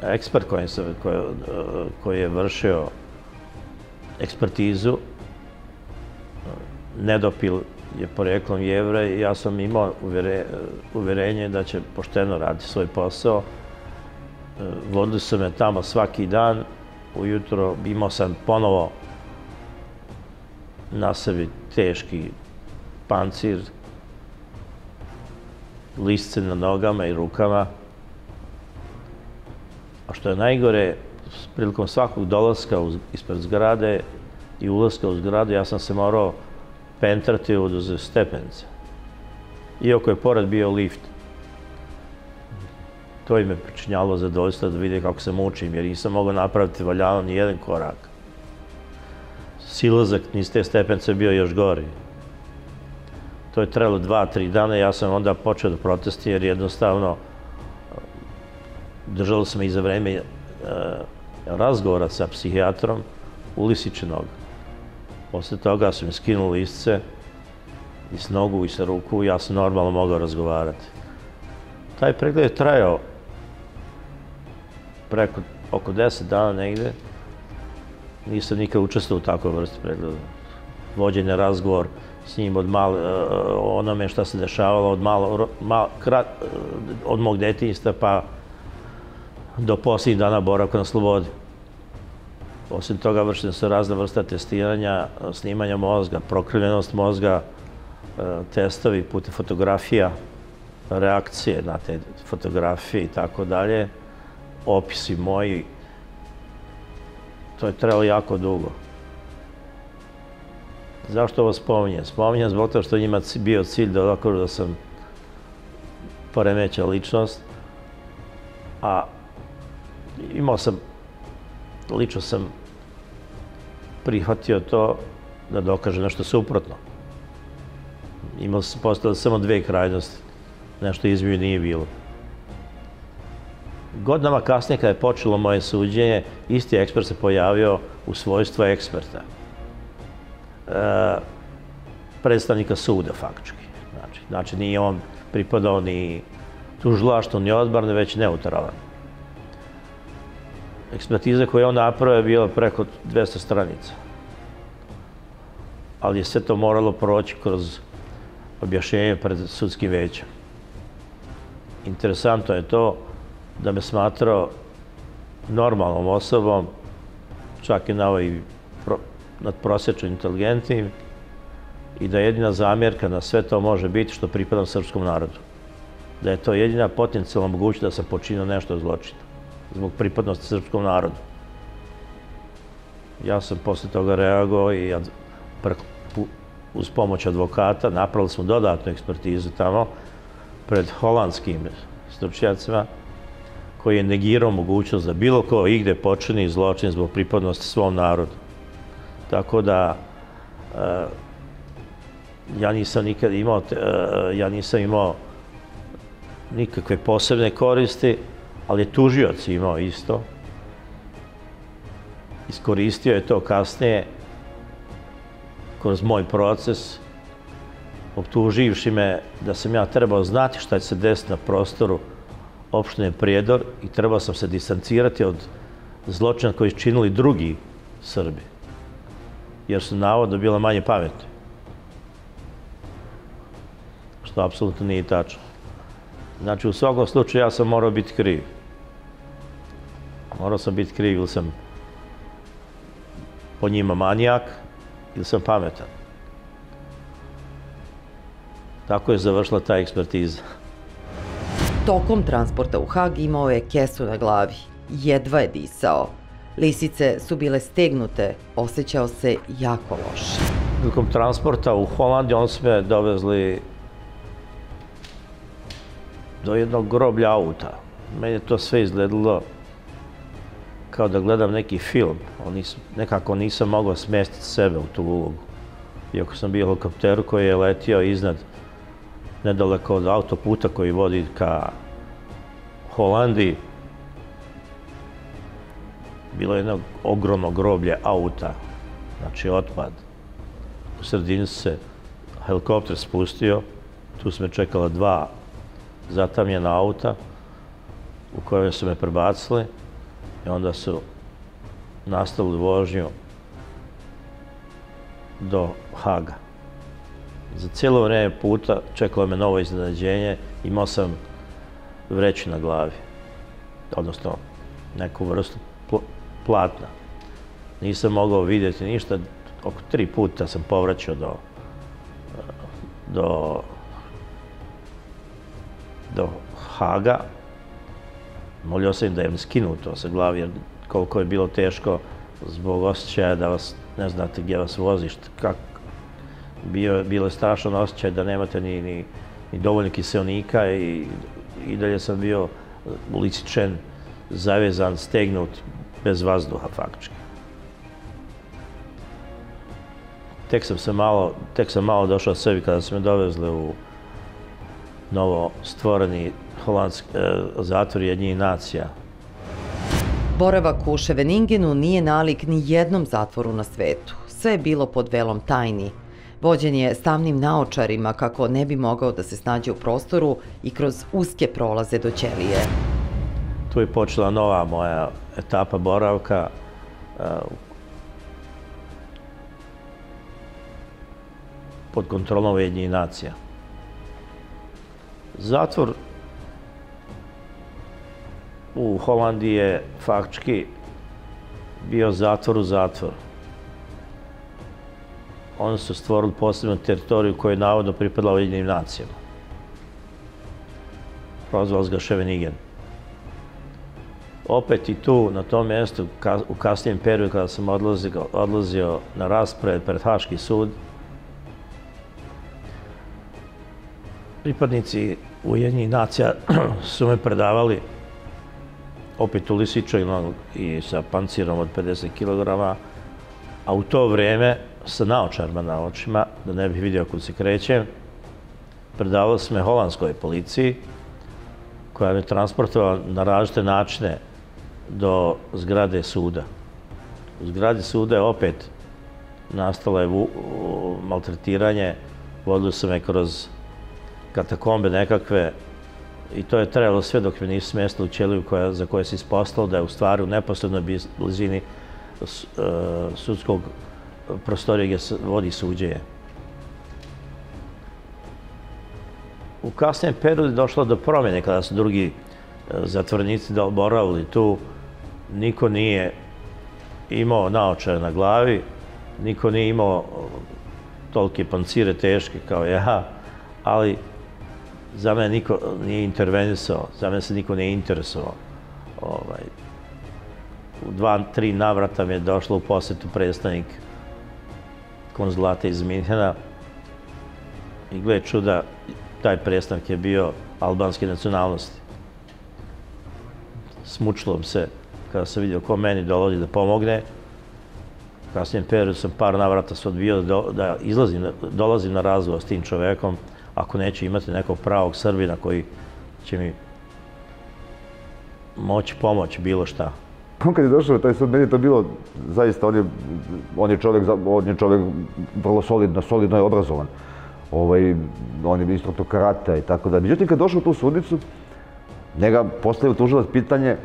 Ekspert koji, se, koji, koji je vršio ekspertizu, nedopil je poreklom jevra i ja sam imao uverenje da će pošteno raditi svoj posao, vodili su me tamo svaki dan, ujutro imao sam ponovo na sebi teški pancir, listce na nogama i rukama. A što je najgore, prilikom svakog dolaska ispred zgrade i ulaska u zgradu, ja sam se morao pentrati od stepence. Iako je pored bio lift to im je pričinjalo zadovoljstvo da vide kako se mučim, jer nisam mogao napraviti valjano ni jedan korak. Silazak niz te stepence bio još gori. To je trebalo dva, tri dana, ja sam onda počeo da protesti, jer jednostavno držalo sam i za vreme e, razgovora sa psihijatrom ulisičenog. Posle toga su mi skinuli listce i s nogu i sa ruku, ja sam normalno mogao razgovarati. Taj pregled je trajao preko oko 10 dana negde. Nisam nikad učestvao u takvoj vrsti pregleda. Vođen razgovor s njim od malo, e, onome šta se dešavalo od malo, mal, e, od mog detinjstva pa do posljednjih dana boravka na slobodi. Osim toga vršene su razne vrste testiranja, snimanja mozga, prokrivljenost mozga, e, testovi putem fotografija, reakcije na te fotografije i tako dalje opisi moji, to je trebalo jako dugo. Zašto ovo spominjem? Spominjem zbog toga što njima bio cilj da dokažu da sam poremeća ličnost, a imao sam, lično sam prihvatio to da dokaže nešto suprotno. Imao sam postale samo dve krajnosti, nešto između nije bilo. Godinama kasnije, kada je počelo moje suđenje, isti ekspert se pojavio u svojstvo eksperta. E, predstavnika suda, faktički. Znači, znači, nije on pripadao ni tužilaštvo, ni odbarne, već neutralan. Ekspertiza koju je on napravio je bila preko 200 stranica. Ali je sve to moralo proći kroz objašnjenje pred sudskim većem. Interesantno je to da me smatrao normalnom osobom, čak i na ovaj nadprosječno inteligentnim i da jedina zamjerka na sve to može biti što pripadam srpskom narodu. Da je to jedina potencijalna mogućnost da sam počinio nešto zločina zbog pripadnosti srpskom narodu. Ja sam posle toga reagovao i uz pomoć advokata napravili smo dodatnu ekspertizu tamo pred holandskim stručnjacima koji je negirao mogućnost da bilo ko igde počini zločin zbog pripadnosti svom narodu. Tako da e, ja nisam nikad imao, e, ja nisam imao nikakve posebne koristi, ali je tužioc imao isto. Iskoristio je to kasnije kroz moj proces, optuživši me da sam ja trebao znati šta će se desiti na prostoru opštine Prijedor i trebao sam se distancirati od zločina koji su činili drugi Srbi, jer su navodno bile manje pametne. Što apsolutno nije tačno. Znači, u svakom slučaju ja sam morao biti kriv. Morao sam biti kriv ili sam po njima manijak ili sam pametan. Tako je završila ta ekspertiza. Tokom transporta u Hag imao je kesu na glavi. Jedva je disao. Lisice su bile stegnute, osjećao se jako loše. Tokom transporta u Holandiji on su me dovezli do jednog groblja auta. Meni je to sve izgledalo kao da gledam neki film. nekako nisam mogao smestiti sebe u tu ulogu. Iako sam bio helikopteru koji je letio iznad nedaleko od autoputa koji vodi ka Holandiji. Bilo je jedno ogromno groblje auta, znači otpad. U sredini se helikopter spustio, tu su me čekala dva zatamljena auta u koje su me prebacili i onda su nastavili vožnju do Haga. Za cijelo vrijeme puta čekalo me novo iznenađenje, imao sam vreću na glavi, odnosno neku vrstu platna. Nisam mogao vidjeti ništa, oko tri puta sam povraćao do, do, do Haga. Molio sam im da im skinu to sa glavi, jer koliko je bilo teško zbog osjećaja da vas ne znate gdje vas voziš, kako, bio, bilo je strašan osjećaj da nemate ni, ni, ni dovoljno kiselnika i, i dalje sam bio ulicičen, zavezan, stegnut, bez vazduha faktički. Tek sam malo, tek malo došao sebi kada su me dovezli u novo stvoreni holandski e, zatvor jednjih nacija. Boravak u Ševeningenu nije nalik ni jednom zatvoru na svetu. Sve je bilo pod velom tajni, Vođen je stavnim naočarima kako ne bi mogao da se snađe u prostoru i kroz uske prolaze do ćelije. Tu je počela nova moja etapa boravka. pod kontrolom Ujedinjenih nacija. Zatvor u Holandiji je faktički bio zatvor u zatvoru oni su stvorili posebnu teritoriju koja je navodno pripadala Ujedinim nacijama. Prozvali ga Ševenigen. Opet i tu, na tom mjestu, u kasnijem periodu kada sam odlazio, odlazio na raspred pred Haški sud, pripadnici Ujedinjenih nacija su me predavali opet u Lisičaju i sa pancirom od 50 kg, a u to vrijeme sa naočarima na očima, da ne bih vidio kud se krećem. Predavalo se me holandskoj policiji, koja me transportovala na različite načine do zgrade suda. U zgradi suda je opet nastalo je maltretiranje, vodili su me kroz katakombe nekakve i to je trebalo sve dok me nisu smjestili u ćeliju za koje se ispostavilo da je u stvari u neposrednoj blizini e, sudskog prostorije gdje se vodi suđenje. U kasnijem periodu je došlo do promjene kada su drugi e, zatvornici da boravili tu. Niko nije imao naočare na glavi, niko nije imao e, tolike pancire teške kao ja, ali za mene niko nije intervenisao, za mene se niko nije interesovao. Ovaj, u dva, tri navrata mi je došlo u posjetu predstavnik konzulata iz Minhena. I gle čuda, taj predstavnik je bio albanske nacionalnosti. Smučilo se kada sam vidio ko meni dolazi da pomogne. Kasnijem periodu sam par navrata se odbio da, izlazim, dolazim na razgovor s tim čovekom Ако neće imati nekog pravog Srbina koji će mi moći pomoći bilo šta. On kad je došao taj sud, meni je to bilo zaista, on je, on je čovjek, on je čovjek vrlo solidno, solidno je obrazovan. Ovaj, on je instruktor karate i tako da. Međutim, kad тој došao u tu sudnicu, njega postavio tužilac pitanje,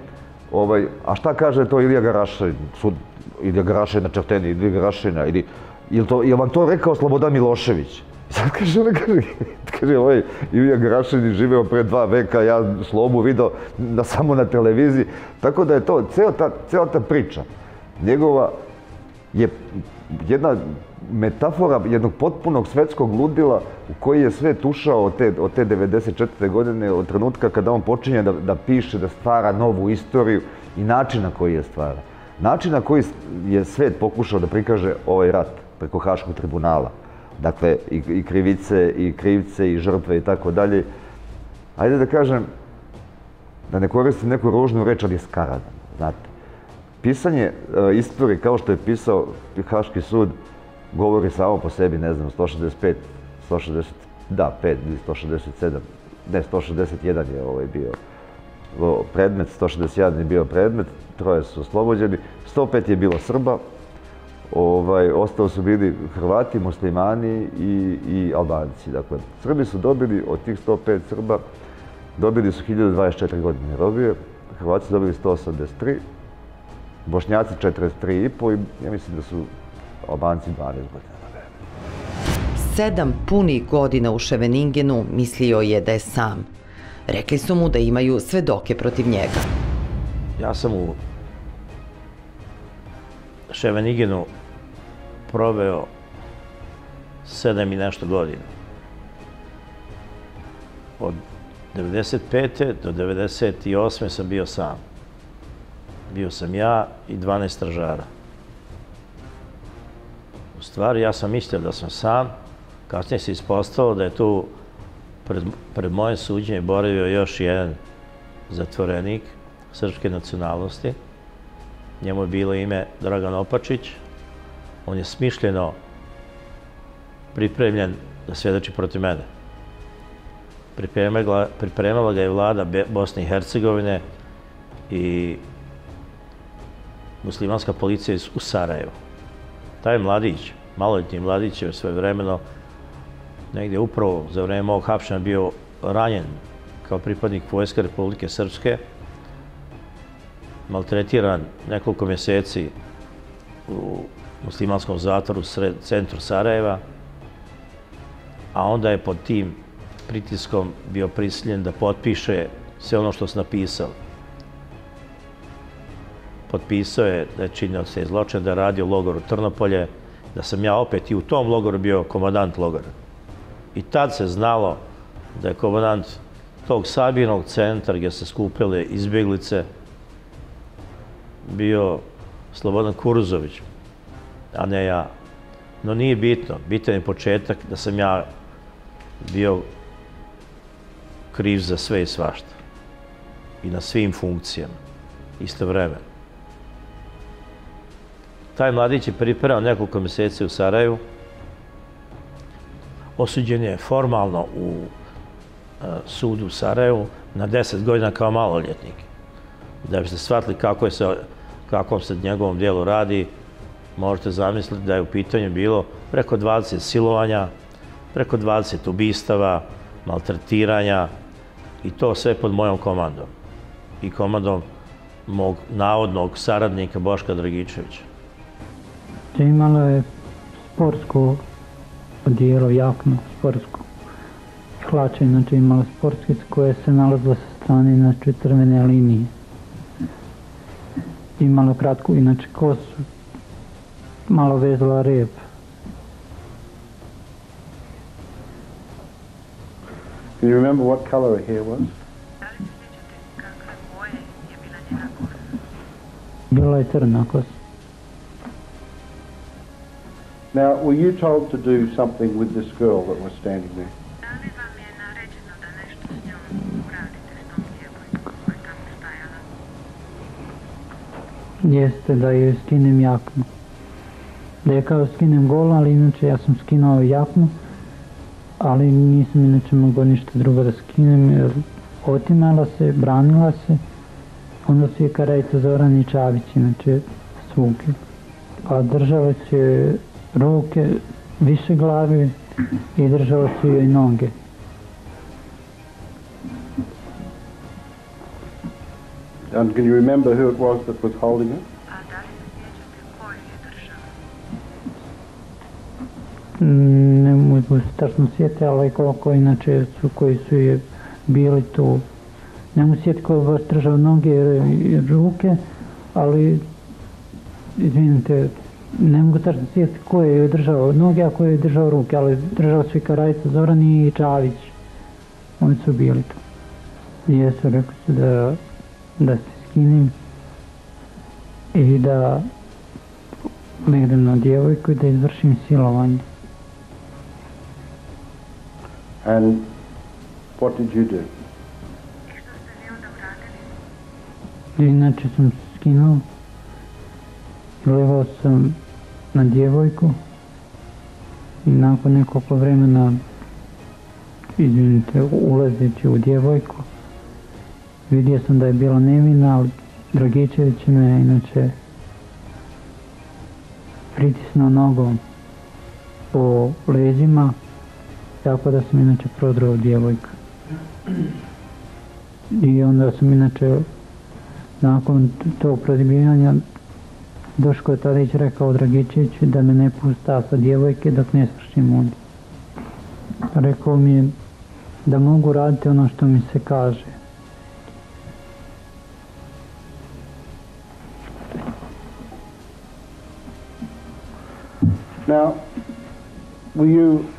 ovaj, a šta kaže to Ilija Garašin, sud Ilija Garašin na Čerteni, Ilija Garašina, ili, ili, to, vam to rekao Slobodan Milošević? Sad kaže, ona kaže, kaže, ovaj Ilija Grašin je živeo pre dva veka, ja slobu video na, samo na televiziji. Tako da je to, ceo ta, cela ta priča njegova je jedna metafora jednog potpunog svetskog ludila u koji je svet ušao od te, od te 94. godine, od trenutka kada on počinje da, da piše, da stvara novu istoriju i način na koji je stvara. Način na koji je svet pokušao da prikaže ovaj rat preko Haškog tribunala. Dakle, i, krivice, i krivce, i žrtve i tako dalje. Ajde da kažem, da ne koristim neku ružnu reč, ali je skaradan, znate. Pisanje uh, istorije kao što je pisao Haški sud, govori samo po sebi, ne znam, 165, 160, da, 5 ili 167, ne, 161 je ovaj bio predmet, 161 je bio predmet, troje su oslobođeni, 105 je bilo Srba, ovaj, ostalo su bili Hrvati, muslimani i, i Albanci. Dakle, Srbi su dobili od tih 105 Srba, dobili su 1024 godine robije, Hrvati su dobili 183, Bošnjaci 43,5 i ja mislim da su Albanci 12 godina. Sedam punih godina u Ševeningenu mislio je da je sam. Rekli su mu da imaju svedoke protiv njega. Ja sam u Ševenigenu proveo sedam i nešto godina. Od 95. do 98. sam bio sam. Bio sam ja i 12 stražara. U stvari, ja sam mislio da sam sam. Kasnije se ispostavilo da je tu pred, pred moje suđenje boravio još jedan zatvorenik srpske nacionalnosti. Njemu je bilo ime Dragan Opačić. On je smišljeno pripremljen da svedoči protiv mene. Pripremala, pripremala ga je vlada Bosne i Hercegovine i muslimanska policija u Sarajevu. Taj mladić, maloletni mladić je svoje vremeno negdje upravo za vreme mog hapšena bio ranjen kao pripadnik Vojske Republike Srpske, maltretiran nekoliko mjeseci u muslimanskom zatvoru u centru Sarajeva, a onda je pod tim pritiskom bio prisiljen da potpiše sve ono što se napisao. Potpisao je da je činio se zločin, da je radio u logoru Trnopolje, da sam ja opet i u tom logoru bio komandant logora. I tad se znalo da je komandant tog sabirnog centra gdje se skupile izbjeglice bio Slobodan Kuruzović, a ne ja. No nije bitno. Bitan je početak da sam ja bio kriv za sve i svašta. I na svim funkcijama. Isto vreme. Taj mladić je pripremao nekoliko mjeseci u Sarajevu. Osuđen je formalno u uh, sudu u Sarajevu na 10 godina kao maloljetnik. Da biste shvatili kako je se, kakvom se njegovom dijelu radi, možete zamisliti da je u pitanju bilo preko 20 silovanja, preko 20 ubistava, maltretiranja i to sve pod mojom komandom. I komandom mog navodnog saradnika Boška Dragičevića. Imala je sportsko odijelo, jakno, sportsko. Hlače, znači imala sportskice koje se nalazila sa strane, znači crvene linije. Imala kratku, inače kosu, malo vezala rep. Can you remember what color her hair was? Bila je crna kosa. Now, were you told to do something with this girl that was standing there? Jeste da joj skinem jaknu. Da je kao skinem golo, ali inače ja sam skinuo jaknu, ali nisam inače mogao ništa drugo da skinem, jer otimala se, branila se, onda su je Karajca Zoran i Čavić, inače svuke. A držale su je ruke, više glavi i držale su joj noge. And can you remember who it was that was holding it? Ne mogu se tačno sjeti, ali koliko inače su koji su je bili tu. Ne mogu sjeti ko je držao noge i ruke, ali izvinite, ne mogu tačno sjeti ko je držao noge, a ko je držao ruke, ali držao su i Karajica Zoran i Čavić. Oni su bili tu. I jesu, rekli su da, da se skinem i da legnem na djevojku da izvršim silovanje. And what did you do? Inače sam se skinuo. I legao sam na djevojku. I nakon nekoliko vremena izvinite, ulazeći u djevojku vidio sam da je bila nevina, ali Dragičević me inače pritisnuo nogom po leđima, tako da sam inače prodrao djevojka. I onda sam inače nakon tog prodibivanja Doško je Tadić rekao Dragičeviću da me ne pusta sa djevojke dok ne svršim ulje. Rekao mi je da mogu raditi ono što mi se kaže. Now, were you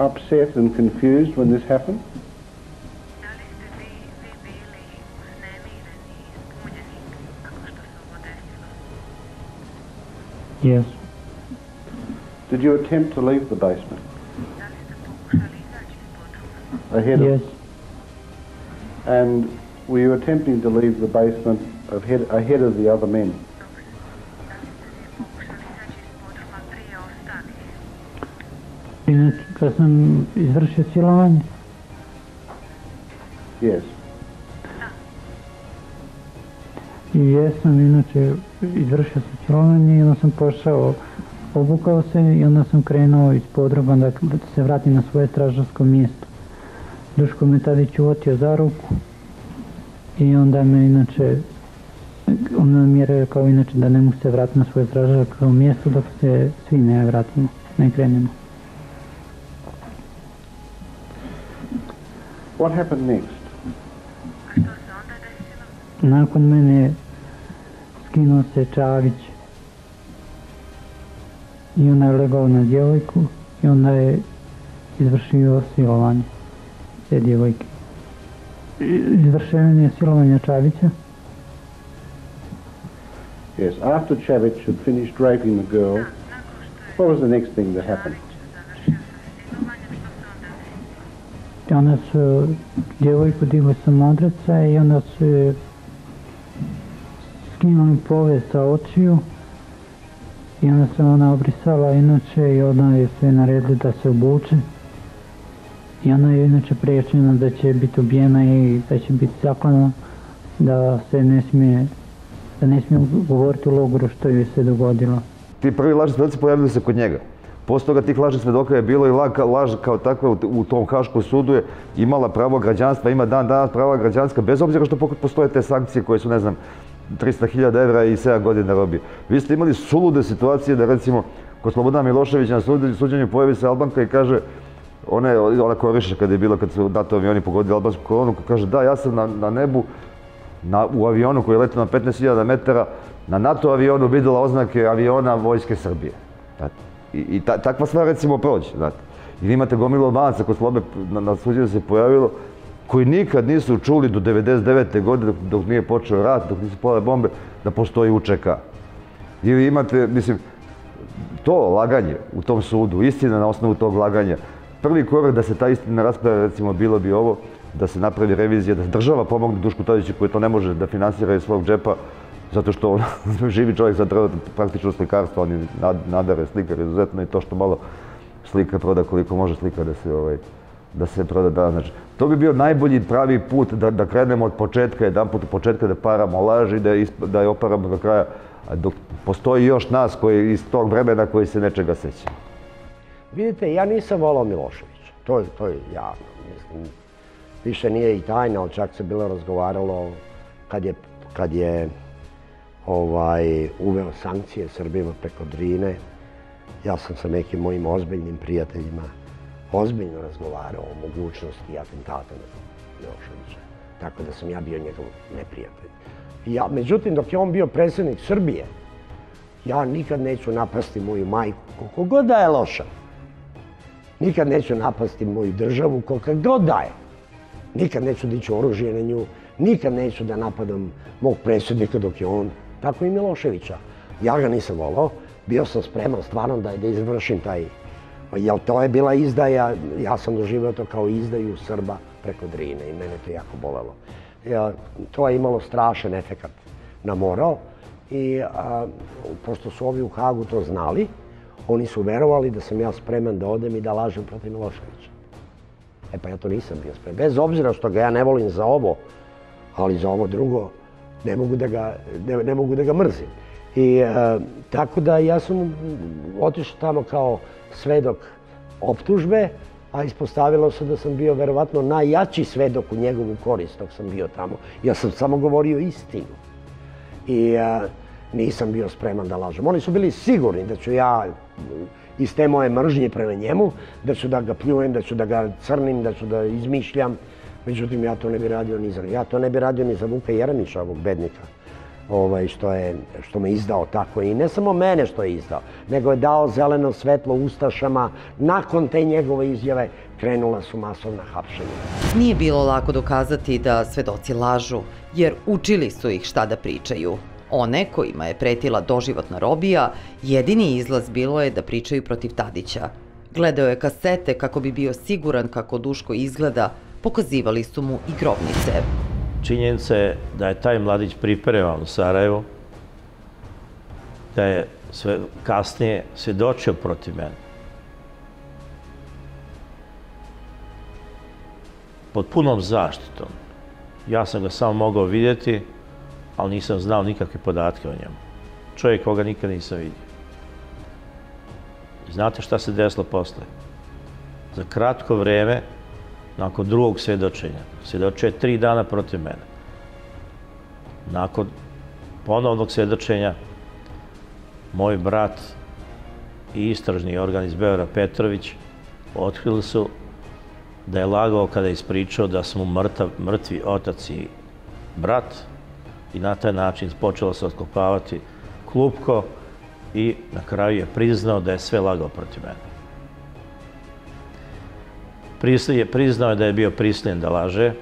upset and confused when this happened? Yes. Did you attempt to leave the basement? Ahead Yes. of, and were you attempting to leave the basement ahead, ahead of the other men? Inače, kad sam izvršio silovanje, Yes. i jesam inače izvršio sam silovanje i onda sam pošao, obukao se i onda sam krenuo iz podruga da, se vratim na svoje stražarsko mjesto. Duško me Tadić uvotio za ruku i onda me inače onda mi je rekao inače da ne mogu se vratiti na svoje stražarsko mjesto dok se svi ne vratimo, ne krenemo. What happened next? Nakon mene skinuo se Čavić i onda je legao na djevojku i onda je izvršio silovanje te djevojke. Izvršenje silovanja Čavića Yes. After Chavich had finished raping the girl, what was the next thing that happened? I onda su djevojku digli sa modreca i onda su skinuli povez sa očiju i onda se ona obrisala inače i onda je sve naredili da se obuče i ona je inače priječena da će biti ubijena i da će biti zaklana da se ne smije da ne smije govoriti u logoru što joj se dogodilo. Ti prvi lažni svedoci pojavili se kod njega. Poslije toga tih lažnih svedoka je bilo i la- laž kao takva u, tom Haškom sudu je imala pravo građanstva, ima dan danas prava građanska, bez obzira što postoje te sankcije koje su, ne znam, 300.000 evra i 7 godina robije. Vi ste imali sulude situacije da recimo kod Slobodana Miloševića na suđenju, pojavi se Albanka i kaže ona, je, ona koriša kad je bilo, kad su NATO avioni pogodili albansku kolonu, kaže da, ja sam na, na nebu na, u avionu koji je letio na 15.000 metara, na NATO avionu vidjela oznake aviona Vojske Srbije. I, i ta, takva stvar recimo prođe, znate. Ili imate gomilu Albanaca kod Slobe na, na suđenju se pojavilo, koji nikad nisu čuli do 99. godine dok nije počeo rat, dok nisu pale bombe, da postoji UČK. Ili imate, mislim, to laganje u tom sudu, istina na osnovu tog laganja, prvi korak da se ta istina rasprave, recimo, bilo bi ovo, da se napravi revizija, da država pomogne Dušku Tadiću koji to ne može da finansira iz svog džepa, zato što on živi čovjek sad treba praktično slikarstvo, on je nad, nadare slikar izuzetno i to što malo slika proda koliko može slika da se ovaj, da se proda da znači to bi bio najbolji pravi put da, da krenemo od početka jedan put od početka da paramo laži da, isp, da je oparamo do kraja dok postoji još nas koji iz tog vremena koji se nečega seća. Vidite, ja nisam volao Miloševića. To je, to je javno. Mislim, više nije i tajna, ali čak se bilo razgovaralo kad je, kad je ovaj, uveo sankcije Srbima preko Drine. Ja sam sa nekim mojim ozbiljnim prijateljima ozbiljno razgovarao o mogućnosti atentata na Miloševića. Tako da sam ja bio njegov neprijatelj. Ja, međutim, dok je on bio predsjednik Srbije, ja nikad neću napasti moju majku, koliko god da je loša. Nikad neću napasti moju državu, koliko god da je. Nikad neću dići oružje na nju, nikad neću da napadam mog predsjednika dok je on, tako i Miloševića. Ja ga nisam volao, bio sam spreman stvarno da, da izvršim taj... Jel to je bila izdaja, ja sam doživio to kao izdaju Srba preko Drine i mene to jako bolelo. Ja, to je imalo strašan efekat na moral i a, pošto su ovi u Hagu to znali, oni su verovali da sam ja spreman da odem i da lažem protiv Miloševića. E pa ja to nisam bio spreman. Bez obzira što ga ja ne volim za ovo, ali za ovo drugo ne mogu da ga, ne, ne mogu da ga mrzim. I e, tako da ja sam otišao tamo kao svedok optužbe, a ispostavilo se da sam bio verovatno najjači svedok u njegovu korist dok sam bio tamo. Ja sam samo govorio istinu. I a, nisam bio spreman da lažem. Oni su bili sigurni da ću ja iz te moje mržnje prema njemu, da ću da ga pljujem, da ću da ga crnim, da ću da izmišljam. Međutim, ja to ne bi radio ni za... Ja to ne bi radio ni za Vuka Jeremića, ovog bednika ovaj, što, je, što me izdao tako. I ne samo mene što je izdao, nego je dao zeleno svetlo Ustašama. Nakon te njegove izjave krenula su masovna hapšenja. Nije bilo lako dokazati da svedoci lažu, jer učili su ih šta da pričaju. One kojima je pretila doživotna robija, jedini izlaz bilo je da pričaju protiv Tadića. Gledao je kasete kako bi bio siguran kako Duško izgleda, pokazivali su mu i grobnice. Činjenica je da je taj mladić pripreman u Sarajevo, da je sve kasnije svjedočio protiv mene. Pod punom zaštitom. Ja sam ga samo mogao vidjeti, ali nisam znao nikakve podatke o njemu. Čovjek koga nikad nisam vidio. Znate šta se desilo posle? Za kratko vreme nakon drugog svjedočenja. Svjedočio je tri dana protiv mene. Nakon ponovnog svjedočenja, moj brat i istražni organ iz Beora Petrović otkrili su da je lagao kada je ispričao da su mu mrtav, mrtvi otac i brat i na taj način počelo se otkopavati klupko i na kraju je priznao da je sve lagao protiv mene je priznao da je bio prisiljen da laže,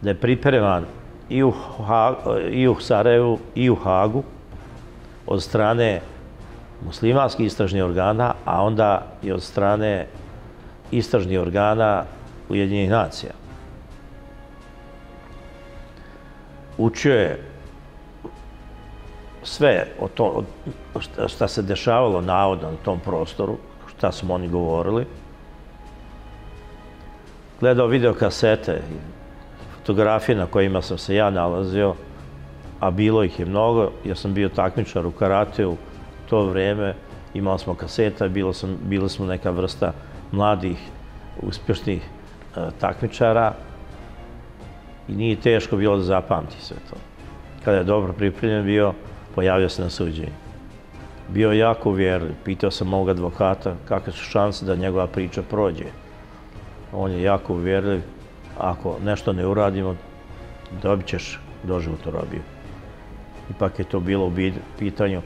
da je pripreman i u, i u Sarajevu i u Hagu od strane muslimanskih istražnih organa, a onda i od strane istražnih organa Ujedinjenih nacija. Učio je sve o to, šta se dešavalo navodno na tom prostoru, šta su oni govorili, gledao video kasete, fotografije na kojima sam se ja nalazio, a bilo ih je mnogo, jer sam bio takmičar u karateu u to vreme, imali smo kaseta, bilo, sam, bilo smo neka vrsta mladih, uspješnih e, takmičara i nije teško bilo da zapamti sve to. Kada je dobro pripremljen bio, pojavio se na suđenju. Bio jako uvjerljiv, pitao sam mog advokata kakve su šanse da njegova priča prođe on je jako uvjerljiv, ako nešto ne uradimo, dobit ćeš doživutu robiju. Ipak je to bilo u pitanju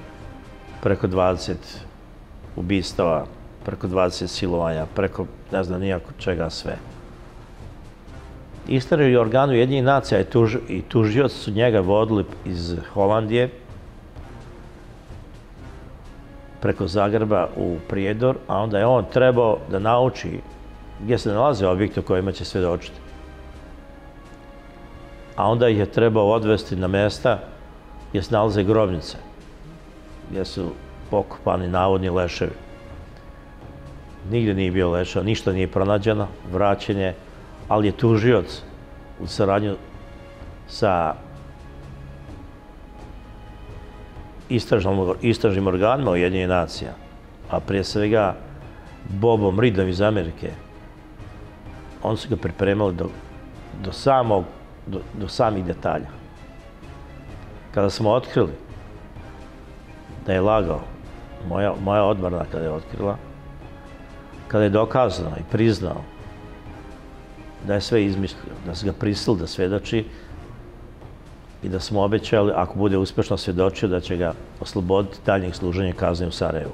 preko 20 ubistava, preko 20 silovanja, preko ne znam nijako čega sve. Istražni organu jedinjih nacija i tužioci su njega vodili iz Holandije preko Zagreba u Prijedor, a onda je on trebao da nauči gdje se nalaze objekte u kojima će svedočiti. A onda ih je trebao odvesti na mesta gdje se nalaze grobnice, gdje su pokupani navodni leševi. Nigde nije bio lešao, ništa nije pronađeno, vraćen je, ali je tužioc u saradnju sa istražnim organima Ujedinje nacija, a prije svega Bobom Ridom iz Amerike, oni su ga pripremali do, do, samog, do samih detalja. Kada smo otkrili da je lagao, moja, moja odbrana kada je otkrila, kada je dokazano i priznao da je sve izmislio, da se ga prisil da svedoči i da smo obećali, ako bude uspešno svedočio, da će ga osloboditi daljnjeg služenja kazne u Sarajevu.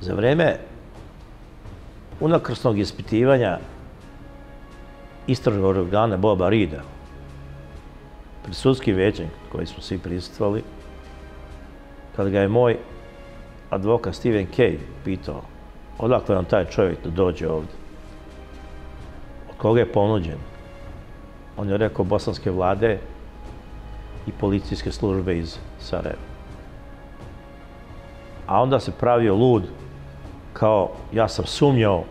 Za vreme unakrsnog ispitivanja istražnog organa Boba Rida, pred sudskim većem koji smo svi prisutvali, kada ga je moj advokat Steven Kay pitao odakle nam taj čovjek da dođe ovdje, od koga je ponuđen, on je rekao bosanske vlade i policijske službe iz Sarajeva. A onda se pravio lud kao ja sam sumnjao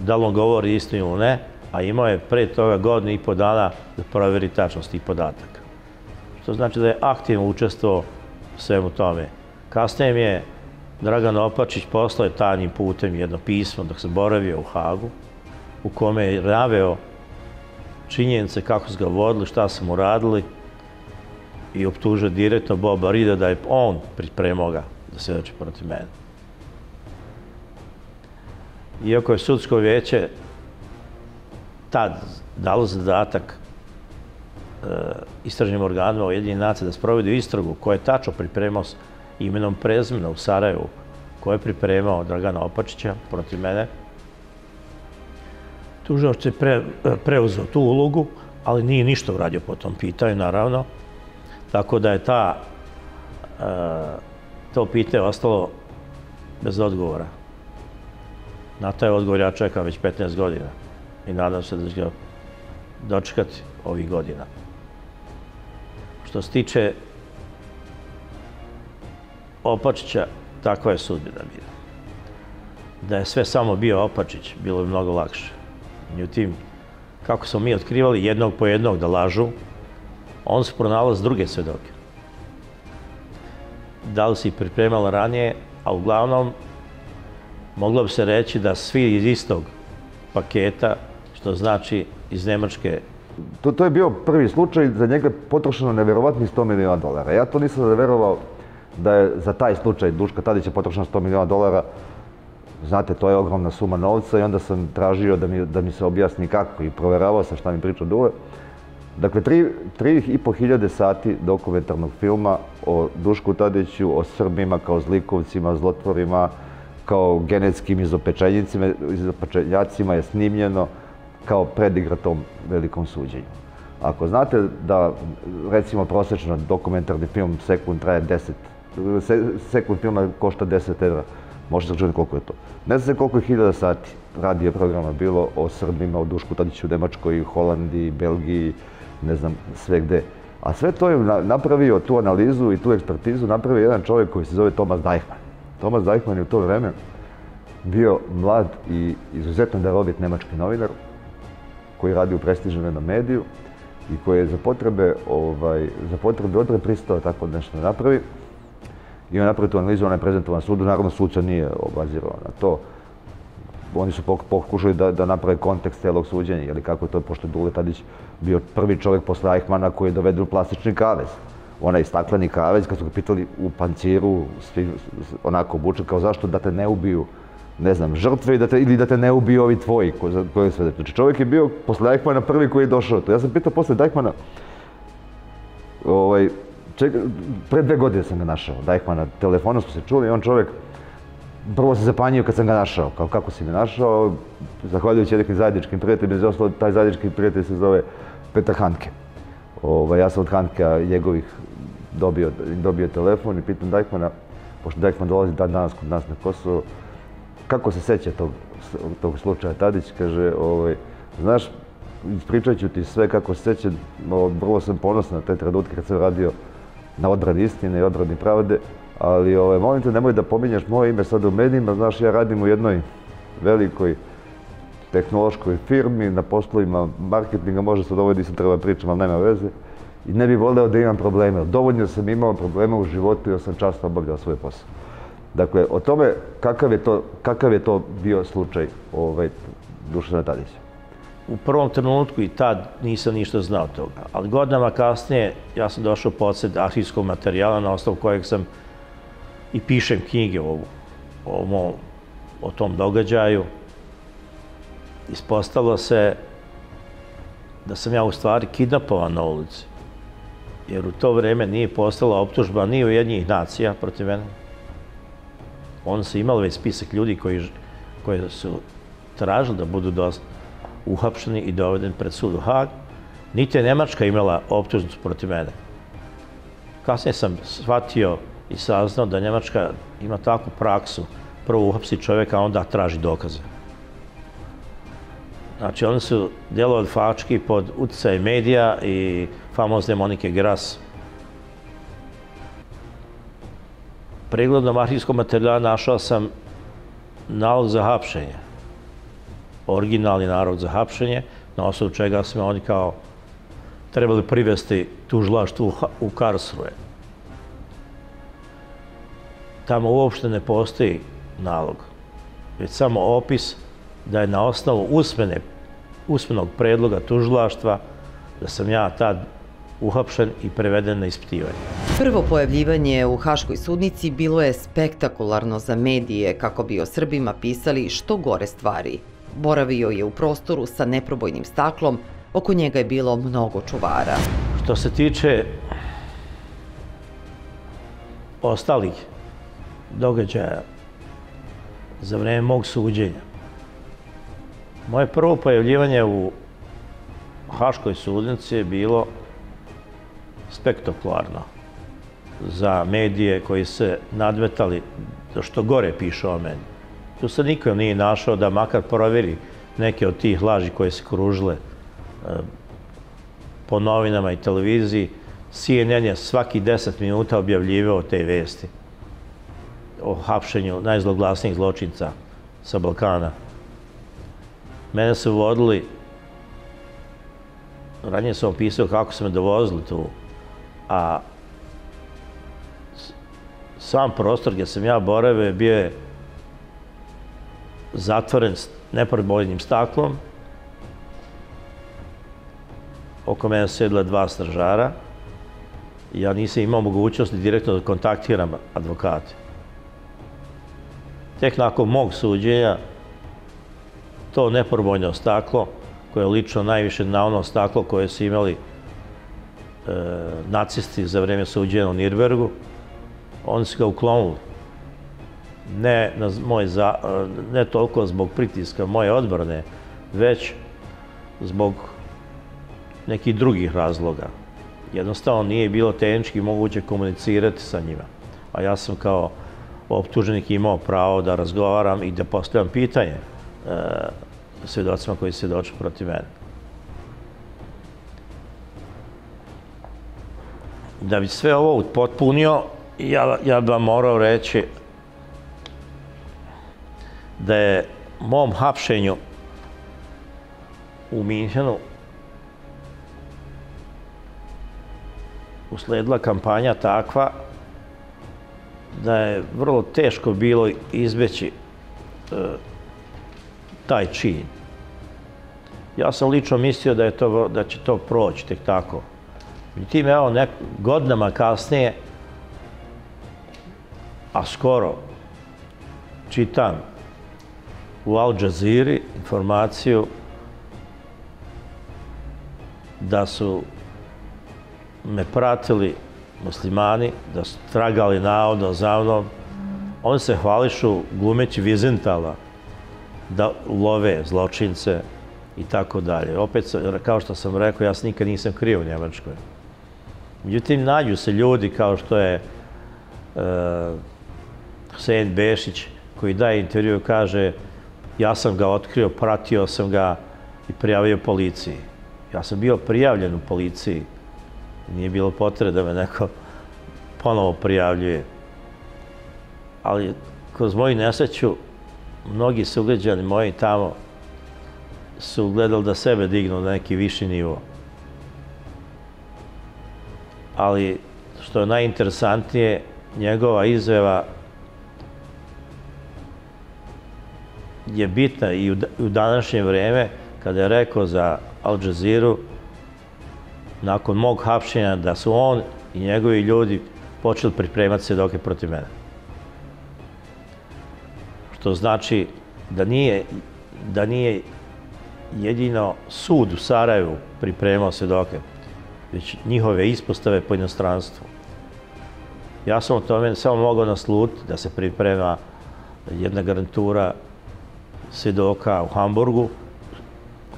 da li on govori istinu ili ne, a imao je pre toga godinu i po dana da proveri tačnost tih podataka. Što znači da je aktivno učestvovao svemu tome. Kasnije mi je Dragan Opačić poslao tajnim putem jedno pismo dok se boravio u Hagu, u kome je naveo činjenice kako su ga vodili, šta su mu radili i optužio direktno Boba Rida da je on pripremao ga da se protiv mene. Iako je sudsko vijeće tad dalo zadatak e, istražnim organima Ujedinjenih nacija da sprovedu istragu koje je tačno pripremao imenom prezmena u Sarajevu, koje je pripremao Dragana Opačića protiv mene. Tužilac je pre, preuzeo tu ulogu, ali nije ništa uradio po tom pitanju, naravno. Tako da je ta, e, to pitanje ostalo bez odgovora. Na taj odgovor ja čekam već 15 godina i nadam se da će ga dočekati ovih godina. Što se tiče Opačića, takva je sudbina bila. Da je sve samo bio Opačić, bilo bi mnogo lakše. Međutim, kako smo mi otkrivali jednog po jednog da lažu, on su pronalaz druge svedoke. Da li si pripremala ranije, a uglavnom moglo bi se reći da svi iz istog paketa, što znači iz Nemačke. To, to je bio prvi slučaj, za njega je potrošeno nevjerovatnih 100 miliona dolara. Ja to nisam verovao da je za taj slučaj Duška Tadića potrošeno 100 miliona dolara. Znate, to je ogromna suma novca i onda sam tražio da mi, da mi se objasni kako i proveravao sam šta mi priča Dule. Dakle, tri, tri i po hiljade sati dokumentarnog filma o Dušku Tadiću, o Srbima kao zlikovcima, zlotvorima, kao genetskim izopečenjacima je snimljeno kao predigra tom velikom suđenju. Ako znate da, recimo, prosječno dokumentarni film sekund traje 10, sekund filma košta 10 evra, možete se čuti koliko je to. Ne znam koliko je hiljada sati radije programa bilo o Srbima, o Dušku Tadiću u Nemačkoj, Holandiji, Belgiji, ne znam, sve gde. A sve to je napravio, tu analizu i tu ekspertizu, napravio jedan čovjek koji se zove Tomas Deichmann. Tomas Deichmann je u to vreme bio mlad i izuzetno darovit nemački novinar koji radi u prestižnom jednom mediju i koji je za potrebe, ovaj, za potrebe odre pristao tako nešto napravi. I on napravi tu analizu, ona je prezentovan sudu, naravno sud nije obazirao na to. Oni su pokušali da, da naprave kontekst celog suđenja, ili kako to, pošto Dule Tadić bio prvi čovjek posle Eichmana koji je doveden u plastični kavez onaj stakleni kavez, kad su ga pitali u panciru, svi onako obučen, kao zašto da te ne ubiju, ne znam, žrtve da te, ili da te ne ubiju ovi tvoji, koji ko sve. Znači čovjek je bio posle Dajkmana prvi koji je došao. Ja sam pitao posle Dajkmana, ovaj, ček, pre dve godine sam ga našao, Dajkmana, telefonom smo se čuli i on čovjek, prvo se zapanjio kad sam ga našao, kao kako si me našao, zahvaljujući nekim zajedničkim prijateljima, iz ostalo taj zajednički prijatelj se zove Petar Hanke. Ovaj, ja sam od Hanka njegovih dobio, dobio telefon i pitam Dajkmana, pošto Dajkman dolazi dan danas kod nas na Kosovo, kako se seća tog, tog slučaja Tadić, kaže, ovaj, znaš, ispričat ću ti sve kako se seća, vrlo sam ponosan na te trenutke kad sam radio na odbrani istine i odbrani pravde, ali ovaj, molim te, nemoj da pominješ moje ime sad u medijima, znaš, ja radim u jednoj velikoj tehnološkoj firmi, na poslovima marketinga, može se dovodi, nisam treba pričam, ali nema veze. I ne bih voleo da imam probleme. Dovoljno sam imao problema u životu i sam často obavljao svoj posao. Dakle, o tome kakav je to, kakav je to bio slučaj ovaj, Dušana Tadića. u prvom trenutku i tad nisam ništa znao toga. Ali godinama kasnije ja sam došao podsjed arhivskog materijala na osnovu kojeg sam i pišem knjige o, o, o tom događaju. Ispostavilo se da sam ja u stvari kidnapovan na ulici. Jer u to vreme nije postala optužba ni u jednjih nacija protiv mene. Oni su imali već spisak ljudi koji, koji su tražili da budu dosta uhapšeni i doveden pred sud u Hag. Niti je Nemačka imala optužnicu protiv mene. Kasnije sam shvatio i saznao da Njemačka ima takvu praksu. Prvo uhapsi čovjeka, a onda traži dokaze. Znači, oni su djelovali fački pod utjecaj medija i famozne Monike Gras. Pregledom arhivskog materijala našao sam nalog za hapšenje. Originalni nalog za hapšenje, na osnovu čega smo oni kao trebali privesti tužilaštvu u Karlsruhe. Tamo uopšte ne postoji nalog, već samo opis da je na osnovu usmene, usmenog predloga tužilaštva da sam ja tad uhapšen i preveden na ispitivanje. Prvo pojavljivanje u Haškoj sudnici bilo je spektakularno za medije kako bi o Srbima pisali što gore stvari. Boravio je u prostoru sa neprobojnim staklom, oko njega je bilo mnogo čuvara. Što se tiče ostalih događaja za vreme mog suđenja, moje prvo pojavljivanje u Haškoj sudnici je bilo spektakularno za medije koji se nadvetali da što gore piše o meni. Tu se niko nije našao da makar proveri neke od tih laži koje se kružile e, po novinama i televiziji. CNN je svaki deset minuta objavljivao te vesti o hapšenju najzloglasnijih zločinca sa Balkana. Mene su vodili, ranije sam opisao kako su me dovozili tu, a sam prostor gdje sam ja boravio bio je zatvoren neprobojnim staklom. Oko mene sedla dva stražara. Ja nisam imao mogućnosti direktno da kontaktiram advokate. Tek nakon mog suđenja, to neprobojno staklo, koje je lično najviše na ono staklo koje su imali nacisti za vreme suđenja u Nirbergu, oni su ga uklonuli. Ne, na moj e, ne toliko zbog pritiska moje odbrane, već zbog nekih drugih razloga. Jednostavno nije bilo tehnički moguće komunicirati sa njima. A ja sam kao optuženik imao pravo da razgovaram i da postavljam pitanje e, svjedocima koji se doču protiv mene. Da bi sve ovo potpunio, ja, ja bi vam morao reći da je mom hapšenju u Minhenu usledila kampanja takva da je vrlo teško bilo izbeći e, taj čin. Ja sam lično mislio da, je to, da će to proći tek tako. Međutim, evo, nek, godinama kasnije, a skoro, čitam u Al Jazeera informaciju da su me pratili muslimani, da su tragali navodno za mnom. Oni se hvališu glumeći Vizentala da love zločince i tako dalje. Opet, kao što sam rekao, ja se nikad nisam krio u Njemačkoj. Međutim, nađu se ljudi kao što je uh, Hussein Bešić, koji daje intervju kaže ja sam ga otkrio, pratio sam ga i prijavio policiji. Ja sam bio prijavljen u policiji. Nije bilo potrebe da me neko ponovo prijavljuje. Ali kroz moju nesreću, mnogi sugrađani moji tamo su gledali da sebe dignu na neki viši nivo ali što je najinteresantnije, njegova izveva je bitna i u današnje vreme kada je rekao za Al Jazeera nakon mog hapšenja da su on i njegovi ljudi počeli pripremati svedoke protiv mene. Što znači da nije, da nije jedino sud u Sarajevu pripremao svedoke, već njihove ispostave po inostranstvu. Ja sam o tome samo mogao nasluti da se priprema jedna garantura svedoka u Hamburgu,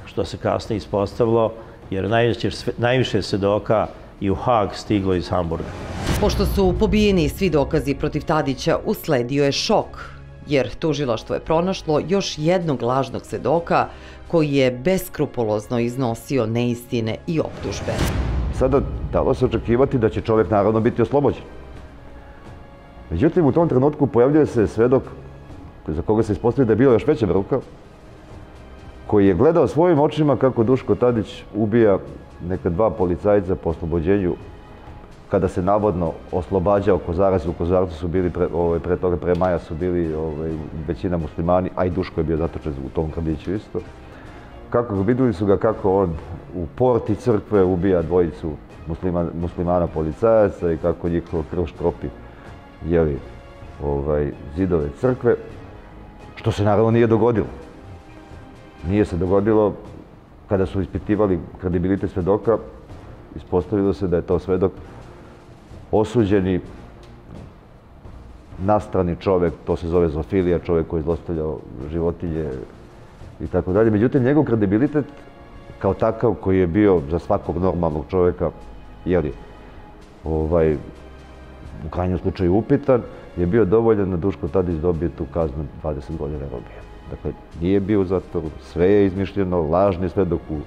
što se kasnije ispostavilo, jer najviše, najviše svedoka i u Hag stiglo iz Hamburga. Pošto su pobijeni svi dokazi protiv Tadića, usledio je šok, jer tužilaštvo je pronašlo još jednog lažnog svedoka koji je beskrupulozno iznosio neistine i optužbe. Sada dalo se očekivati da će čovjek naravno biti oslobođen. Međutim, u tom trenutku pojavljuje se svedok za koga se ispostavio da je bilo još veća bruka, koji je gledao svojim očima kako Duško Tadić ubija neka dva policajca po oslobođenju kada se navodno oslobađao Kozarac, u Kozarcu su bili, pre, ovaj, pre toga, pre Maja su bili ovaj, većina muslimani, a i Duško je bio zatočen u tom kradiću isto. Kako ga vidjeli su ga kako on u porti crkve ubija dvojicu muslima, muslimana policajaca i kako njihov krv škropi jeli, ovaj, zidove crkve, što se naravno nije dogodilo. Nije se dogodilo kada su ispitivali kredibilitet svedoka, ispostavilo se da je to svedok osuđeni nastrani čovek, to se zove zofilija, čovek koji je zlostavljao životinje i tako dalje. Međutim, njegov kredibilitet kao takav koji je bio za svakog normalnog čoveka, jeli, ovaj, u krajnjem slučaju upitan, je bio dovoljan da Duško Tadić dobije tu kaznu 20 godina robije. Dakle, nije bio u zatvoru, sve je izmišljeno, lažni svedok u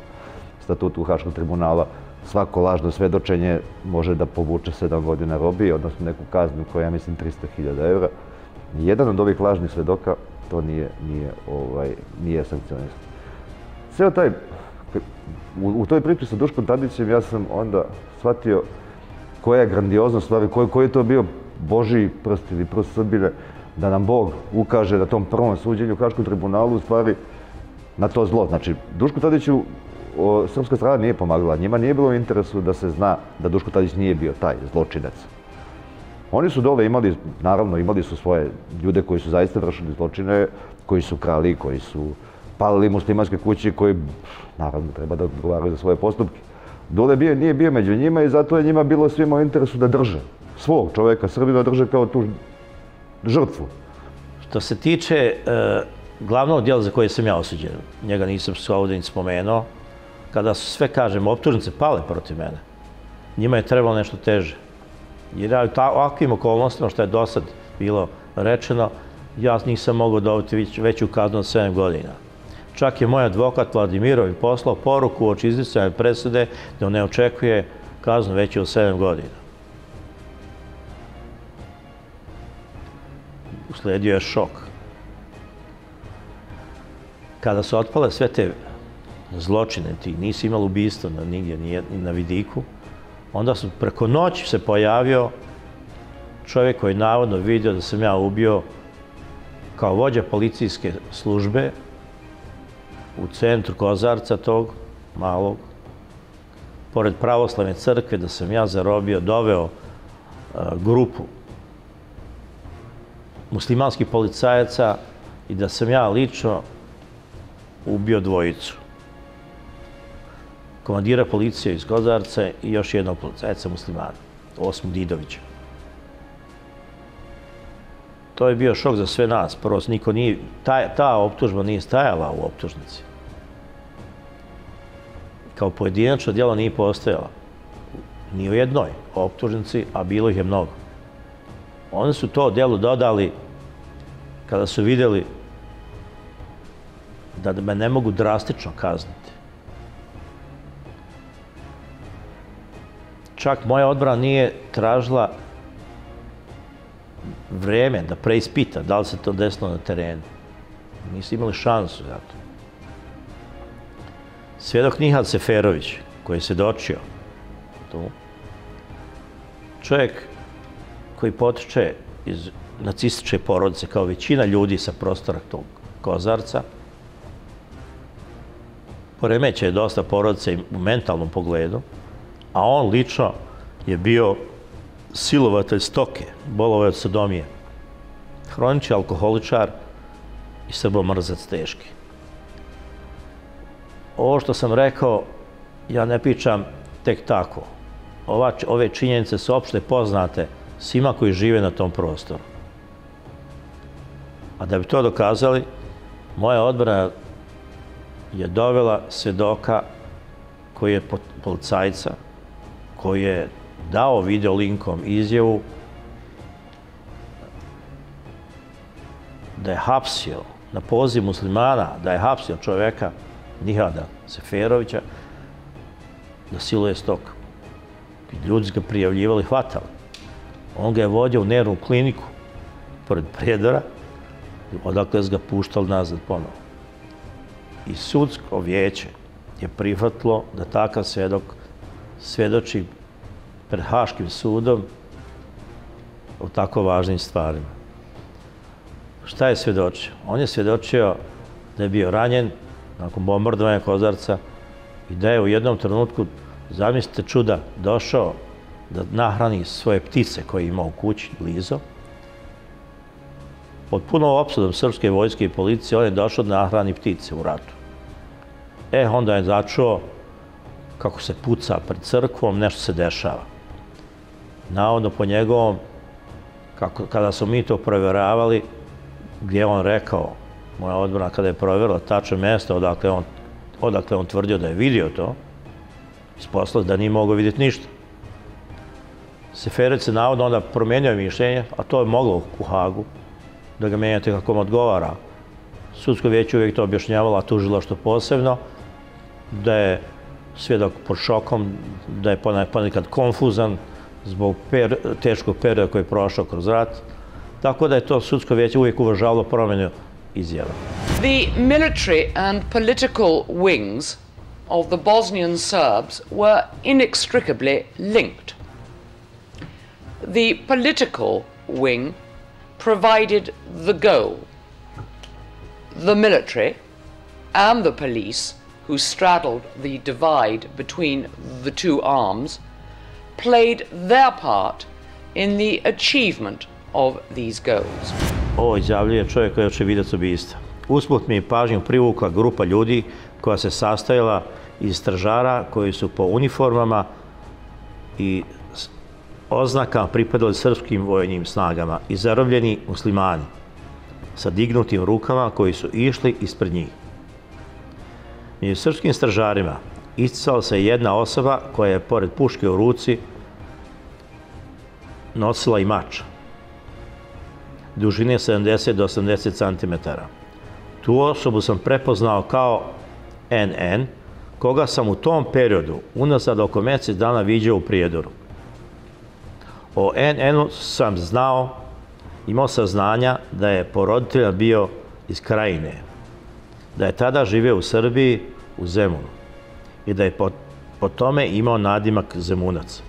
statutu Haškog tribunala, svako lažno svedočenje može da povuče 7 godina robije, odnosno neku kaznu koja je, mislim, 300.000 evra. Jedan od ovih lažnih svedoka to nije, nije, ovaj, nije sankcionisan. Ceo taj, u, u toj priči sa Duškom Tadićem ja sam onda shvatio koja je grandiozna stvar, koji, koji je to bio Božiji prst ili prst Srbine, da nam Bog ukaže na tom prvom suđenju u Haškom tribunalu, u stvari, na to zlo. Znači, Duško Tadiću o, srpska strana nije pomagala. Njima nije bilo interesu da se zna da Duško Tadić nije bio taj zločinac. Oni su dole imali, naravno, imali su svoje ljude koji su zaista vršili zločine, koji su krali, koji su palili muslimanske kući, koji, naravno, treba da odgovaraju za svoje postupke. Dole bio, nije bio među njima i zato je njima bilo svima u interesu da drže svog čoveka, Srbina drže kao tu žrtvu. Što se tiče e, glavnog dijela za koje sam ja osuđen, njega nisam se ovdje ni spomenuo, kada su sve, kažem, optužnice pale protiv mene, njima je trebalo nešto teže. Jer ja u ovakvim okolnostima, što je do sad bilo rečeno, ja nisam mogao dobiti veću kaznu od 7 godina. Čak je moj advokat Vladimirov poslao poruku oči izricanja presude da ne očekuje kaznu veću od 7 godina. Usledio je šok. Kada su otpale sve te zločine, ti nisi imali ubistvo na nigdje, ni na vidiku, onda su preko noći se pojavio čovjek koji je navodno vidio da sam ja ubio kao vođa policijske službe u centru Kozarca tog malog, pored pravoslavne crkve, da sam ja zarobio, doveo grupu muslimanskih policajaca i da sam ja lično ubio dvojicu. Komandira policije iz Kozarca i još jednog policajca muslimana, Osmu Didovića. To je bio šok za sve nas. Prvo, niko nije, ta, ta optužba nije stajala u optužnici. Kao pojedinačno djelo nije postojala. Ni u jednoj optužnici, a bilo ih je mnogo. Oni su to djelo dodali kada su vidjeli da me ne mogu drastično kazniti. Čak moja odbrana nije tražila vreme da preispita da li se to desilo na terenu. Nisu imali šansu za to. Svjedok Nihal Seferović, koji je se dočio tu, čovjek koji potiče iz nacističke porodice, kao većina ljudi sa prostora tog Kozarca, poremeće je dosta porodice u mentalnom pogledu, a on lično je bio silovatelj stoke, bolovo je od sodomije. Hronični alkoholičar i srbomrzac teški. Ovo što sam rekao, ja ne pričam tek tako. Ova, ove činjenice su opšte poznate svima koji žive na tom prostoru. A da bi to dokazali, moja odbrana je dovela svedoka koji je policajca, koji je dao video linkom izjavu da je hapsio na poziv muslimana, da je hapsio čoveka Nihada Seferovića, da siluje stok. Ljudi ga prijavljivali, hvatali. On ga je vodio u nervnu kliniku pored predora, odakle ga puštali nazad ponovo. I sudsko vijeće je prihvatilo da takav svedok svedoči pred Haškim sudom o tako važnim stvarima. Šta je svedočio? On je svedočio da je bio ranjen nakon bombardovanja Kozarca i da je u jednom trenutku, zamislite čuda, došao da nahrani svoje ptice koje ima u kući blizo. Pod punom opsadom srpske vojske i policije on je došao da nahrani ptice u ratu. E, onda je začuo kako se puca pred crkvom, nešto se dešava. Navodno po njegovom, kako, kada smo mi to provjeravali, gdje on rekao, moja odbrana kada je provjerila tačno mjesto odakle on, odakle on tvrdio da je vidio to, isposlao da nije mogao vidjeti ništa. Seferec je navodno onda promijenio mišljenje, a to je moglo u Hagu, da ga menjate kako vam odgovara. Sudsko vijeće uvijek to objašnjavala, a tužilo što posebno, da je svjedok pod šokom, da je ponekad konfuzan zbog teškog perioda koji je prošao kroz rat. Tako da je to sudsko vijeće uvijek uvažavalo promjenu izjava. The military and political wings of the Bosnian Serbs were inextricably linked. The political wing provided the goal. The military and the police who straddled the divide between the two arms, played their part in the achievement of these goals. Ovo izjavljuje čovjek koji je očevidac ubijstva. Usput mi je pažnju privukla grupa ljudi koja se sastajala iz stražara koji su po uniformama i oznakama pripadali srpskim vojnim snagama i zarobljeni muslimani sa dignutim rukama koji su išli ispred njih. Među srpskim stražarima isticala se jedna osoba koja je pored puške u ruci nosila i mač dužine 70 do 80 cm. Tu osobu sam prepoznao kao NN, koga sam u tom periodu, unazad oko mjesec dana, viđao u Prijedoru. O NN-u sam znao, imao saznanja da je poroditelja bio iz krajine, da je tada živio u Srbiji, u Zemunu i da je po, tome imao nadimak Zemunac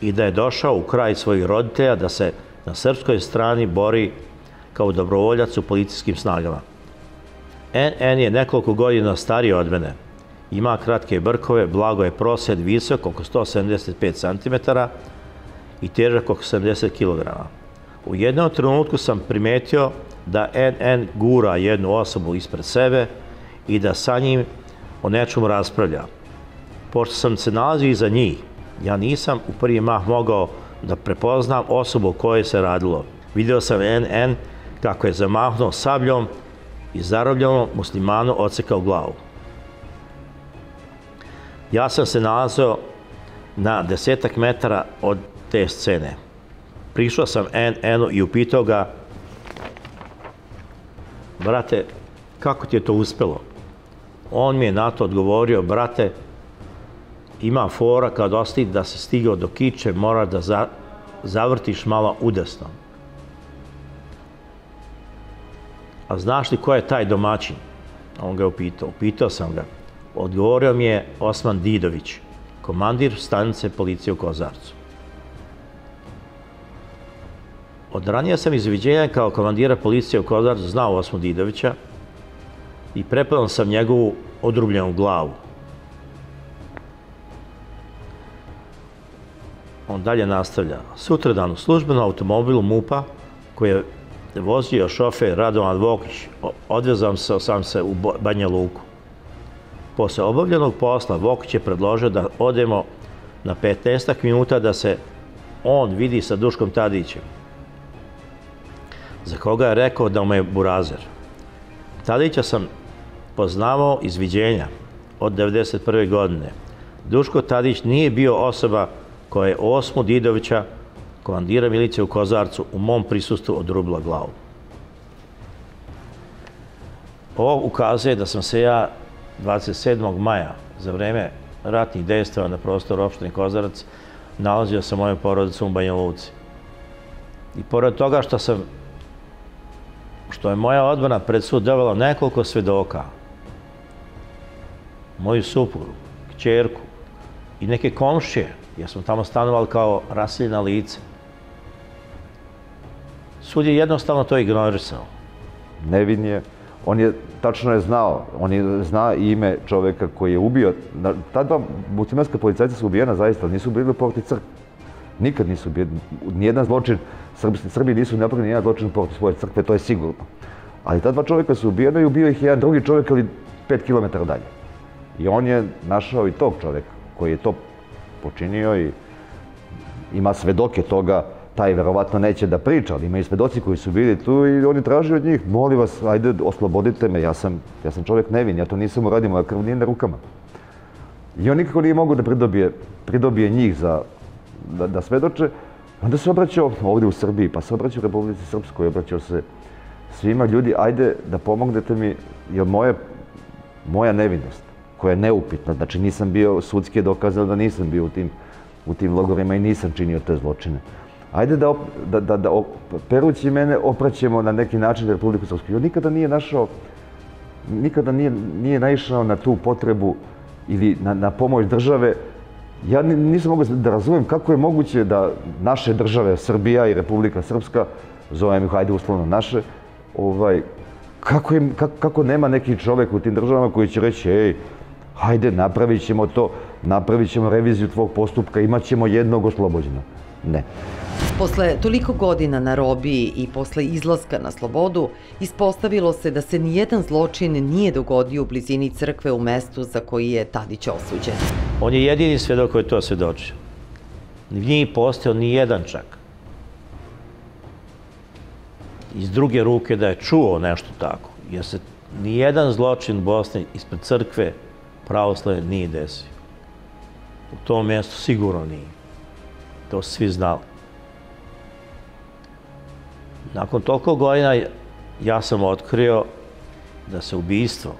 i da je došao u kraj svojih roditelja da se na srpskoj strani bori kao dobrovoljac u policijskim snagama. NN je nekoliko godina stariji od mene. Ima kratke brkove, blago je prosjed visok oko 175 cm i težak oko 70 kg. U jednom trenutku sam primetio da NN gura jednu osobu ispred sebe i da sa njim o nečemu raspravlja. Pošto sam se nalazio iza njih, ja nisam u prvi mah mogao da prepoznam osobu o kojoj se radilo. Vidio sam NN kako je zamahnuo sabljom i zarobljenom muslimanu odsekao glavu. Ja sam se nalazio na desetak metara od te scene. Prišao sam NN-u i upitao ga brate, kako ti je to uspelo? On mi je na to odgovorio, brate, ima fora kad ostavi da se stigao do kiče, mora da za, zavrtiš malo udesno. A znaš li ko je taj domaćin? On ga je upitao. Upitao sam ga. Odgovorio mi je Osman Didović, komandir stanice policije u Kozarcu. Od ranije sam izviđenja kao komandira policije u Kozarcu znao Osman Didovića, i prepadam sam njegovu odrubljenu glavu. On dalje nastavlja. Sutradan u službenom automobilu MUPA koji je vozio šofer Radovan Vokić, odvezam se, sam se u Banja Luku. Posle obavljenog posla Vokić je predložio da odemo na 15 minuta da se on vidi sa Duškom Tadićem, za koga je rekao da mu je burazer. Tadića sam poznavao iz viđenja od 1991. godine. Duško Tadić nije bio osoba koja je Osmu Didovića, komandira milicije u Kozarcu, u mom prisustvu odrubila glavu. Ovo ukazuje da sam se ja 27. maja za vreme ratnih dejstava na prostoru opštine Kozarac nalazio sa mojom porodicom u Banja Luci. I pored toga što sam što je moja odbrana pred sud dovela nekoliko svedoka, moju supuru, kćerku i neke komšće, jer smo tamo stanovali kao rasiljena lice. Sud je jednostavno to ignorisao. Nevin je, on je tačno je znao, on je zna ime čoveka koji je ubio. Ta dva muslimanska policajca su ubijena zaista, nisu bili porti crkve. Nikad nisu bili, nijedan zločin, Srbi, Srbi nisu napravili nijedan zločin porti svoje crkve, to je sigurno. Ali ta dva čoveka su ubijena i ubio ih jedan drugi čovek, ali pet kilometara dalje. I on je našao i tog čoveka koji je to počinio i ima svedoke toga, taj verovatno neće da priča, ali ima i svedoci koji su bili tu i oni traži od njih, molim vas, ajde, oslobodite me, ja sam, ja sam čovjek nevin, ja to nisam uradio, moja krv nije na rukama. I on nikako nije mogu da pridobije, pridobije njih za, da, da svedoče. Onda se obraćao ovdje u Srbiji, pa se obraćao Republici Srpskoj, obraćao se svima ljudi, ajde da pomognete mi, jer moje, moja nevinost, koja je neupitna, znači nisam bio, sudski je dokazao da nisam bio u tim, u tim logorima i nisam činio te zločine. Ajde da, da, da, da perući mene opraćemo na neki način Republiku Srpsku. On nikada nije našao, nikada nije, nije naišao na tu potrebu ili na, na pomoć države. Ja nisam mogu da razumem kako je moguće da naše države, Srbija i Republika Srpska, zovem ih, hajde uslovno naše, ovaj, kako, im, kako nema neki čovek u tim državama koji će reći, ej, hajde, napravit ćemo to, napravit ćemo reviziju tvog postupka, imat ćemo jednog oslobođena. Ne. Posle toliko godina na robiji i posle izlaska na slobodu, ispostavilo se da se nijedan zločin nije dogodio u blizini crkve u mestu za koji je Tadić osuđen. On je jedini svedok koji to svedočio. Nije postao ni jedan čak. Iz druge ruke da je čuo nešto tako. Jer se nijedan zločin u Bosni ispred crkve pravoslave nije desio. U tom mjestu sigurno nije. To svi znali. Nakon toliko godina ja sam otkrio da se ubijstvo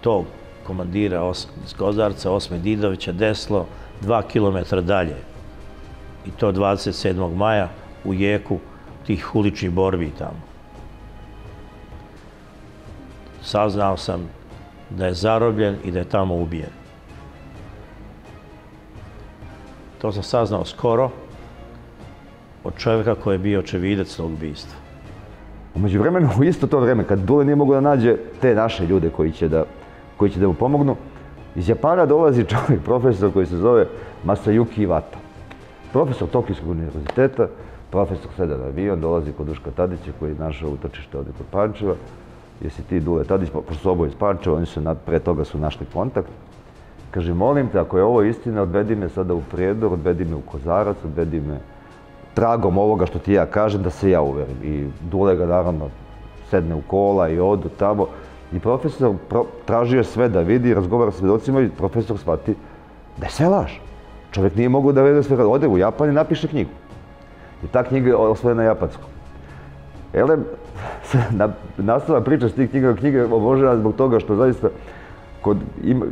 tog komandira iz Kozarca, Osme Didovića, desilo dva kilometra dalje. I to 27. maja u jeku tih uličnih borbi tamo. Saznao sam da je zarobljen i da je tamo ubijen. To sam saznao skoro, od čovjeka koji je bio očevidac tog ubijstva. Umeđu vremenu, u isto to vreme, kad Dule nije mogo da nađe te naše ljude koji će da, koji će da mu pomognu, iz Japana dolazi čovjek, profesor koji se zove Masayuki Iwata. Profesor Tokijskog univerziteta, profesor sada na avion, dolazi kod Duška Tadića koji je našao utočište ovdje kod Pančeva. Jesi ti Dule Tadić, pa, pošto su oboje iz Pančeva, oni su nad, pre toga su našli kontakt. Kaže, molim te, ako je ovo istina, odvedi me sada u Prijedor, odvedi me u Kozarac, odvedi me tragom ovoga što ti ja kažem, da se ja uverim. I Dule ga naravno sedne u kola i odu tamo. I profesor pro, tražio sve da vidi, razgovara s svedocima i profesor shvati da je sve laž. Čovjek nije mogu da vede sve, ode u Japan i napiše knjigu. I ta knjiga je osvojena na japanskom. Elem, na, nastava priča s tih knjiga, knjige obožena zbog toga što zaista kod ima,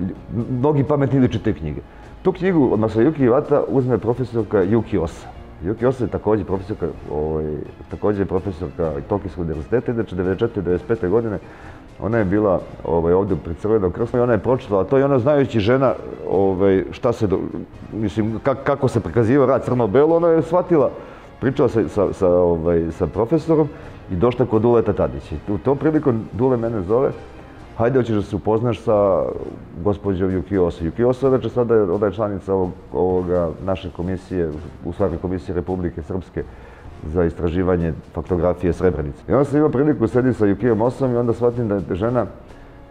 mnogi pametni ljudi čitaju knjige. Tu knjigu od Masayuki Iwata uzme profesorka Yuki Osa. Juki Osa je također profesorka, ovaj, također profesorka Tokijskog univerziteta, inače 94-95. godine. Ona je bila ovaj, ovdje pred Crvenom krstom i ona je pročitala to i ona znajući žena ovaj, šta se, do, mislim, kak, kako se prikaziva rad crno-belo, ona je shvatila, pričala sa, sa, sa, ovaj, sa profesorom i došla kod Duleta Tadića. U tom priliku Dule mene zove, hajde hoćeš da se upoznaš sa gospođom Yuki Osa. Yuki Osa je sada ona je članica ovog, ovoga naše komisije, u stvari komisije Republike Srpske za istraživanje faktografije Srebrenice. I onda sam imao priliku sedi sa Yukijom Osom i onda shvatim da je žena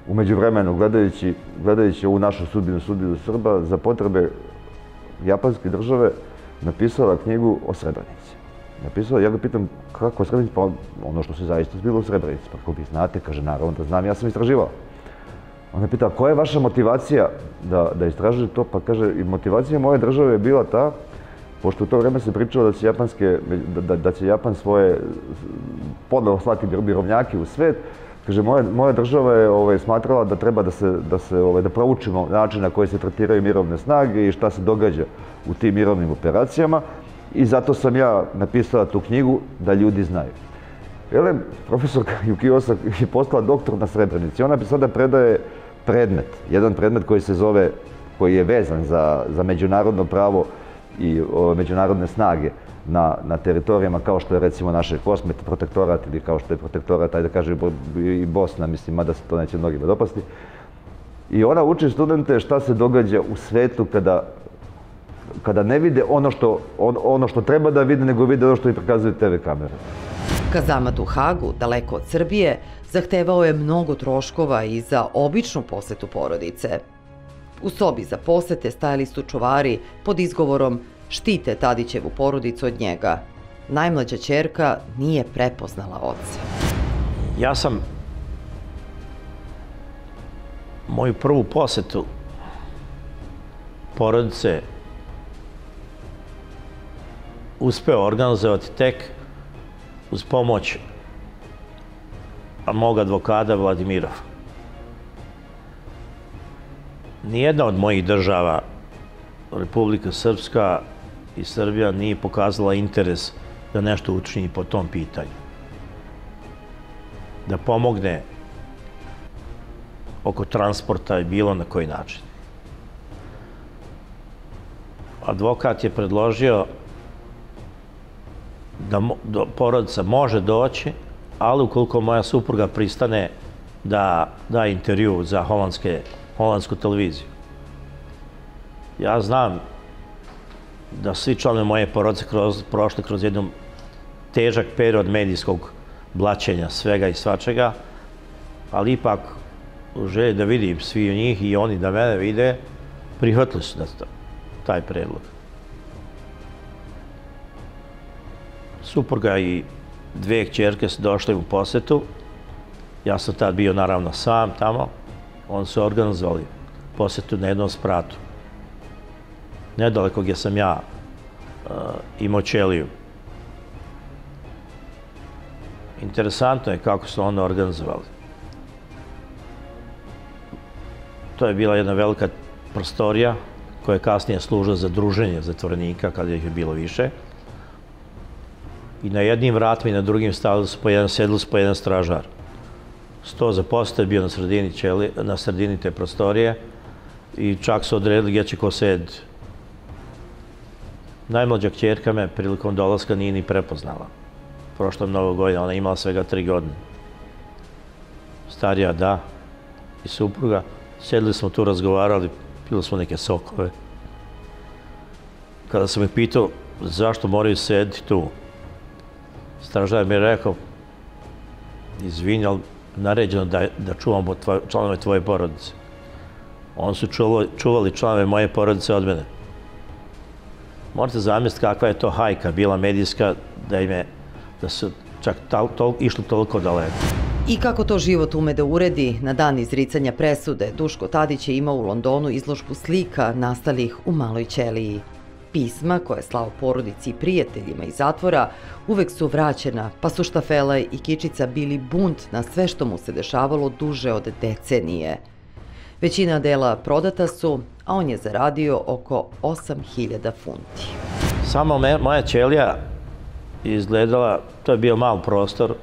umeđu vremenu, gledajući, gledajući ovu našu sudbinu, sudbinu Srba, za potrebe japanske države napisala knjigu o Srebrenici. Napisala, ja ga pitam kako Srebrenici, pa ono što se zaista zbilo u Srebrenici. Pa kako vi znate, kaže, naravno da znam, ja sam istraživao. Ona pita, koja je vaša motivacija da, da istražujete to? Pa kaže, i motivacija moje države je bila ta, pošto u to vreme se pričalo da će, japanske, da, da će Japan svoje ponovo slati mirovnjake u svet, Kaže, moja, moja država je ovaj, smatrala da treba da se, da se ovaj, da proučimo način na koji se tretiraju mirovne snage i šta se događa u tim mirovnim operacijama i zato sam ja napisala tu knjigu da ljudi znaju. Jele, profesorka Yuki Osa je postala doktor na Srebrenici. Ona sada predaje predmet, jedan predmet koji se zove, koji je vezan za, za međunarodno pravo i o, međunarodne snage na, na teritorijama kao što je recimo naše Kosmet protektorat ili kao što je protektorat, ajde da kaže i Bosna, mislim, mada se to neće mnogima dopasti. I ona uči studente šta se događa u svetu kada, kada ne vide ono što, on, ono što treba da vide, nego vide ono što i prikazuju TV kamere. Kazamat u Hagu, daleko od Srbije, zahtevao je mnogo troškova i za običnu posetu porodice. U sobi za posete stajali su čuvari pod izgovorom štite Tadićevu porodicu od njega. Najmlađa čerka nije prepoznala oca. Ja sam moju prvu posetu porodice uspeo organizovati tek uz pomoć mog advokada Vladimirov. Nijedna od mojih država, Republika Srpska, i Srbija nije pokazala interes da nešto učini po tom pitanju. Da pomogne oko transporta i bilo na koji način. Advokat je predložio da porodica može doći, ali ukoliko moja supruga pristane da da intervju za holandske, holandsku televiziju. Ja znam da svi članovi moje porodice kroz, prošli kroz jednom težak period medijskog blaćenja svega i svačega, ali ipak u želji da vidim svi njih i oni da mene vide, prihvatili su da taj predlog. Supruga i dve kćerke su došli u posetu. Ja sam tad bio naravno sam tamo. Oni su organizovali posetu na jednom spratu nedaleko gdje sam ja uh, imao ćeliju. Interesantno je kako su ono organizovali. To je bila jedna velika prostorija koja je kasnije služila za druženje zatvorenika kada ih je bilo više. I na jednim vratima i na drugim stavili su po jedan, sedli su po jedan stražar. Sto za postoje bio na sredini, ćeli, na sredini te prostorije i čak su odredili gdje će ko sed Najmlađa kćerka me prilikom dolaska nije ni prepoznala. Prošlo je mnogo godina, ona imala svega tri godine. Starija da, i supruga. Sjedili smo tu, razgovarali, pili smo neke sokove. Kada sam ih pitao zašto moraju sediti tu, stražar mi je rekao, izvini, ali naređeno da, da čuvamo tvoj, članove tvoje porodice. Oni su čuvali, čuvali članove moje porodice od mene. Morate zamisliti kakva je to hajka bila medijska da im je, da su čak to, to, išli toliko daleko. I kako to život ume da uredi, na dan izricanja presude, Duško Tadić je imao u Londonu izložbu slika nastalih u Maloj Ćeliji. Pisma koje je slao porodici i prijateljima iz zatvora uvek su vraćena, pa su štafela i kičica bili bunt na sve što mu se dešavalo duže od decenije. Većina dela prodata su, a on je zaradio oko 8000 funti. Samo moja ćelija izgledala, to je bio mal prostor,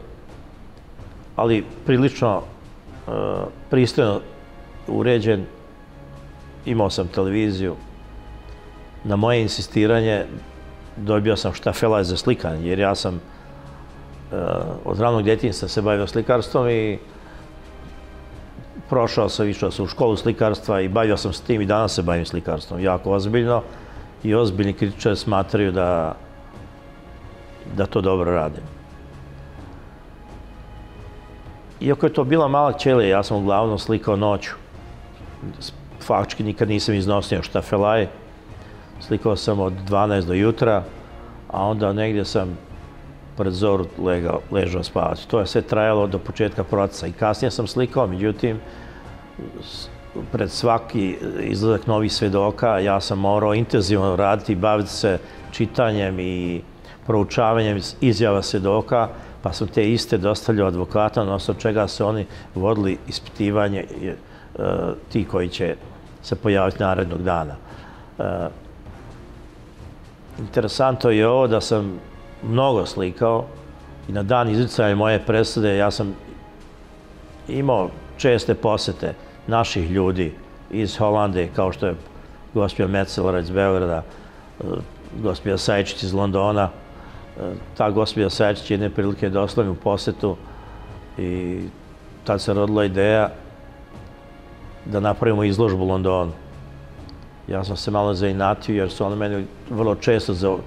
ali prilično uh, pristojno uređen. Imao sam televiziju. Na moje insistiranje dobio sam štafela za slikanje, jer ja sam uh, od ranog djetinjstva se bavio slikarstvom i prošao sam, išao sam u školu slikarstva i bavio sam s tim i danas se bavim slikarstvom, jako ozbiljno. I ozbiljni kritičari smatraju da, da to dobro radim. Iako je to bila mala ćelija, ja sam uglavnom slikao noću. Faktički nikad nisam iznosio štafelaje. Slikao sam od 12 do jutra, a onda negdje sam pred zoru ležao spavati. To je sve trajalo do početka procesa i kasnije sam slikao, međutim, pred svaki izlazak novih svedoka ja sam morao intenzivno raditi i baviti se čitanjem i proučavanjem izjava svedoka, pa sam te iste dostavljao advokata, na osnovu čega se oni vodili ispitivanje e, ti koji će se pojaviti narednog dana. E, interesantno je ovo da sam mnogo slikao i na dan izricaja moje presude ja sam imao česte posete naših ljudi iz Holande, kao što je gospođa Metzeler iz Beograda, gospođa Sajčić iz Londona. Ta gospođa Sajčić jedne prilike došla mi u posetu i tad se rodila ideja da napravimo izložbu u Londonu. Ja sam se malo zainatio jer su oni meni vrlo često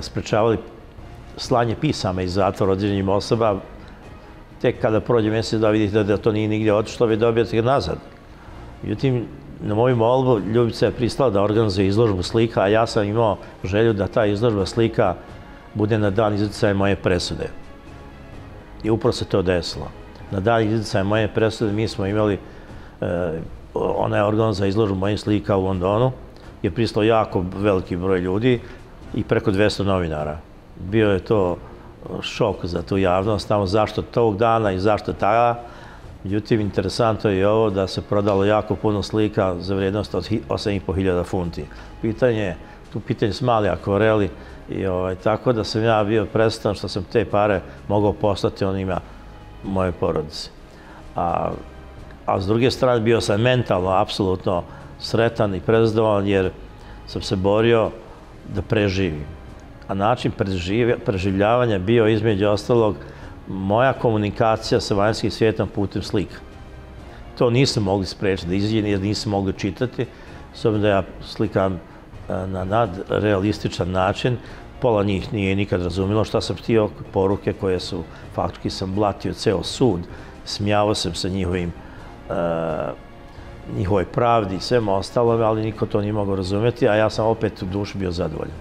sprečavali slanje pisama iz zatvora određenim osoba. Tek kada prođe mjesec da vidite da to nije nigdje otišlo, vi dobijate ga nazad. Međutim, na moju molbu Ljubica je pristala da organizuje izložbu slika, a ja sam imao želju da ta izložba slika bude na dan izlicaja moje presude. I upravo se to desilo. Na dan izlicaja moje presude mi smo imali, e, ona je organizala izložbu mojih slika u Londonu, je pristalo jako veliki broj ljudi i preko 200 novinara. Bio je to šok za tu javnost, tamo zašto tog dana i zašto tada, Međutim, interesantno je ovo da se prodalo jako puno slika za vrijednost od 8.500 funti. Pitanje, tu pitanje s mali akvareli, i ovaj, tako da sam ja bio predstavan što sam te pare mogao poslati onima moje porodice. A, a s druge strane bio sam mentalno, apsolutno sretan i prezdovan jer sam se borio da preživim. A način preživljavanja bio između ostalog moja komunikacija sa vanjskim svijetom putem slika. To nisam mogli sprečiti da izađe, jer nisam mogli čitati, s obzirom da ja slikam e, na nadrealističan način, pola njih nije nikad razumilo šta sam htio, poruke koje su, faktički sam blatio ceo sud, smijao sam sa njihovim, njihovoj pravdi i svema ostalome, ali niko to nije mogao razumjeti, a ja sam opet u duši bio zadovoljan.